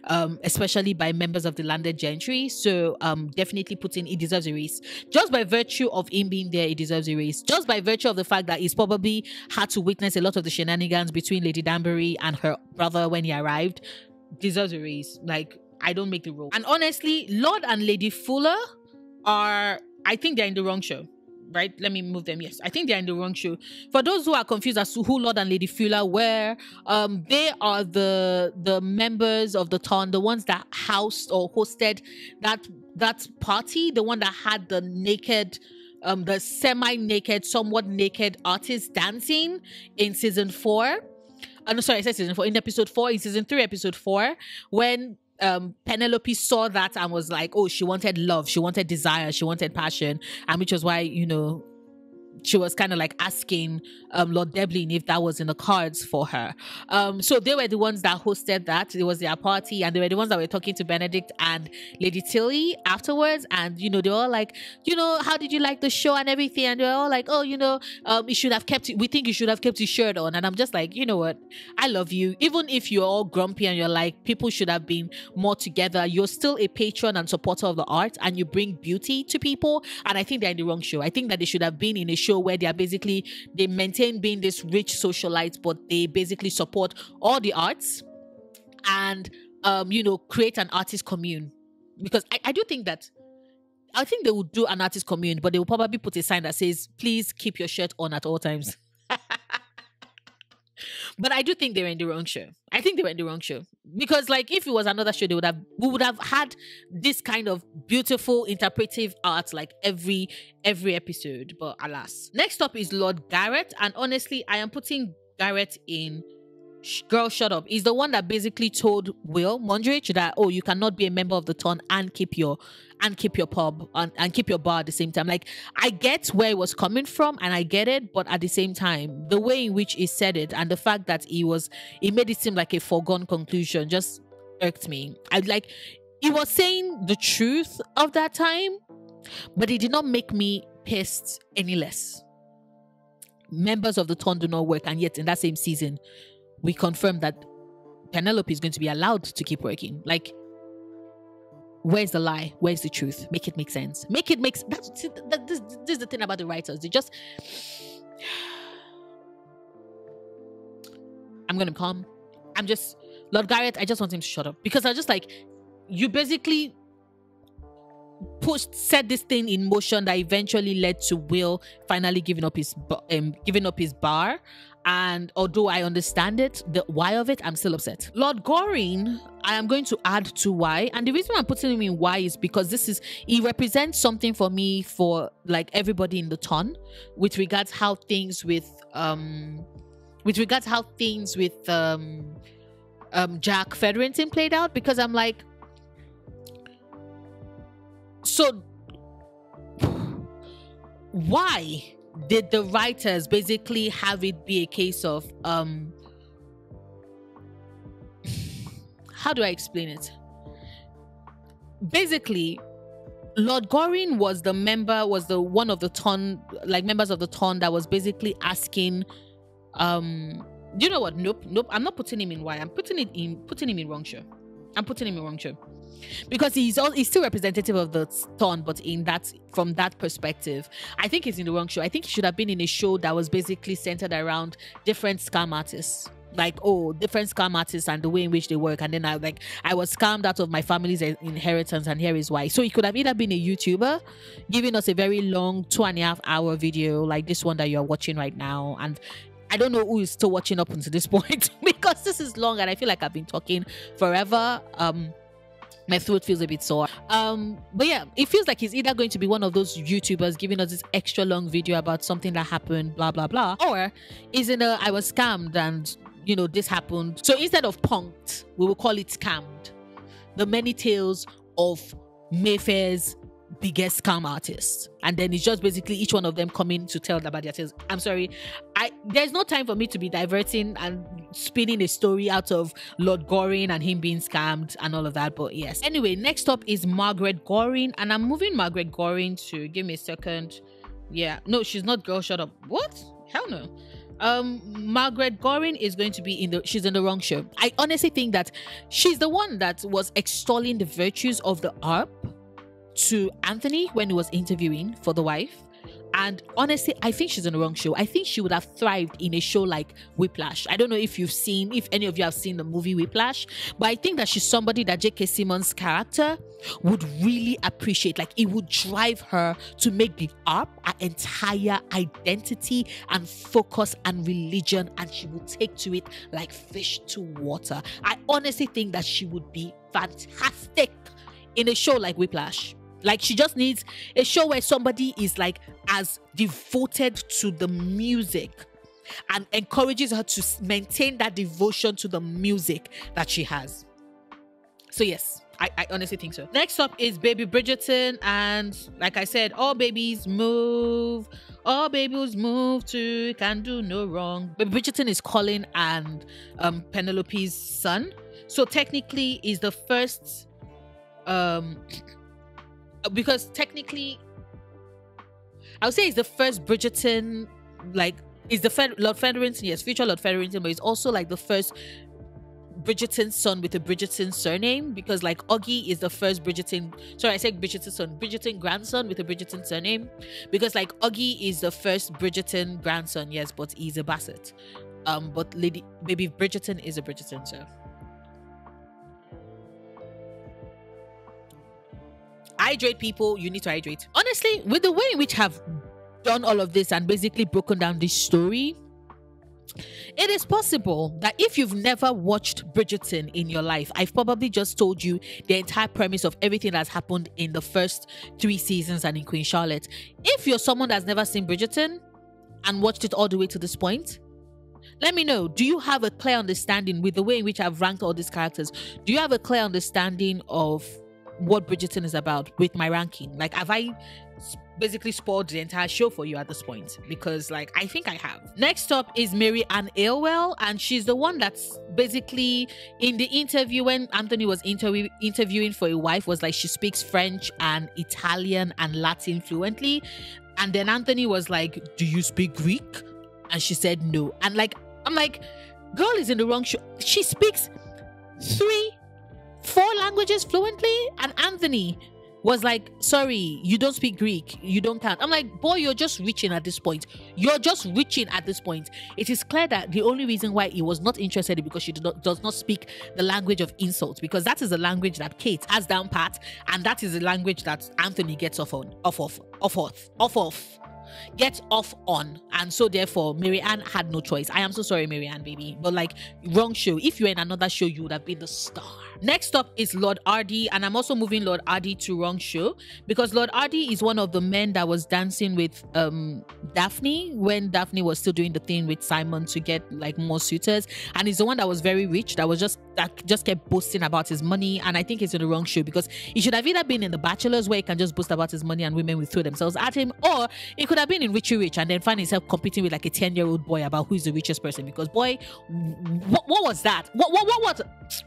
um, especially by members of the landed gentry. So um, definitely putting he deserves a raise. Just by virtue of him being there, he deserves a raise. Just by virtue of the fact that he's probably had to witness a lot of the shenanigans between Lady Danbury and her brother when he arrived, deserves a raise. Like I don't make the rule. And honestly, Lord and Lady Fuller are I think they're in the wrong show right? Let me move them. Yes, I think they're in the wrong show. For those who are confused as to who Lord and Lady Fuller were, um, they are the the members of the town, the ones that housed or hosted that that party, the one that had the naked um the semi-naked, somewhat naked artist dancing in season four. I'm sorry, I said season four. In episode four, in season three, episode four, when um Penelope saw that and was like, oh, she wanted love, she wanted desire, she wanted passion, and which was why, you know, she was kind of like asking um, Lord Debling if that was in the cards for her. Um, so they were the ones that hosted that. It was their party, and they were the ones that were talking to Benedict and Lady Tilly afterwards. And you know, they were all like, you know, how did you like the show and everything? And they were all like, oh, you know, um, you should have kept. It, we think you should have kept your shirt on. And I'm just like, you know what? I love you. Even if you're all grumpy and you're like, people should have been more together. You're still a patron and supporter of the art, and you bring beauty to people. And I think they're in the wrong show. I think that they should have been in a show where they are basically they maintain being this rich socialites, but they basically support all the arts and um, you know, create an artist commune. Because I, I do think that I think they would do an artist commune, but they will probably put a sign that says, please keep your shirt on at all times. But I do think they were in the wrong show. I think they were in the wrong show because, like, if it was another show, they would have we would have had this kind of beautiful interpretive art like every every episode. But alas, next up is Lord Garrett, and honestly, I am putting Garrett in girl shut up. Is the one that basically told will mondrich that oh you cannot be a member of the ton and keep your and keep your pub and, and keep your bar at the same time. Like i get where it was coming from and i get it but at the same time the way in which he said it and the fact that he was he made it seem like a foregone conclusion just irked me. I like he was saying the truth of that time but it did not make me pissed any less. Members of the ton do not work and yet in that same season we confirm that Penelope is going to be allowed to keep working. Like, where's the lie? Where's the truth? Make it make sense. Make it make that's that, this, this is the thing about the writers. They just I'm gonna calm. I'm just Lord Garrett, I just want him to shut up. Because I'm just like you basically pushed set this thing in motion that eventually led to Will finally giving up his um, giving up his bar and although I understand it, the why of it, I'm still upset. Lord Goring, I am going to add to why. And the reason I'm putting him in why is because this is, he represents something for me for like everybody in the ton with regards how things with, um, with regards how things with, um, um, Jack Featherington played out because I'm like, so why did the writers basically have it be a case of um how do I explain it? Basically, Lord Goring was the member, was the one of the ton, like members of the ton that was basically asking, um, you know what? Nope, nope. I'm not putting him in why. I'm putting it in, putting him in wrong show. I'm putting him in wrong show because he's all he's still representative of the ton, but in that from that perspective, I think he's in the wrong show. I think he should have been in a show that was basically centered around different scam artists like oh different scam artists and the way in which they work and then i like i was scammed out of my family's inheritance and here is why so he could have either been a youtuber giving us a very long two and a half hour video like this one that you're watching right now and I don't know who is still watching up until this point because this is long and I feel like I've been talking forever. Um, my throat feels a bit sore. Um, but yeah, it feels like he's either going to be one of those YouTubers giving us this extra long video about something that happened, blah blah blah, or is in a I was scammed and you know this happened. So instead of punked, we will call it scammed. The many tales of Mayfair's biggest scam artists. And then it's just basically each one of them coming to tell about their tales. I'm sorry. I there's no time for me to be diverting and spinning a story out of lord goring and him being scammed and all of that but yes. Anyway next up is margaret goring and i'm moving margaret goring to give me a second. Yeah no she's not girl shut up. What? Hell no. Um margaret goring is going to be in the she's in the wrong show. I honestly think that she's the one that was extolling the virtues of the ARP to Anthony when he was interviewing for the wife. And honestly, I think she's in the wrong show. I think she would have thrived in a show like Whiplash. I don't know if you've seen, if any of you have seen the movie Whiplash, but I think that she's somebody that J.K. Simmons' character would really appreciate. Like, it would drive her to make the ARP her entire identity and focus and religion, and she would take to it like fish to water. I honestly think that she would be fantastic in a show like Whiplash. Like she just needs a show where somebody is like as devoted to the music and encourages her to maintain that devotion to the music that she has. So yes, I, I, honestly think so. Next up is Baby Bridgerton, and like I said, all babies move, all babies move to can do no wrong. Baby Bridgerton is Colin and um, Penelope's son, so technically is the first, um, because technically, I would say it's the first Bridgerton, like is the Fed- Lord Featherington, yes, future Lord Featherington, but it's also like the first Bridgerton son with a Bridgerton surname because like Augie is the first Bridgerton sorry I said Bridgerton son Bridgerton grandson with a Bridgerton surname because like Augie is the first Bridgerton grandson yes but he's a Bassett um but lady baby Bridgerton is a Bridgerton so hydrate people you need to hydrate honestly with the way in which have done all of this and basically broken down this story it is possible that if you've never watched Bridgerton in your life, I've probably just told you the entire premise of everything that's happened in the first three seasons and in Queen Charlotte. If you're someone that's never seen Bridgerton and watched it all the way to this point, let me know. Do you have a clear understanding with the way in which I've ranked all these characters? Do you have a clear understanding of what Bridgerton is about with my ranking? Like, have I basically spoiled the entire show for you at this point? Because like I think I have. Next up is Mary Ann Aylwell and she's the one that's basically in the interview when Anthony was interview- interviewing for a wife was like she speaks French and Italian and Latin fluently. And then Anthony was like do you speak Greek? And she said no. And like I'm like girl is in the wrong show. She speaks three four languages fluently and Anthony was like, sorry, you don't speak Greek, you don't count. I'm like, boy, you're just reaching at this point. You're just reaching at this point. It is clear that the only reason why he was not interested is because she not, does not speak the language of insult, because that is the language that Kate has down pat, and that is the language that Anthony gets off on, off off, off off, off off get off on. And so therefore, Marianne had no choice. I am so sorry, Marianne, baby. But like wrong show. If you're in another show, you would have been the star. Next up is Lord Ardy, and I'm also moving Lord Ardy to wrong show because Lord Ardy is one of the men that was dancing with um Daphne when Daphne was still doing the thing with Simon to get like more suitors, and he's the one that was very rich that was just that just kept boasting about his money. And I think he's in the wrong show because he should have either been in the Bachelors where he can just boast about his money and women will throw themselves at him, or he could have been in Richie Rich and then find himself competing with like a 10 year old boy about who's the richest person. Because boy, what, what was that? What what what what?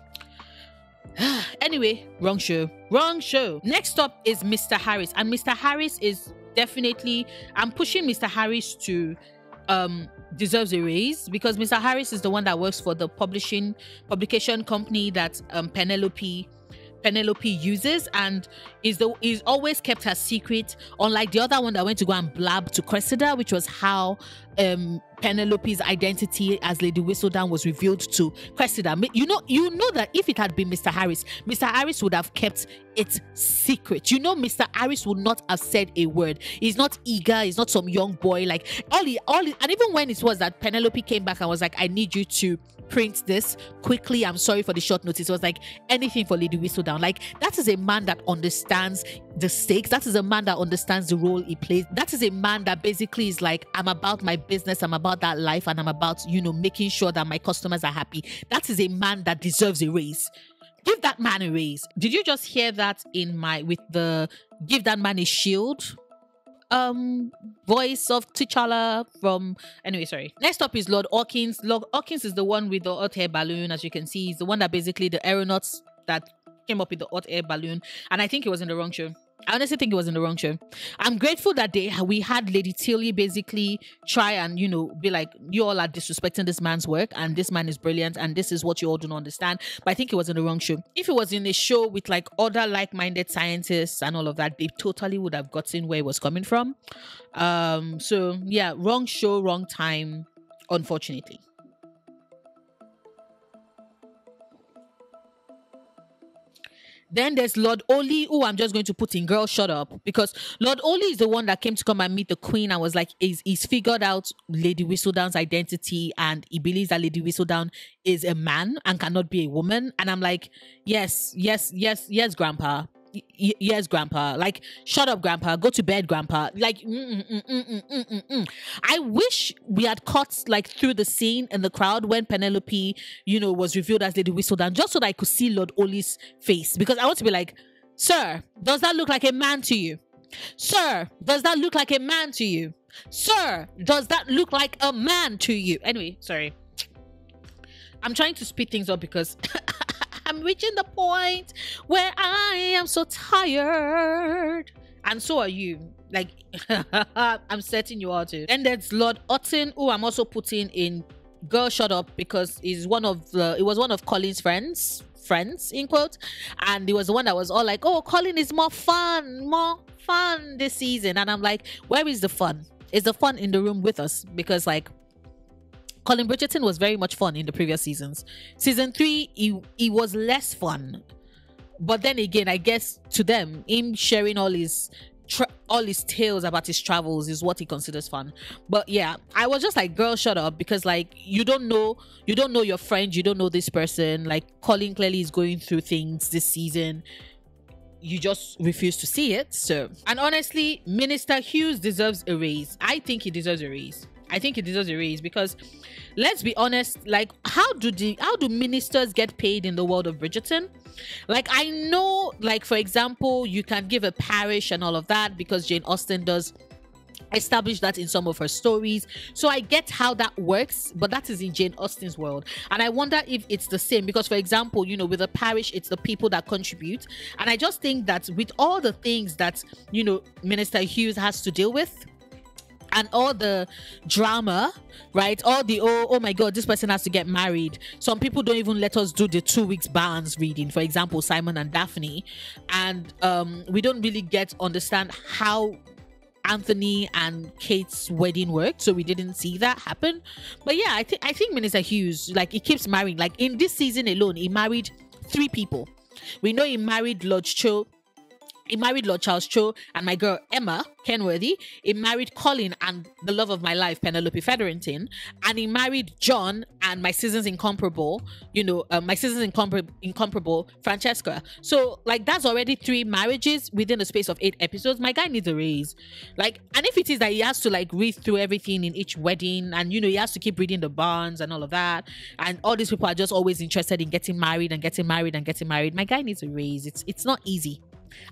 anyway, wrong show. Wrong show. Next up is Mr. Harris. And Mr. Harris is definitely I'm pushing Mr. Harris to um deserves a raise because Mr. Harris is the one that works for the publishing publication company that um Penelope Penelope uses and is the is always kept her secret, unlike the other one that went to go and blab to Cressida, which was how um Penelope's identity as Lady Whistledown was revealed to Cressida. You know, you know that if it had been Mr. Harris, Mr. Harris would have kept it secret. You know, Mr. Harris would not have said a word. He's not eager, he's not some young boy. Like all he all he, and even when it was that Penelope came back and was like, I need you to print this quickly. I'm sorry for the short notice. It was like anything for Lady Whistledown. Like that is a man that understands the stakes. That is a man that understands the role he plays. That is a man that basically is like, I'm about my business, I'm about that life, and I'm about, you know, making sure that my customers are happy. That is a man that deserves a raise. Give that man a raise. Did you just hear that in my with the give that man a shield um voice of T'Challa from anyway sorry next up is Lord Hawkins Lord Hawkins is the one with the hot air balloon as you can see he's the one that basically the aeronauts that came up with the hot air balloon and I think he was in the wrong show I honestly think it was in the wrong show. I'm grateful that they we had Lady Tilly basically try and you know be like you all are disrespecting this man's work and this man is brilliant and this is what you all don't understand. But I think it was in the wrong show. If it was in a show with like other like-minded scientists and all of that, they totally would have gotten where it was coming from. Um, so yeah, wrong show, wrong time, unfortunately. Then there's Lord Oli, who I'm just going to put in girl, shut up. Because Lord Oli is the one that came to come and meet the queen and was like, he's, he's figured out Lady Whistledown's identity and he believes that Lady Whistledown is a man and cannot be a woman. And I'm like, yes, yes, yes, yes, grandpa. Yes, grandpa. Like, shut up, grandpa. Go to bed, grandpa. Like, mm, mm, mm, mm, mm, I wish we had caught like through the scene in the crowd when Penelope, you know, was revealed as Lady Whistledown, just so that I could see Lord Oli's face because I want to be like, sir, does that look like a man to you? Sir, does that look like a man to you? Sir, does that look like a man to you? Anyway, sorry. I'm trying to speed things up because I'm reaching the point where I am so tired. And so are you. Like, I'm setting you out too. Then there's Lord Otten, who I'm also putting in Girl Shut Up because he's one of the, it was one of Colin's friends, friends, in quote. And he was the one that was all like, oh, Colin is more fun, more fun this season. And I'm like, where is the fun? Is the fun in the room with us? Because, like, Colin Bridgerton was very much fun in the previous seasons. Season three, he, he was less fun. But then again, I guess to them, him sharing all his tra- all his tales about his travels is what he considers fun. But yeah, I was just like, girl, shut up, because like you don't know, you don't know your friend, you don't know this person. Like Colin clearly is going through things this season. You just refuse to see it. So, and honestly, Minister Hughes deserves a raise. I think he deserves a raise. I think he deserves a raise because let's be honest, like how do the how do ministers get paid in the world of Bridgerton? Like I know, like for example, you can give a parish and all of that because Jane Austen does establish that in some of her stories. So I get how that works, but that is in Jane Austen's world. And I wonder if it's the same because, for example, you know, with a parish, it's the people that contribute. And I just think that with all the things that, you know, Minister Hughes has to deal with, and all the drama, right? All the oh, oh my god, this person has to get married. Some people don't even let us do the two weeks banns reading, for example, Simon and Daphne, and um, we don't really get understand how Anthony and Kate's wedding worked, so we didn't see that happen. But yeah, I think I think Minister Hughes, like he keeps marrying. Like in this season alone, he married three people. We know he married Lord Cho, he married Lord Charles Cho and my girl Emma Kenworthy. He married Colin and the love of my life, Penelope Featherington. And he married John and my season's incomparable, you know, uh, my season's incompar- incomparable, Francesca. So, like, that's already three marriages within the space of eight episodes. My guy needs a raise. Like, and if it is that he has to, like, read through everything in each wedding and, you know, he has to keep reading the bonds and all of that, and all these people are just always interested in getting married and getting married and getting married, my guy needs a raise. It's, it's not easy.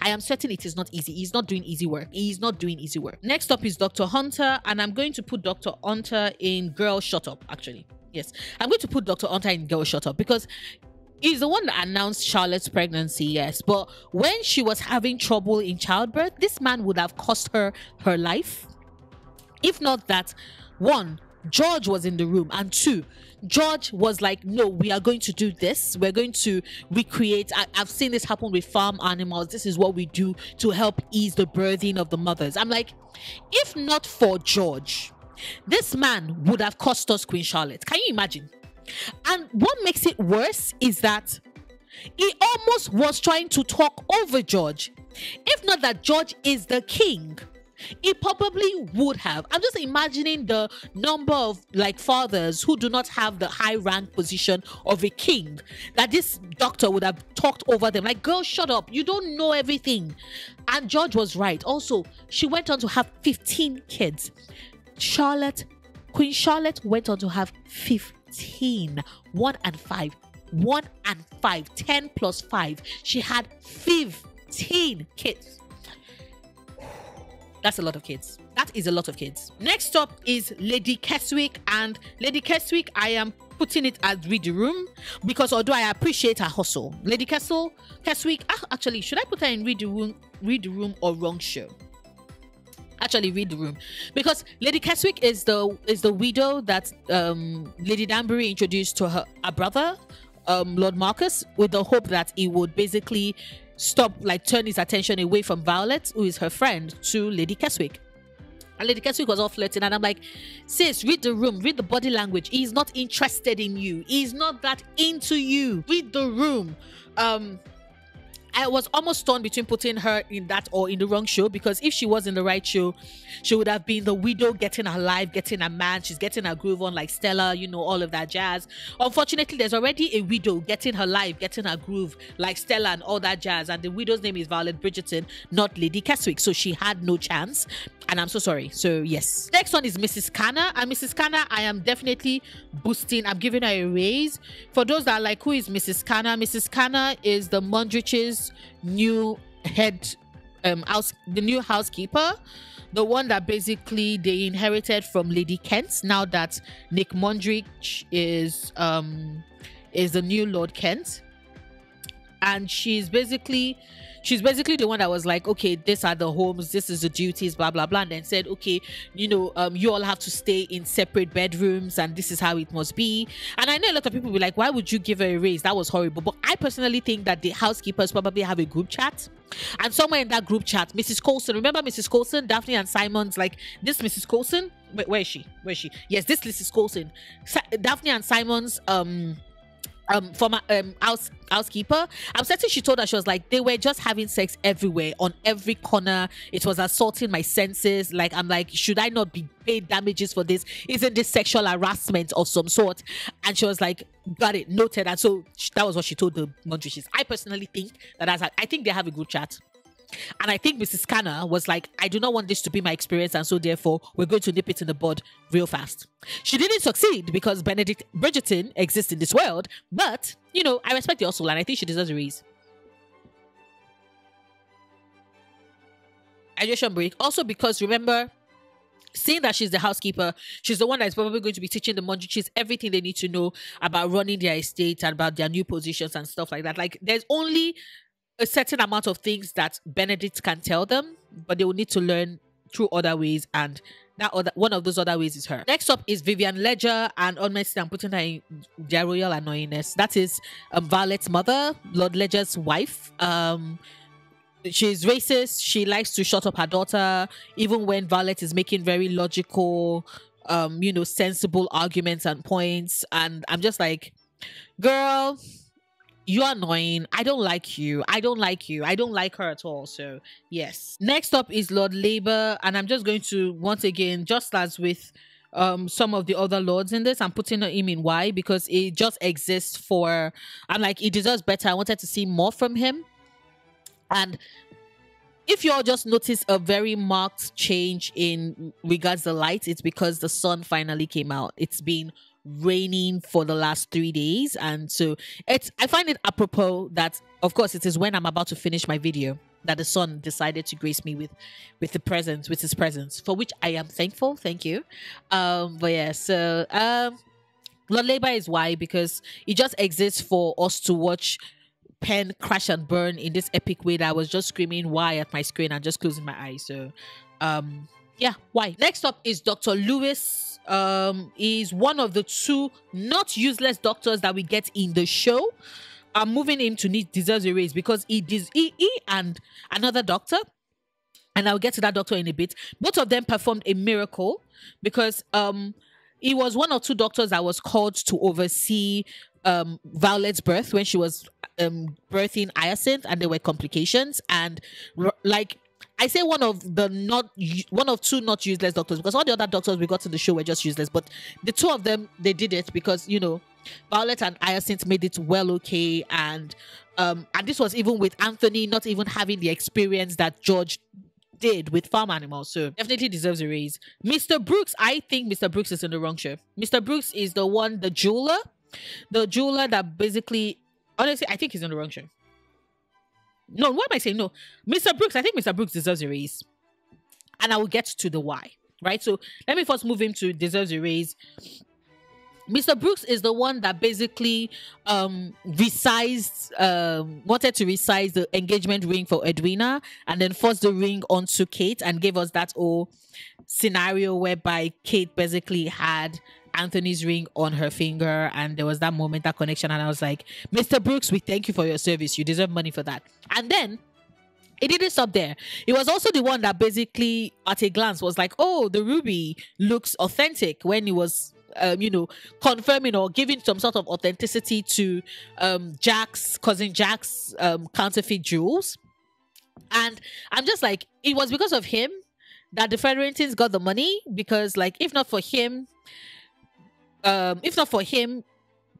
I am certain it is not easy. He's not doing easy work. He's not doing easy work. Next up is Dr. Hunter, and I'm going to put Dr. Hunter in Girl Shut Up, actually. Yes, I'm going to put Dr. Hunter in Girl Shut Up because he's the one that announced Charlotte's pregnancy, yes. But when she was having trouble in childbirth, this man would have cost her her life. If not that, one, George was in the room, and two, George was like, No, we are going to do this. We're going to recreate. I, have seen this happen with farm animals. This is what we do to help ease the birthing of the mothers. I'm like, if not for George, this man would have cost us Queen Charlotte. Can you imagine? And what makes it worse is that he almost was trying to talk over George. If not that George is the king, he probably would have. I'm just imagining the number of like fathers who do not have the high rank position of a king that this doctor would have talked over them. Like, girl, shut up. You don't know everything. And George was right. Also, she went on to have 15 kids. Charlotte, Queen Charlotte went on to have 15. One and five. One and five. 10 plus five. She had 15 kids. That's a lot of kids. That is a lot of kids. Next up is Lady Keswick. And Lady Keswick, I am putting it as read the room because although I appreciate her hustle, Lady Kessel, Keswick, ah, actually, should I put her in read the room, read the room or wrong show? Actually, read the room because Lady Keswick is the is the widow that um, Lady Danbury introduced to her, her brother, um, Lord Marcus, with the hope that he would basically stop, like, turn his attention away from Violet, who is her friend, to Lady Keswick. And Lady Keswick was all flirting, and I'm like, sis, read the room, read the body language. He's not interested in you. He's not that into you. Read the room. Um, I was almost torn between putting her in that or in the wrong show because if she was in the right show, she would have been the widow getting her life, getting a man, she's getting her groove on like Stella, you know, all of that jazz. Unfortunately, there's already a widow getting her life, getting her groove like Stella and all that jazz. And the widow's name is Violet Bridgerton, not Lady Keswick. So she had no chance. And I'm so sorry. So, yes. Next one is Mrs. Kana. And Mrs. Kana, I am definitely boosting. I'm giving her a raise. For those that are like, who is Mrs. Kana? Mrs. Kana is the Mondrich's new head, um, house, the new housekeeper. The one that basically they inherited from Lady Kent. Now that Nick Mondrich is um is the new Lord Kent, and she's basically she's basically the one that was like, okay, these are the homes, this is the duties, blah blah blah, and then said, okay, you know, um, you all have to stay in separate bedrooms, and this is how it must be. And I know a lot of people be like, why would you give her a raise? That was horrible. But I personally think that the housekeepers probably have a group chat. And somewhere in that group chat, Mrs. Colson, remember Mrs. Colson, Daphne and Simon's like this Mrs. Colson? Where is she? Where is she? Yes, this Mrs. Colson. Daphne and Simon's um um former um house housekeeper i'm certain she told her she was like they were just having sex everywhere. On every corner it was assaulting my senses. Like i'm like should i not be paid damages for this? Isn't this sexual harassment of some sort? And she was like got it noted. And so sh- that was what she told the Mondriches. i personally think that as i think they have a good chat and I think Mrs. Kana was like, I do not want this to be my experience, and so therefore we're going to nip it in the bud real fast. She didn't succeed because Benedict Bridgerton exists in this world, but you know, I respect the hustle and I think she deserves a raise. Hydration break. Also, because remember, seeing that she's the housekeeper, she's the one that's probably going to be teaching the Mondriches everything they need to know about running their estate and about their new positions and stuff like that. Like, there's only a certain amount of things that Benedict can tell them, but they will need to learn through other ways and that other one of those other ways is her. Next up is Vivian Ledger, and honestly, I'm putting her in their royal annoyingness. That is um, Violet's mother, Lord Ledger's wife. Um, she's racist. She likes to shut up her daughter, even when Violet is making very logical, um, you know, sensible arguments and points. And I'm just like, girl, you're annoying. I don't like you. I don't like you. I don't like her at all. So, yes. Next up is Lord Labor. And I'm just going to, once again, just as with um some of the other lords in this, I'm putting him in Y because it just exists for, I'm like, he deserves better. I wanted to see more from him. And if you all just notice a very marked change in regards the light, it's because the sun finally came out. It's been raining for the last three days. And so it's i find it apropos that of course it is when i'm about to finish my video that the sun decided to grace me with with the presence with his presence for which i am thankful. Thank you. Um but yeah so um lord labor is why because it just exists for us to watch pen crash and burn in this epic way that i was just screaming why at my screen and just closing my eyes. So um yeah why? Next up is dr lewis um is one of the two not useless doctors that we get in the show i'm moving him to need deserves a raise because he, des- he, he and another doctor and i'll get to that doctor in a bit both of them performed a miracle because um he was one or two doctors that was called to oversee um violet's birth when she was um birthing hyacinth and there were complications and like I say one of the not one of two not useless doctors because all the other doctors we got in the show were just useless, but the two of them they did it because you know Violet and Hyacinth made it well okay, and um and this was even with Anthony not even having the experience that George did with farm animals, so definitely deserves a raise. Mr. Brooks, I think Mr. Brooks is in the wrong show. Mr. Brooks is the one, the jeweler, the jeweler that basically, honestly, I think he's in the wrong show. No, what am I saying? No, Mr. Brooks. I think Mr. Brooks deserves a raise, and I will get to the why. Right. So let me first move him to deserves a raise. Mr. Brooks is the one that basically um resized um wanted to resize the engagement ring for Edwina and then forced the ring onto Kate and gave us that whole scenario whereby Kate basically had Anthony's ring on her finger, and there was that moment, that connection, and I was like, Mr. Brooks, we thank you for your service. You deserve money for that. And then it didn't stop there. It was also the one that basically, at a glance, was like, oh, the ruby looks authentic when it was um, you know, confirming or giving some sort of authenticity to um, Jack's cousin Jack's um, counterfeit jewels. And I'm just like, it was because of him that the Featheringtons got the money because, like, if not for him, um, if not for him,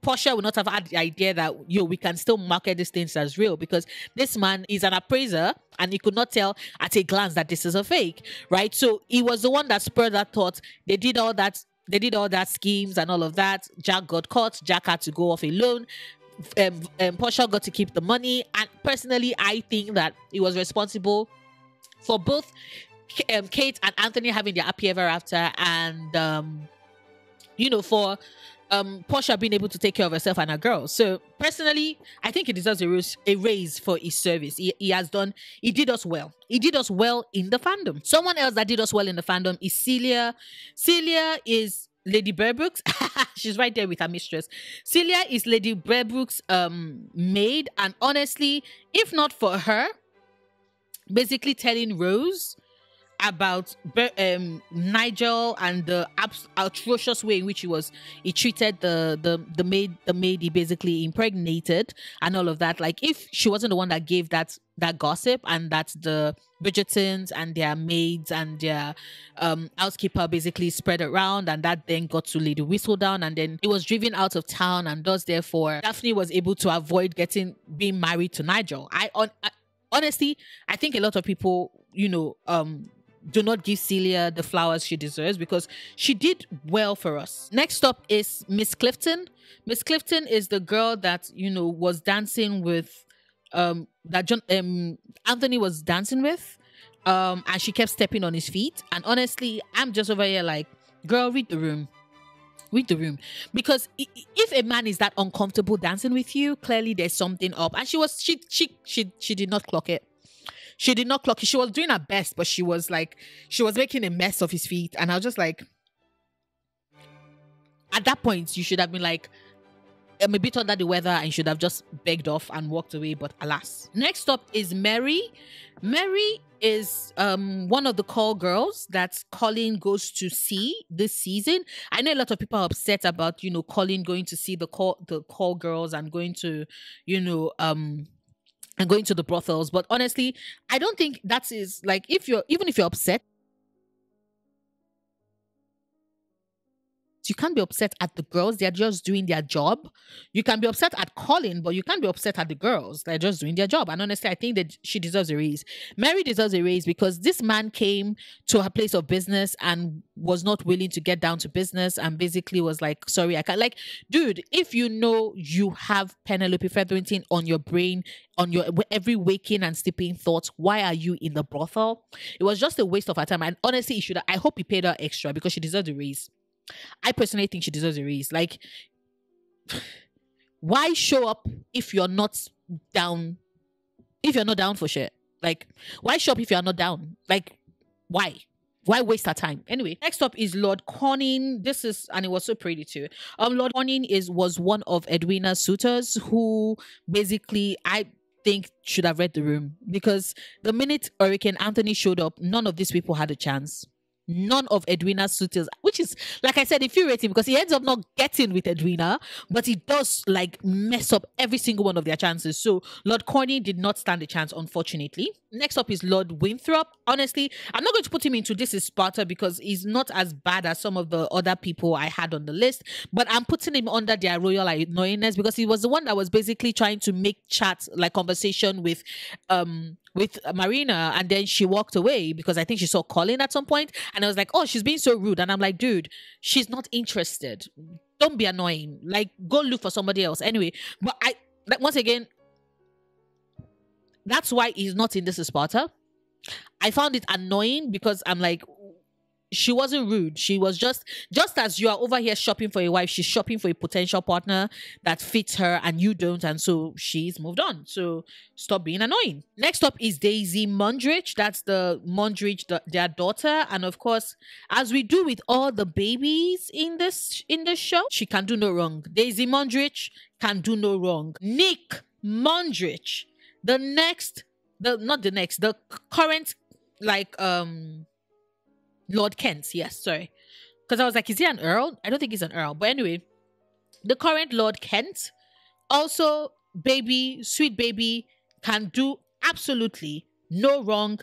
Portia would not have had the idea that yo we can still market these things as real because this man is an appraiser and he could not tell at a glance that this is a fake, right? So he was the one that spurred that thought. They did all that. They did all that schemes and all of that. Jack got caught. Jack had to go off alone. Um, um, Portia got to keep the money. And personally, I think that he was responsible for both um, Kate and Anthony having their happy ever after, and um, you know, for um Portia being able to take care of herself and her girls. So personally, I think he deserves a raise, for his service. He, he has done, he did us well. He did us well in the fandom. Someone else that did us well in the fandom is Celia. Celia is Lady Brooks. She's right there with her mistress. Celia is Lady Brooks' um maid, and honestly, if not for her, basically telling Rose about um, Nigel and the atrocious way in which he was he treated the the the maid the maid he basically impregnated and all of that. Like if she wasn't the one that gave that that gossip and that the Bridgertons and their maids and their um, housekeeper basically spread around and that then got to Lady Whistledown and then it was driven out of town and thus therefore Daphne was able to avoid getting being married to Nigel. I on I, honestly I think a lot of people you know um do not give Celia the flowers she deserves because she did well for us. Next up is Miss Clifton. Miss Clifton is the girl that you know was dancing with um that John um Anthony was dancing with. Um and she kept stepping on his feet. And honestly, I'm just over here like, girl, read the room. Read the room. Because if a man is that uncomfortable dancing with you, clearly there's something up. And she was she she she she did not clock it she did not clock it. She was doing her best, but she was like, she was making a mess of his feet. And I was just like, at that point, you should have been like, I'm a bit under the weather and should have just begged off and walked away. But alas. Next up is Mary. Mary is um one of the call girls that Colin goes to see this season. I know a lot of people are upset about, you know, Colin going to see the call the call girls and going to, you know, um and going to the brothels. But honestly, I don't think that is like if you're even if you're upset you can't be upset at the girls. They're just doing their job. You can be upset at Colin, but you can't be upset at the girls. They're just doing their job. And honestly, I think that she deserves a raise. Mary deserves a raise because this man came to her place of business and was not willing to get down to business and basically was like, sorry, I can't. Like, dude, if you know you have Penelope Featherington on your brain, on your every waking and sleeping thoughts, why are you in the brothel? It was just a waste of her time. And honestly, should I hope he paid her extra because she deserves a raise. I personally think she deserves a raise. Like, why show up if you're not down? If you're not down for shit, like, why show up if you're not down? Like, why? Why waste our time? Anyway, next up is Lord Corning. This is and it was so pretty too. Um, Lord Corning is was one of Edwina's suitors who basically I think should have read the room because the minute Hurricane Anthony showed up, none of these people had a chance none of Edwina's suitors, which is like I said, infuriating because he ends up not getting with Edwina, but he does like mess up every single one of their chances. So Lord Corny did not stand a chance, unfortunately. Next up is Lord Winthrop. Honestly, I'm not going to put him into this is Sparta because he's not as bad as some of the other people I had on the list, but I'm putting him under their royal annoyingness because he was the one that was basically trying to make chat like conversation with um with Marina and then she walked away because I think she saw Colin at some point and I was like, oh, she's being so rude. And I'm like, dude, she's not interested. Don't be annoying. Like, go look for somebody else. Anyway, but I, like, once again, that's why he's not in this Sparta. I found it annoying because I'm like, she wasn't rude. She was just just as you are over here shopping for a wife, she's shopping for a potential partner that fits her and you don't, and so she's moved on. So stop being annoying. Next up is Daisy Mondrich. That's the Mondrich, the, their daughter, and of course, as we do with all the babies in this in the show, she can do no wrong. Daisy Mondrich can do no wrong. Nick Mondrich, the next, the not the next, the current like um Lord Kent, yes, sorry. because I was like, is he an earl? I don't think he's an earl. But anyway, the current Lord Kent, also baby, sweet baby, can do absolutely no wrong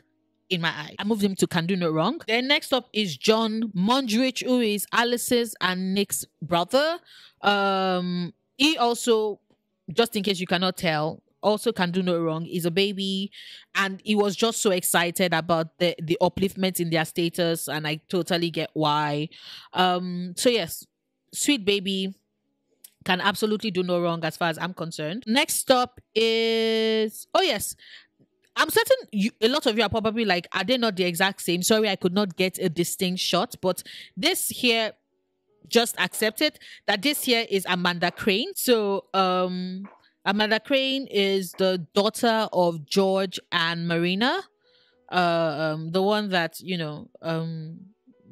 in my eye. I moved him to Can Do No Wrong. Then next up is John Mondrich, who is Alice's and Nick's brother. Um, he also, just in case you cannot tell, also can do no wrong is a baby and he was just so excited about the the upliftment in their status and i totally get why um so yes sweet baby can absolutely do no wrong as far as i'm concerned next up is oh yes I'm certain you, a lot of you are probably like, are they not the exact same? Sorry, I could not get a distinct shot, but this here, just accept it that this here is Amanda Crane. So, um, Amanda Crane is the daughter of George and Marina, uh, um, the one that you know, um,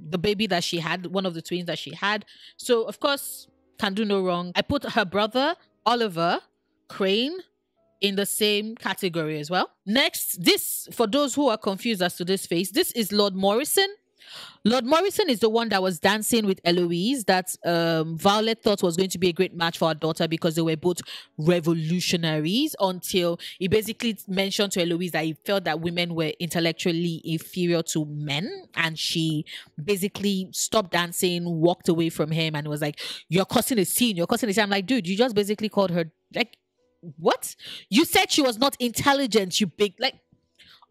the baby that she had, one of the twins that she had. So, of course, can do no wrong. I put her brother Oliver Crane in the same category as well. Next, this, for those who are confused as to this face, this is Lord Morrison. Lord Morrison is the one that was dancing with Eloise that um, Violet thought was going to be a great match for her daughter because they were both revolutionaries until he basically mentioned to Eloise that he felt that women were intellectually inferior to men and she basically stopped dancing, walked away from him and was like, you're causing a scene, you're causing a scene. I'm like, dude, you just basically called her like what? You said she was not intelligent, you big like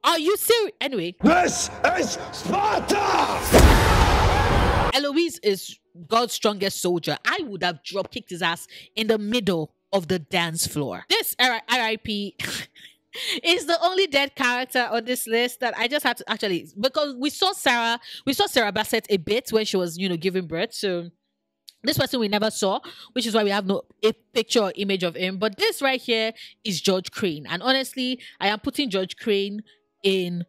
are you serious? Anyway. This is Sparta! Eloise is God's strongest soldier. I would have drop kicked his ass in the middle of the dance floor. This RIP is the only dead character on this list that I just had to actually because we saw Sarah, we saw Sarah Bassett a bit when she was, you know, giving birth. So this person we never saw, which is why we have no a picture or image of him. But this right here is George Crane. And honestly, I am putting George Crane in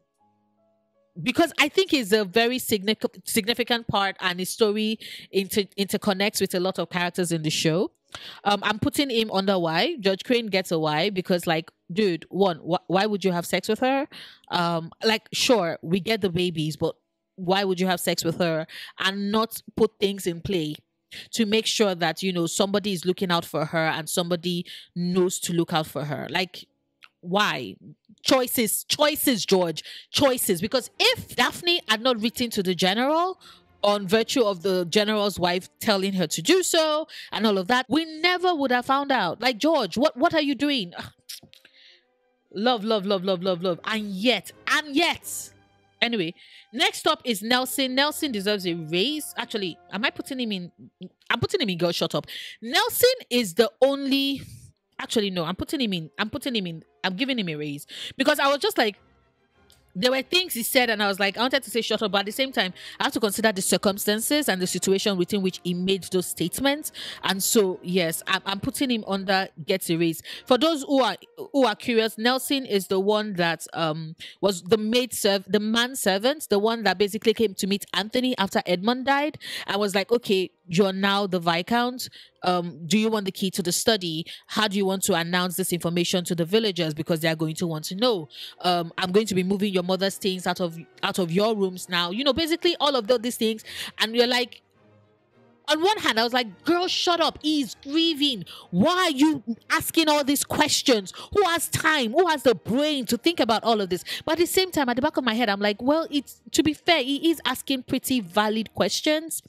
because I think he's a very significant significant part and his story inter- interconnects with a lot of characters in the show. Um, I'm putting him under why. George Crane gets a why because, like, dude, one, wh- why would you have sex with her? Um, like, sure, we get the babies, but why would you have sex with her and not put things in play to make sure that you know somebody is looking out for her and somebody knows to look out for her like why choices choices george choices because if daphne had not written to the general on virtue of the general's wife telling her to do so and all of that we never would have found out like george what what are you doing love love love love love love and yet and yet Anyway, next up is Nelson. Nelson deserves a raise. Actually, am I putting him in? I'm putting him in girl shut up. Nelson is the only actually no, I'm putting him in. I'm putting him in. I'm giving him a raise. Because I was just like, there were things he said, and I was like, I wanted to say shut up, but at the same time, I have to consider the circumstances and the situation within which he made those statements. And so, yes, I'm, I'm putting him under get a raise For those who are who are curious, Nelson is the one that um was the maid serv the man servant, the one that basically came to meet Anthony after Edmund died, and was like, okay, you're now the viscount um, do you want the key to the study? How do you want to announce this information to the villagers because they are going to want to know? Um, I'm going to be moving your mother's things out of out of your rooms now. You know, basically all of those, these things, and you're like. On one hand, I was like, girl, shut up. He's grieving. Why are you asking all these questions? Who has time? Who has the brain to think about all of this? But at the same time, at the back of my head, I'm like, well, it's to be fair, he is asking pretty valid questions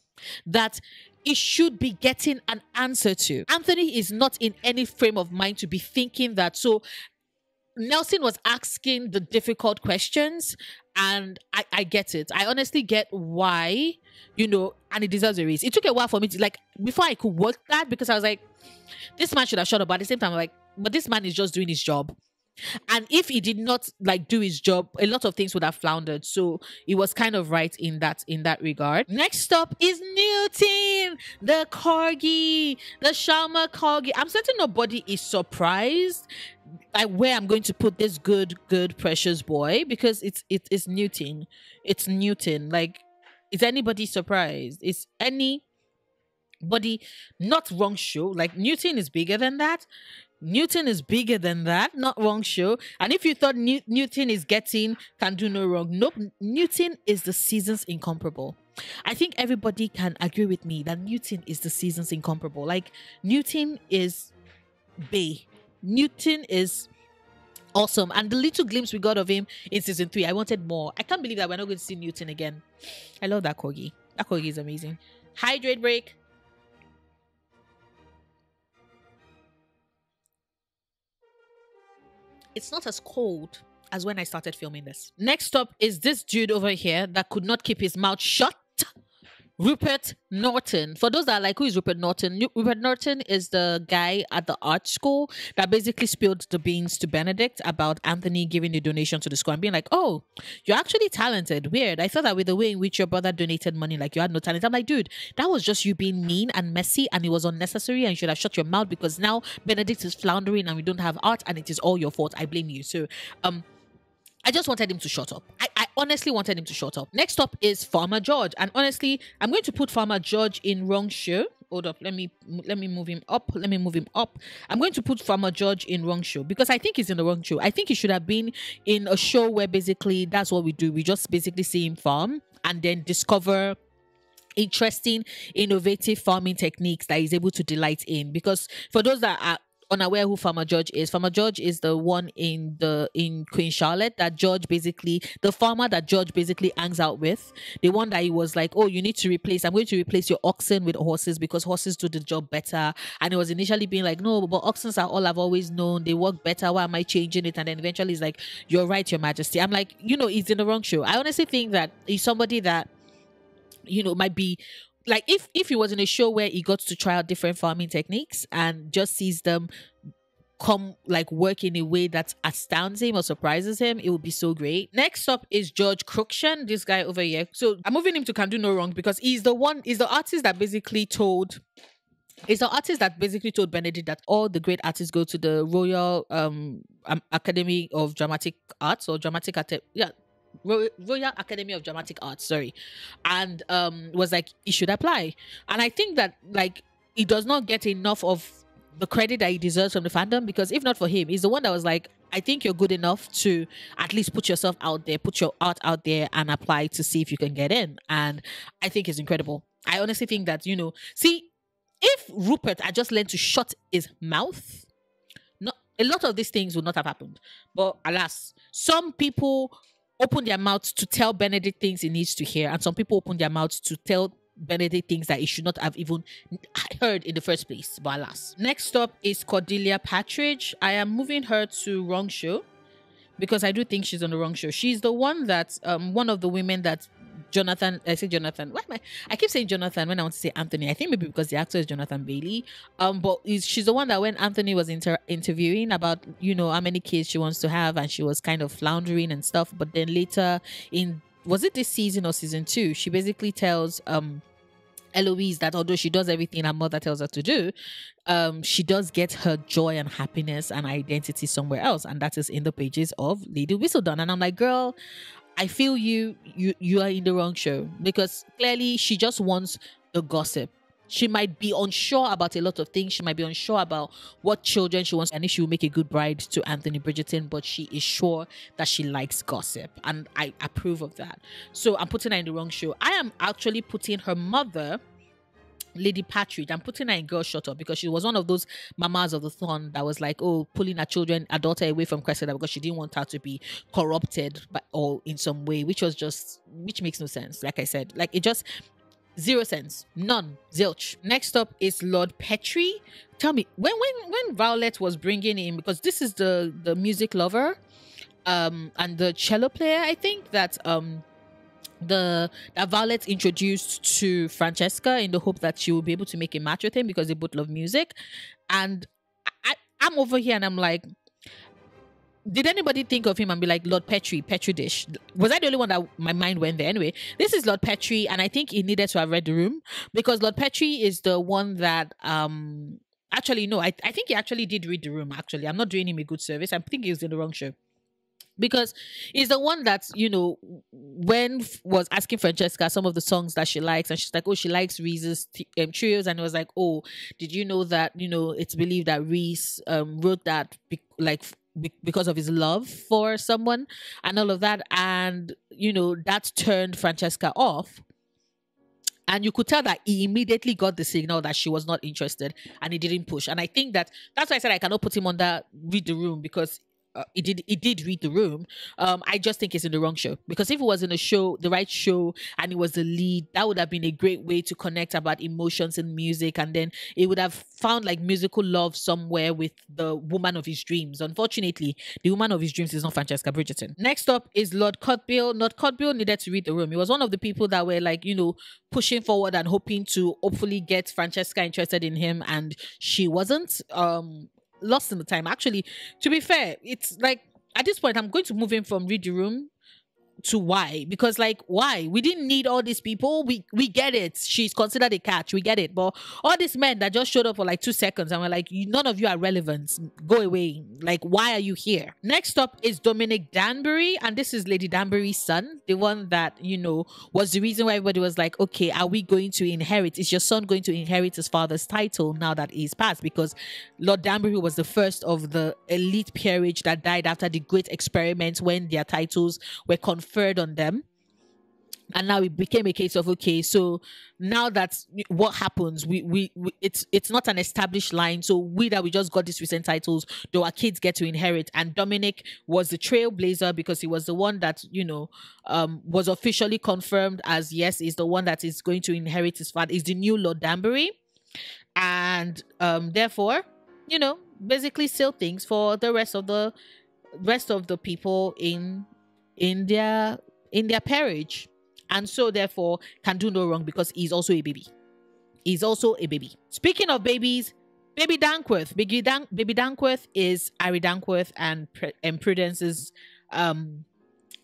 that he should be getting an answer to. Anthony is not in any frame of mind to be thinking that. So Nelson was asking the difficult questions, and I, I get it. I honestly get why, you know, and it deserves a reason. It took a while for me to like before I could work that because I was like, this man should have shut up. But at the same time, I'm like, but this man is just doing his job. And if he did not like do his job, a lot of things would have floundered. So he was kind of right in that in that regard. Next up is Newton, the corgi, the Sharma corgi. I'm certain nobody is surprised like where I'm going to put this good, good, precious boy because it's it is Newton. It's Newton. Like, is anybody surprised? Is anybody not wrong show? Like Newton is bigger than that Newton is bigger than that, not wrong show. And if you thought New- Newton is getting Can Do No Wrong, nope. Newton is the season's incomparable. I think everybody can agree with me that Newton is the season's incomparable. Like, Newton is Bay. Newton is awesome. And the little glimpse we got of him in season three, I wanted more. I can't believe that we're not going to see Newton again. I love that corgi. That corgi is amazing. Hydrate break. It's not as cold as when I started filming this. Next up is this dude over here that could not keep his mouth shut. Rupert Norton. For those that are like, who is Rupert Norton? Rupert Norton is the guy at the art school that basically spilled the beans to Benedict about Anthony giving the donation to the school and being like, oh, you're actually talented. Weird. I thought that with the way in which your brother donated money, like you had no talent. I'm like, dude, that was just you being mean and messy and it was unnecessary and you should have shut your mouth because now Benedict is floundering and we don't have art and it is all your fault. I blame you. So, um, I just wanted him to shut up. I, honestly wanted him to shut up. Next up is Farmer George. And honestly, I'm going to put Farmer George in wrong show. Hold up. Let me let me move him up. Let me move him up. I'm going to put Farmer George in wrong show because I think he's in the wrong show. I think he should have been in a show where basically that's what we do. We just basically see him farm and then discover interesting innovative farming techniques that he's able to delight in because for those that are unaware who Farmer George is, Farmer George is the one in the in Queen Charlotte that George basically the farmer that George basically hangs out with. The one that he was like, Oh, you need to replace, I'm going to replace your oxen with horses because horses do the job better. And it was initially being like, No, but oxen are all I've always known, they work better. Why am I changing it? And then eventually he's like, You're right, Your Majesty. I'm like, you know, he's in the wrong show. I honestly think that he's somebody that you know might be like if if he was in a show where he got to try out different farming techniques and just sees them come like work in a way that astounds him or surprises him, it would be so great. Next up is George Cruikshank, this guy over here. So I'm moving him to Can Do No Wrong because he's the one, he's the artist that basically told it's the artist that basically told Benedict that all the great artists go to the Royal um, um Academy of Dramatic Arts or Dramatic Art. Yeah, Royal Academy of Dramatic Arts, sorry, and um was like he should apply. And I think that like he does not get enough of the credit that he deserves from the fandom because if not for him, he's the one that was like, I think you're good enough to at least put yourself out there, put your art out there and apply to see if you can get in. And I think it's incredible. I honestly think that, you know, see, if Rupert had just learned to shut his mouth, not a lot of these things would not have happened. But alas, some people open their mouths to tell Benedict things he needs to hear, and some people open their mouths to tell Benedict things that he should not have even heard in the first place. But alas. Next up is Cordelia Partridge. I am moving her to wrong show because I do think she's on the wrong show. She's the one that um one of the women that Jonathan, I say Jonathan. Why am I? I keep saying Jonathan when I want to say Anthony. I think maybe because the actor is Jonathan Bailey. Um, but she's the one that when Anthony was inter- interviewing about you know how many kids she wants to have, and she was kind of floundering and stuff. But then later in was it this season or season two? She basically tells um Eloise that although she does everything her mother tells her to do, um, she does get her joy and happiness and identity somewhere else, and that is in the pages of Lady Whistledown. And I'm like, girl, I feel you you you are in the wrong show because clearly she just wants the gossip. She might be unsure about a lot of things. She might be unsure about what children she wants and if she will make a good bride to Anthony Bridgerton, but she is sure that she likes gossip. And I approve of that. So I'm putting her in the wrong show. I am actually putting her mother Lady Partridge. I'm putting her in Girl Shut Up because she was one of those mamas of the ton that was like, oh, pulling her children, her daughter away from Cressida because she didn't want her to be corrupted by, or in some way, which was just, which makes no sense. Like I said, like it just, Zero sense. None. Zilch. Next up is Lord Petrie. Tell me, when when when Violet was bringing in, because this is the the music lover, um, and the cello player, I think that um the that Violet introduced to Francesca in the hope that she will be able to make a match with him because they both love music. And I, I'm over here and I'm like, did anybody think of him and be like Lord Petrie, Petri dish? Was I the only one that my mind went there? Anyway, this is Lord Petrie, and I think he needed to have read the room because Lord Petrie is the one that um actually no, I, I think he actually did read the room. Actually, I'm not doing him a good service. I think he was in the wrong show because he's the one that you know when was asking Francesca some of the songs that she likes, and she's like, "Oh, she likes Ries's t- um, trios," and it was like, "Oh, did you know that you know it's believed that Reese um, wrote that be- like." Because of his love for someone and all of that, and you know, that turned Francesca off. And you could tell that he immediately got the signal that she was not interested and he didn't push. And I think that that's why I said I cannot put him on that read the room because uh, he did he did read the room. Um, I just think it's in the wrong show because if it was in a show, the right show, and it was the lead, that would have been a great way to connect about emotions in music, and then it would have found like musical love somewhere with the woman of his dreams. Unfortunately, the woman of his dreams is not Francesca Bridgerton. Next up is Lord Cutbill. Lord Cutbill needed to read the room. He was one of the people that were like you know pushing forward and hoping to hopefully get Francesca interested in him, and she wasn't. Um, lost in the time. Actually, to be fair, it's like at this point, I'm going to move in from read the room to why? Because like why? We didn't need all these people. We we get it. She's considered a catch. We get it. But all these men that just showed up for like two seconds and we're like none of you are relevant. Go away. Like why are you here? Next up is dominic danbury and this is lady danbury's son the one that you know was the reason why everybody was like okay are we going to inherit? Is your son going to inherit his father's title now that he's passed? Because lord danbury was the first of the elite peerage that died after the great experiment when their titles were conferred on them. And now it became a case of okay so now that's what happens we, we we it's it's not an established line. So we that we just got these recent titles though our kids get to inherit. And dominic was the trailblazer because he was the one that you know um was officially confirmed as yes is the one that is going to inherit his father. Is the new lord danbury. And um therefore you know basically seal things for the rest of the rest of the people in in their in their peerage and so therefore can do no wrong because he's also a baby he's also a baby speaking of babies baby dankworth baby, Dan- baby dankworth is harry dankworth and, Pre- and prudence's um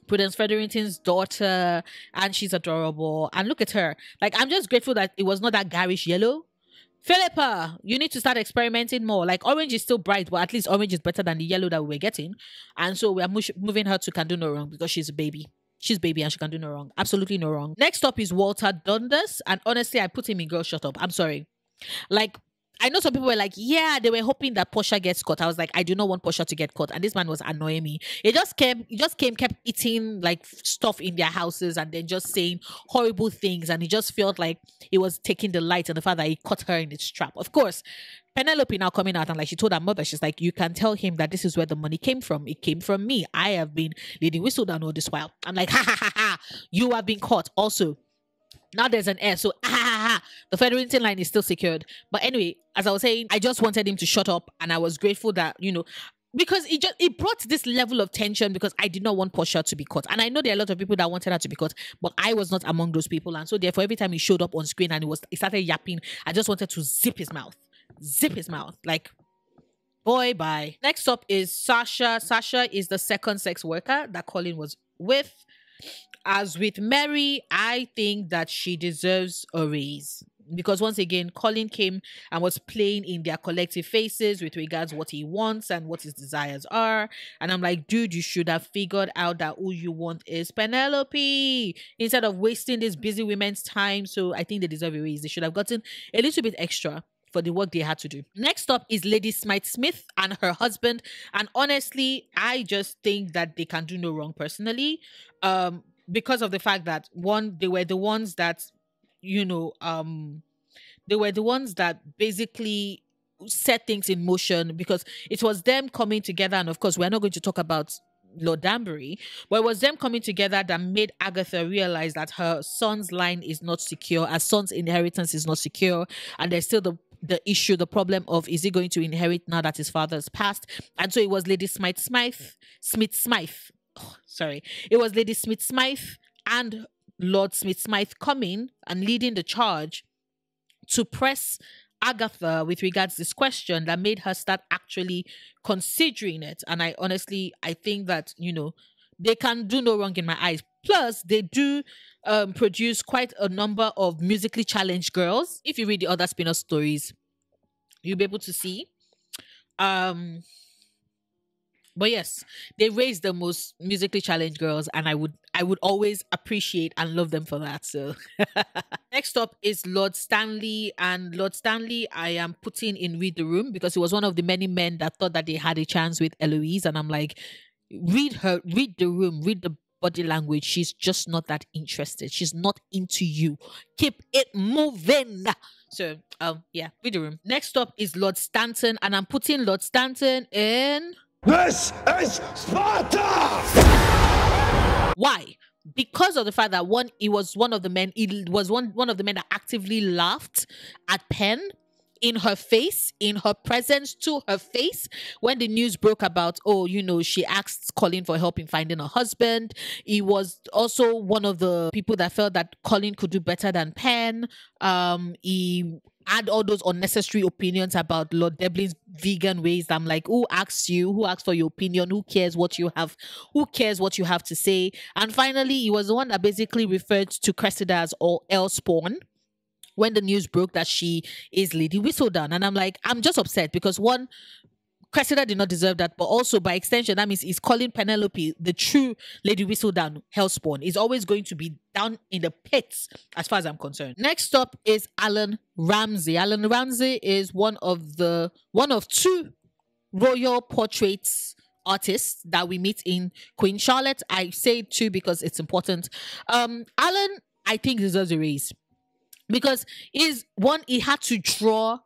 Prudence Featherington's daughter, and she's adorable. And look at her. Like, I'm just grateful that it was not that garish yellow. Philippa, you need to start experimenting more. Like orange is still bright, but at least orange is better than the yellow that we were getting. And so we are moving her to Can Do No Wrong because she's a baby. She's baby and she can do no wrong. Absolutely no wrong. Next up is Walter Dundas. And honestly, I put him in Girl Shut Up. I'm sorry. Like, I know some people were like, yeah, they were hoping that Portia gets caught. I was like, I do not want Portia to get caught. And this man was annoying me. It just came, it just came, kept eating like stuff in their houses and then just saying horrible things. And it just felt like it was taking the light and the fact that he caught her in its trap. Of course, Penelope now coming out and like she told her mother, she's like, you can tell him that this is where the money came from. It came from me. I have been leading Whistledown all this while. I'm like, ha ha ha ha, you have been caught. Also, now there's an S, so ah, the Featherington line is still secured. But anyway, as I was saying, I just wanted him to shut up, and I was grateful that you know because it just it brought this level of tension because I did not want Portia to be caught, and I know there are a lot of people that wanted her to be caught, but I was not among those people, and so therefore every time he showed up on screen and he was he started yapping, I just wanted to zip his mouth, zip his mouth, like. Boy, bye. Next up is Sasha. Sasha is the second sex worker that Colin was with. As with Mary, I think that she deserves a raise because once again, Colin came and was playing in their collective faces with regards what he wants and what his desires are. And I'm like, dude, you should have figured out that who you want is Penelope instead of wasting this busy women's time. So I think they deserve a raise. They should have gotten a little bit extra for the work they had to do. Next up is Lady Smythe-Smith and her husband. And honestly, I just think that they can do no wrong personally. Um, because of the fact that one, they were the ones that, you know, um, they were the ones that basically set things in motion because it was them coming together. And of course, we're not going to talk about Lord Danbury, but it was them coming together that made Agatha realize that her son's line is not secure, her son's inheritance is not secure, and there's still the the issue, the problem of is he going to inherit now that his father's passed? And so it was Lady Smith Smythe, Smith Smythe. Oh, sorry, it was Lady Smith Smythe and Lord Smith Smythe coming and leading the charge to press Agatha with regards this question that made her start actually considering it. And I honestly, I think that, you know, they can do no wrong in my eyes. Plus, they do um, produce quite a number of musically challenged girls. If you read the other spin-off stories, you'll be able to see. Um, But yes, they raised the most musically challenged girls, and I would I would always appreciate and love them for that. So next up is Lord Stanley, and Lord Stanley I am putting in Read the Room because he was one of the many men that thought that they had a chance with Eloise, and I'm like, read her, read the room, read the body language. She's just not that interested. She's not into you. Keep it moving. So, um, yeah, read the room. Next up is Lord Stanton, and I'm putting Lord Stanton in. This is Sparta! Why? Because of the fact that one, he was one of the men, he was one one of the men that actively laughed at Penn in her face, in her presence to her face, when the news broke about, oh, you know, she asked Colin for help in finding a husband. He was also one of the people that felt that Colin could do better than Penn. Um, he had all those unnecessary opinions about Lord Debling's vegan ways. I'm like, who asks you? Who asks for your opinion? Who cares what you have? Who cares what you have to say? And finally, he was the one that basically referred to Cressida as all Elspawn when the news broke that she is Lady Whistledown. And I'm like, I'm just upset because one, Cressida did not deserve that, but also by extension, that means he's calling Penelope the true Lady Whistledown Hellspawn. Is always going to be down in the pits, as far as I'm concerned. Next up is Allan Ramsay. Allan Ramsay is one of the one of two royal portraits artists that we meet in Queen Charlotte. I say two because it's important. Um, Allan, I think deserves a raise because is one he had to draw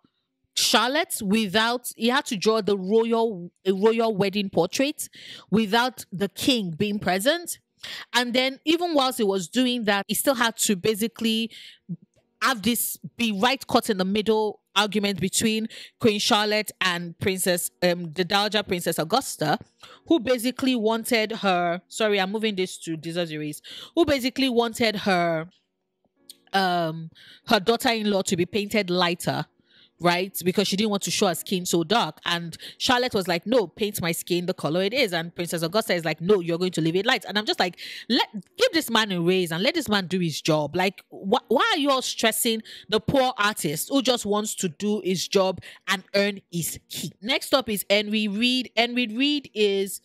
Charlotte without he had to draw the royal royal wedding portrait without the king being present. And then even whilst he was doing that, he still had to basically have this be right caught in the middle argument between Queen Charlotte and Princess um the Dowager Princess Augusta, who basically wanted her sorry, I'm moving this to Desiree, who basically wanted her um her daughter-in-law to be painted lighter right? Because she didn't want to show her skin so dark. And charlotte was like no paint my skin the color it is. And princess augusta is like no you're going to leave it light. And i'm just like let give this man a raise and let this man do his job. Like wh- why are you all stressing the poor artist who just wants to do his job and earn his keep? Next up is henry reed. Henry reed is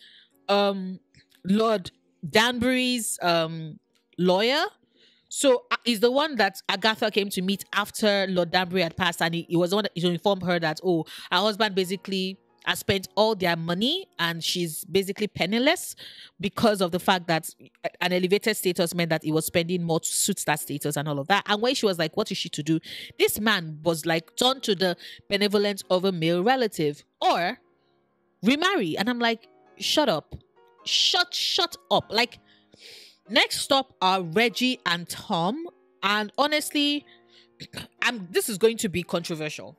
um lord danbury's um lawyer so uh, he's the one that Agatha came to meet after Lord Danbury had passed, and he, he was the one that he informed her that oh, her husband basically has spent all their money and she's basically penniless because of the fact that an elevated status meant that he was spending more to suit that status and all of that. And when she was like, What is she to do? This man was like turned to the benevolence of a male relative or remarry. And I'm like, shut up. Shut, shut up. Like Next stop are Reggie and Tom. And honestly, I'm this is going to be controversial,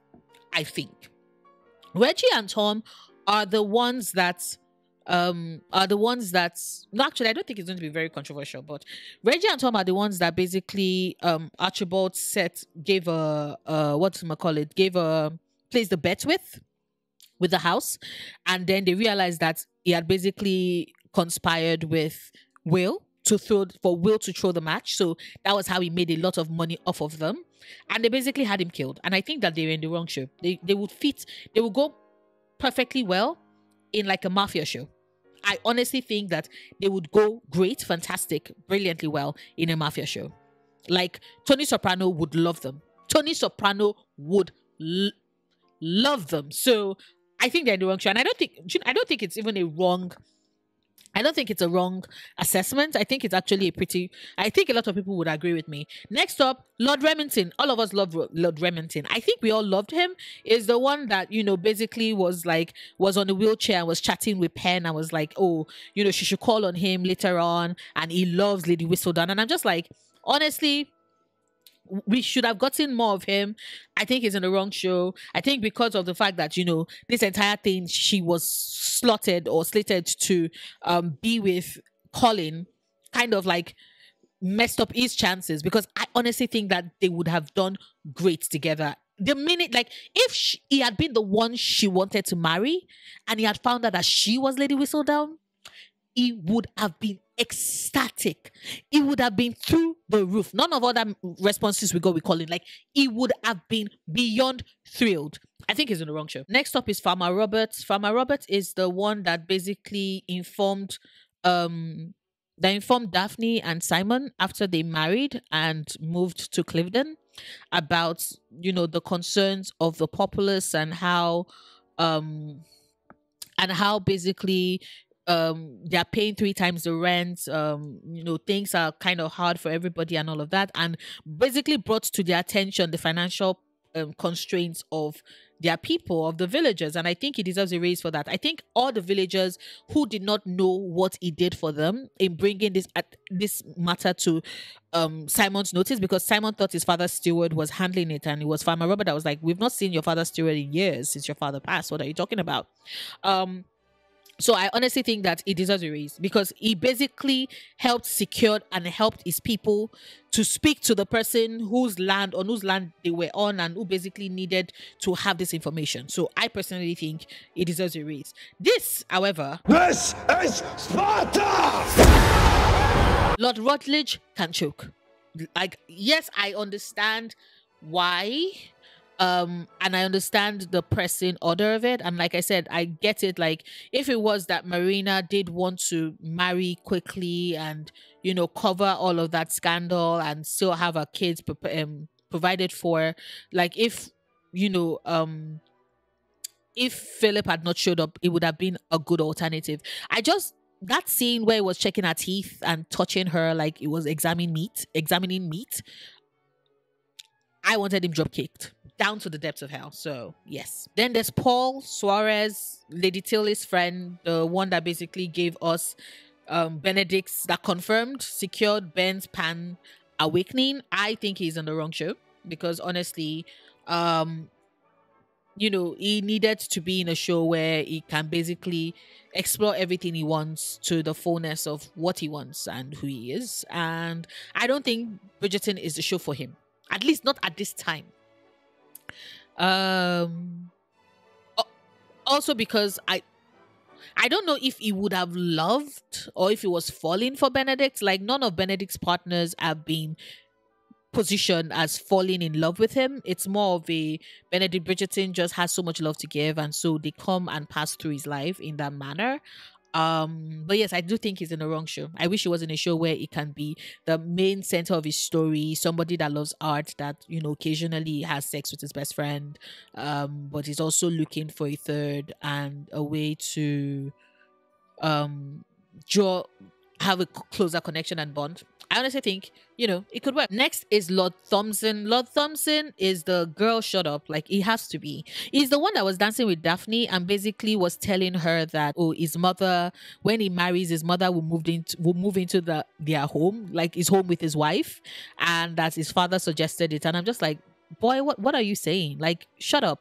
I think. Reggie and Tom are the ones that um are the ones that no actually I don't think it's going to be very controversial, but Reggie and Tom are the ones that basically um Archibald set gave a uh what's gonna call it, gave a placed the bet with with the house, and then they realized that he had basically conspired with Will to throw for Will to throw the match. So that was how he made a lot of money off of them. And they basically had him killed. And I think that they were in the wrong show. They they would fit, they would go perfectly well in like a mafia show. I honestly think that they would go great, fantastic, brilliantly well in a mafia show. Like Tony Soprano would love them. Tony Soprano would l- love them. So I think they're in the wrong show. And I don't think I don't think it's even a wrong I don't think it's a wrong assessment. I think it's actually a pretty. I think a lot of people would agree with me. Next up, Lord Remington. All of us love Lord Remington. I think we all loved him. Is the one that you know basically was like was on the wheelchair and was chatting with Penn. I was like, oh, you know, she should call on him later on, and he loves Lady Whistledown. And I'm just like, honestly, we should have gotten more of him. I think he's in the wrong show. I think because of the fact that, you know, this entire thing, she was slotted or slated to um, be with Colin, kind of like messed up his chances because I honestly think that they would have done great together. The minute, like, if she, he had been the one she wanted to marry and he had found out that she was Lady Whistledown, he would have been ecstatic. He would have been through the roof. None of other responses we got, we call it. Like, he would have been beyond thrilled. I think he's in the wrong show. Next up is Farmer Roberts. Farmer Roberts is the one that basically informed um that informed Daphne and Simon after they married and moved to Clyvedon about you know the concerns of the populace and how um and how basically um they're paying three times the rent um you know things are kind of hard for everybody and all of that and basically brought to their attention the financial um, constraints of their people of the villagers and i think he deserves a raise for that. I think all the villagers who did not know what he did for them in bringing this at this matter to um simon's notice because simon thought his father's steward was handling it and it was farmer robert that was like we've not seen your father's steward in years since your father passed. What are you talking about? Um so I honestly think that he deserves a raise because he basically helped secure and helped his people to speak to the person whose land on whose land they were on and who basically needed to have this information. So I personally think he deserves a raise. This, however, This is Sparta! Lord Rutledge can choke. Like, yes, I understand why um and i understand the pressing order of it. And like i said i get it like if it was that marina did want to marry quickly and you know cover all of that scandal and still have her kids um, provided for like if you know um if philip had not showed up it would have been a good alternative. I just that scene where he was checking her teeth and touching her like it was examining meat examining meat i wanted him drop kicked down to the depths of hell. So yes. Then there's Paul Suarez, Lady Tilley's friend, the one that basically gave us um Benedict's that confirmed, secured Ben's pan awakening. I think he's on the wrong show because honestly, um, you know, he needed to be in a show where he can basically explore everything he wants to the fullness of what he wants and who he is. And I don't think Bridgerton is the show for him. At least not at this time. Um also because I I don't know if he would have loved or if he was falling for Benedict. Like none of Benedict's partners have been positioned as falling in love with him. It's more of a Benedict Bridgerton just has so much love to give, and so they come and pass through his life in that manner. Um, but yes, I do think he's in the wrong show. I wish he was in a show where he can be the main center of his story, somebody that loves art, that you know occasionally has sex with his best friend, um, but he's also looking for a third and a way to um draw have a closer connection and bond. I honestly think, you know, it could work. Next is Lord Thompson. Lord Thompson is the girl shut up. Like he has to be. He's the one that was dancing with Daphne and basically was telling her that, oh, his mother, when he marries, his mother will move into will move into the their home, like his home with his wife, and that his father suggested it. And I'm just like, boy, what what are you saying? Like, shut up.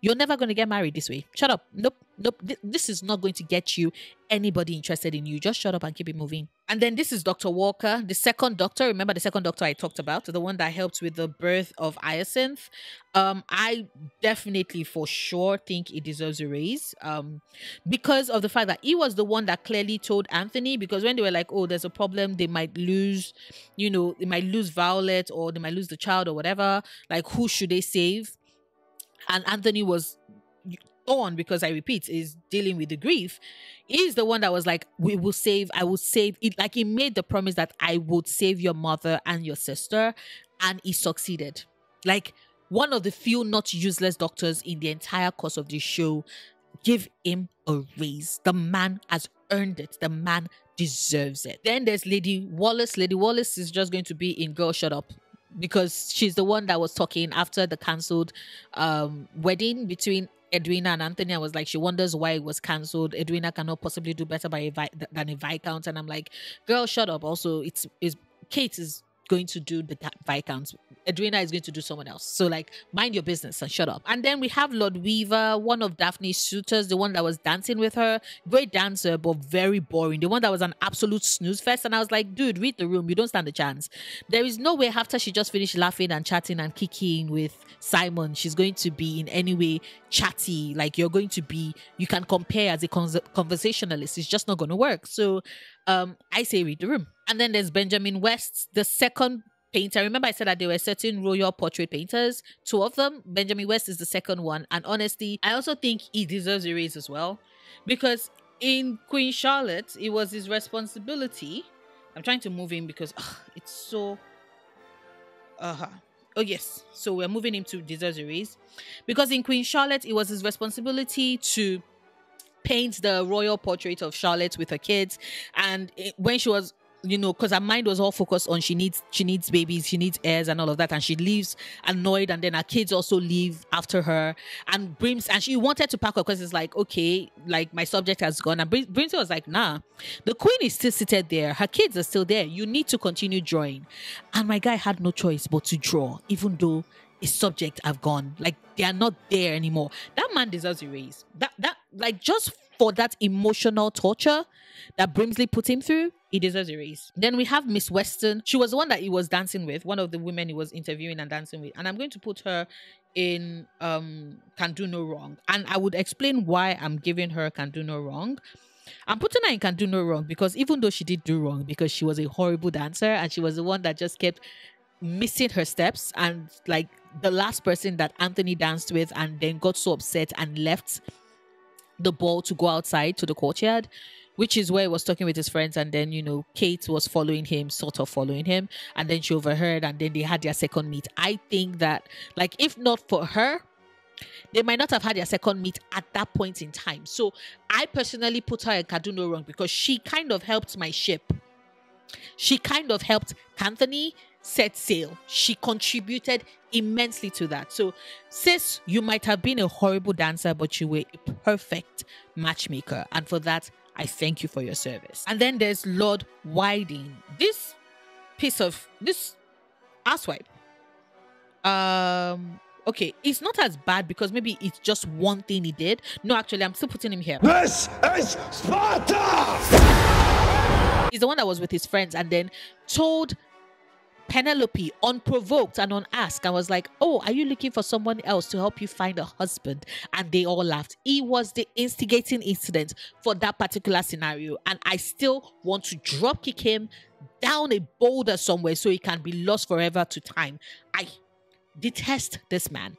You're never going to get married this way. Shut up. Nope. Nope. This is not going to get you anybody interested in you. Just shut up and keep it moving. And then this is Dr. Walker, the second doctor. Remember the second doctor I talked about, the one that helped with the birth of Hyacinth. Um, I definitely for sure think he deserves a raise. Um, because of the fact that he was the one that clearly told Anthony, because when they were like, oh, there's a problem, they might lose, you know, they might lose Violet or they might lose the child or whatever. Like, who should they save? And Anthony was on because I repeat is dealing with the grief. He's the one that was like, "We will save. I will save." It like he made the promise that I would save your mother and your sister, and he succeeded. Like one of the few not useless doctors in the entire course of the show. Give him a raise. The man has earned it. The man deserves it. Then there's Lady Wallace. Lady Wallace is just going to be in Girl Shut Up because she's the one that was talking after the cancelled um, wedding between Edwina and Anthony. I was like, she wonders why it was cancelled. Edwina cannot possibly do better by a vi- than a viscount, and I'm like, girl, shut up. Also, it's is Kate is going to do the viscounts. Edwina is going to do someone else. So like, mind your business and shut up. And then we have Lord Weaver, one of Daphne's suitors, the one that was dancing with her. Great dancer, but very boring. The one that was an absolute snooze fest. And I was like, dude, read the room. You don't stand a chance. There is no way after she just finished laughing and chatting and kicking with Simon, she's going to be in any way chatty. Like you're going to be, you can compare as a conversationalist. It's just not going to work. So Um, I say read the room. And then there's Benjamin West, the second painter. Remember, I said that there were certain royal portrait painters, two of them. Benjamin West is the second one. And honestly, I also think he deserves a raise as well. Because in Queen Charlotte, it was his responsibility. I'm trying to move him because ugh, it's so. Uh huh. Oh yes, so we're moving him to deserves a raise, because in Queen Charlotte, it was his responsibility to paint the royal portrait of Charlotte with her kids, and it, when she was you know, because her mind was all focused on she needs she needs babies, she needs heirs and all of that, and she leaves annoyed, and then her kids also leave after her. And Brims and she wanted to pack up because it's like, okay, like my subject has gone. And Brimsley was like, nah, the queen is still seated there, her kids are still there. You need to continue drawing. And my guy had no choice but to draw, even though his subject have gone. Like they are not there anymore. That man deserves a raise. That that like just for that emotional torture that Brimsley put him through, he deserves a raise. Then we have Miss Weston. She was the one that he was dancing with, one of the women he was interviewing and dancing with. And I'm going to put her in um Can Do No Wrong. And I would explain why I'm giving her Can Do No Wrong. I'm putting her in Can Do No Wrong because even though she did do wrong, because she was a horrible dancer and she was the one that just kept missing her steps and like the last person that Anthony danced with and then got so upset and left the ball to go outside to the courtyard which is where he was talking with his friends. And then you know kate was following him sort of following him. And then she overheard and then they had their second meet. I think that like if not for her they might not have had their second meet at that point in time. So i personally put her in Do No Wrong because she kind of helped my ship. She kind of helped Anthony set sail. She contributed immensely to that. So, sis, you might have been a horrible dancer, but you were a perfect matchmaker. And for that, I thank you for your service. And then there's Lord Whiting. This piece of this asswipe. Um okay, it's not as bad because maybe it's just one thing he did. No, actually, I'm still putting him here. This is Sparta! He's the one that was with his friends and then told Penelope, unprovoked and unasked, I was like, Oh, are you looking for someone else to help you find a husband? And they all laughed. He was the instigating incident for that particular scenario. And I still want to drop kick him down a boulder somewhere so he can be lost forever to time. I detest this man.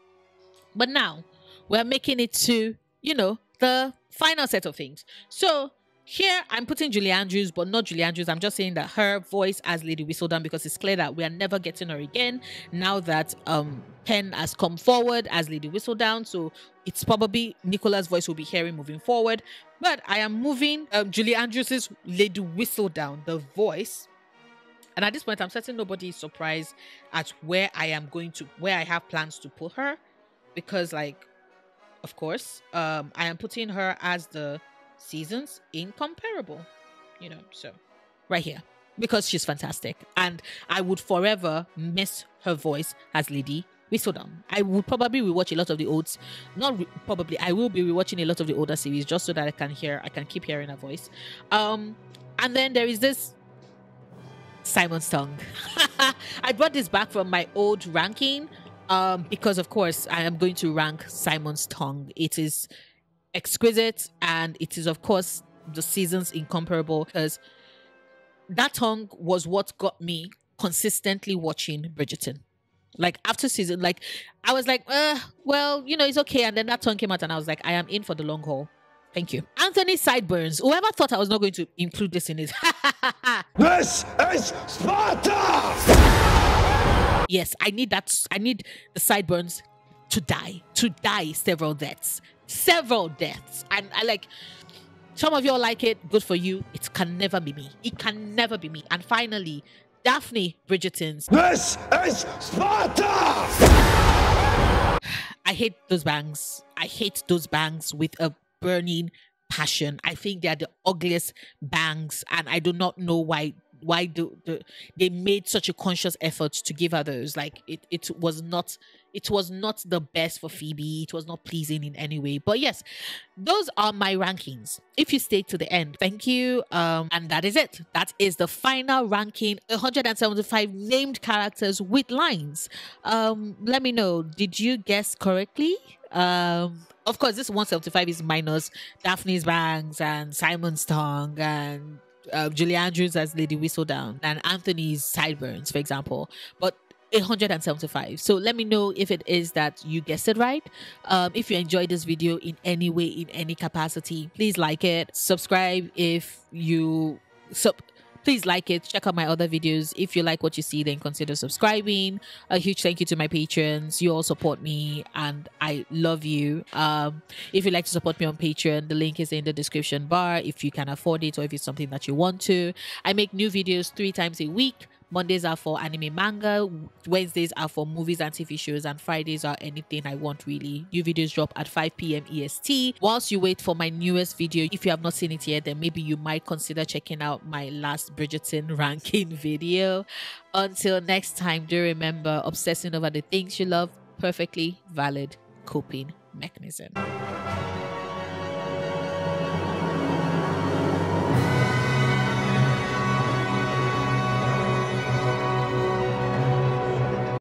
But now we're making it to, you know, the final set of things. So here, I'm putting Julie Andrews, but not Julie Andrews. I'm just saying that her voice as Lady Whistledown because it's clear that we are never getting her again now that um Penn has come forward as Lady Whistledown. So it's probably Nicola's voice will be hearing moving forward. But I am moving um, Julie Andrews's Lady Whistledown, the voice. And at this point, I'm certain nobody is surprised at where I am going to, where I have plans to put her, because like, of course, um, I am putting her as the seasons incomparable. You know, so right here because she's fantastic, and I would forever miss her voice as Lady Whistledown. I would probably rewatch a lot of the old, not re- probably. I will be rewatching a lot of the older series just so that I can hear, I can keep hearing her voice. Um, and then there is this Simon's tongue. I brought this back from my old ranking um, because, of course, I am going to rank Simon's tongue. It is exquisite and it is of course the seasons incomparable because that tongue was what got me consistently watching Bridgerton. Like after season, like I was like, uh, well, you know, it's okay. And then that tongue came out, and I was like, I am in for the long haul. Thank you. Anthony Sideburns. Whoever thought I was not going to include this in it? this is Sparta! Yes, I need that. I need the sideburns to die, to die several deaths several deaths. And I like some of y'all like it, good for you. It can never be me. It can never be me. And finally, Daphne Bridgerton's. This is Sparta! I hate those bangs. I hate those bangs with a burning passion. I think they are the ugliest bangs, and I do not know why why do the, they made such a conscious effort to give her those like it, it was not it was not the best for phoebe it was not pleasing in any way. But yes those are my rankings. If you stay to the end thank you um and that is it. That is the final ranking 175 named characters with lines. Um let me know did you guess correctly? Um of course this 175 is minus daphne's bangs and simon's tongue and uh, Julie Andrews as Lady Whistledown and Anthony's sideburns, for example. But 175 so let me know if it is that you guessed it right um, if you enjoyed this video in any way in any capacity please like it subscribe if you sub please like it. Check out my other videos. If you like what you see then consider subscribing. A huge thank you to my patrons. You all support me and i love you. Um, if you'd like to support me on patreon the link is in the description bar. If you can afford it or if it's something that you want to. I make new videos three times a week Mondays are for anime manga, Wednesdays are for movies and TV shows, and Fridays are anything I want really. New videos drop at 5 p.m. EST. Whilst you wait for my newest video, if you have not seen it yet, then maybe you might consider checking out my last Bridgerton ranking video. Until next time, do remember obsessing over the things you love, perfectly valid coping mechanism.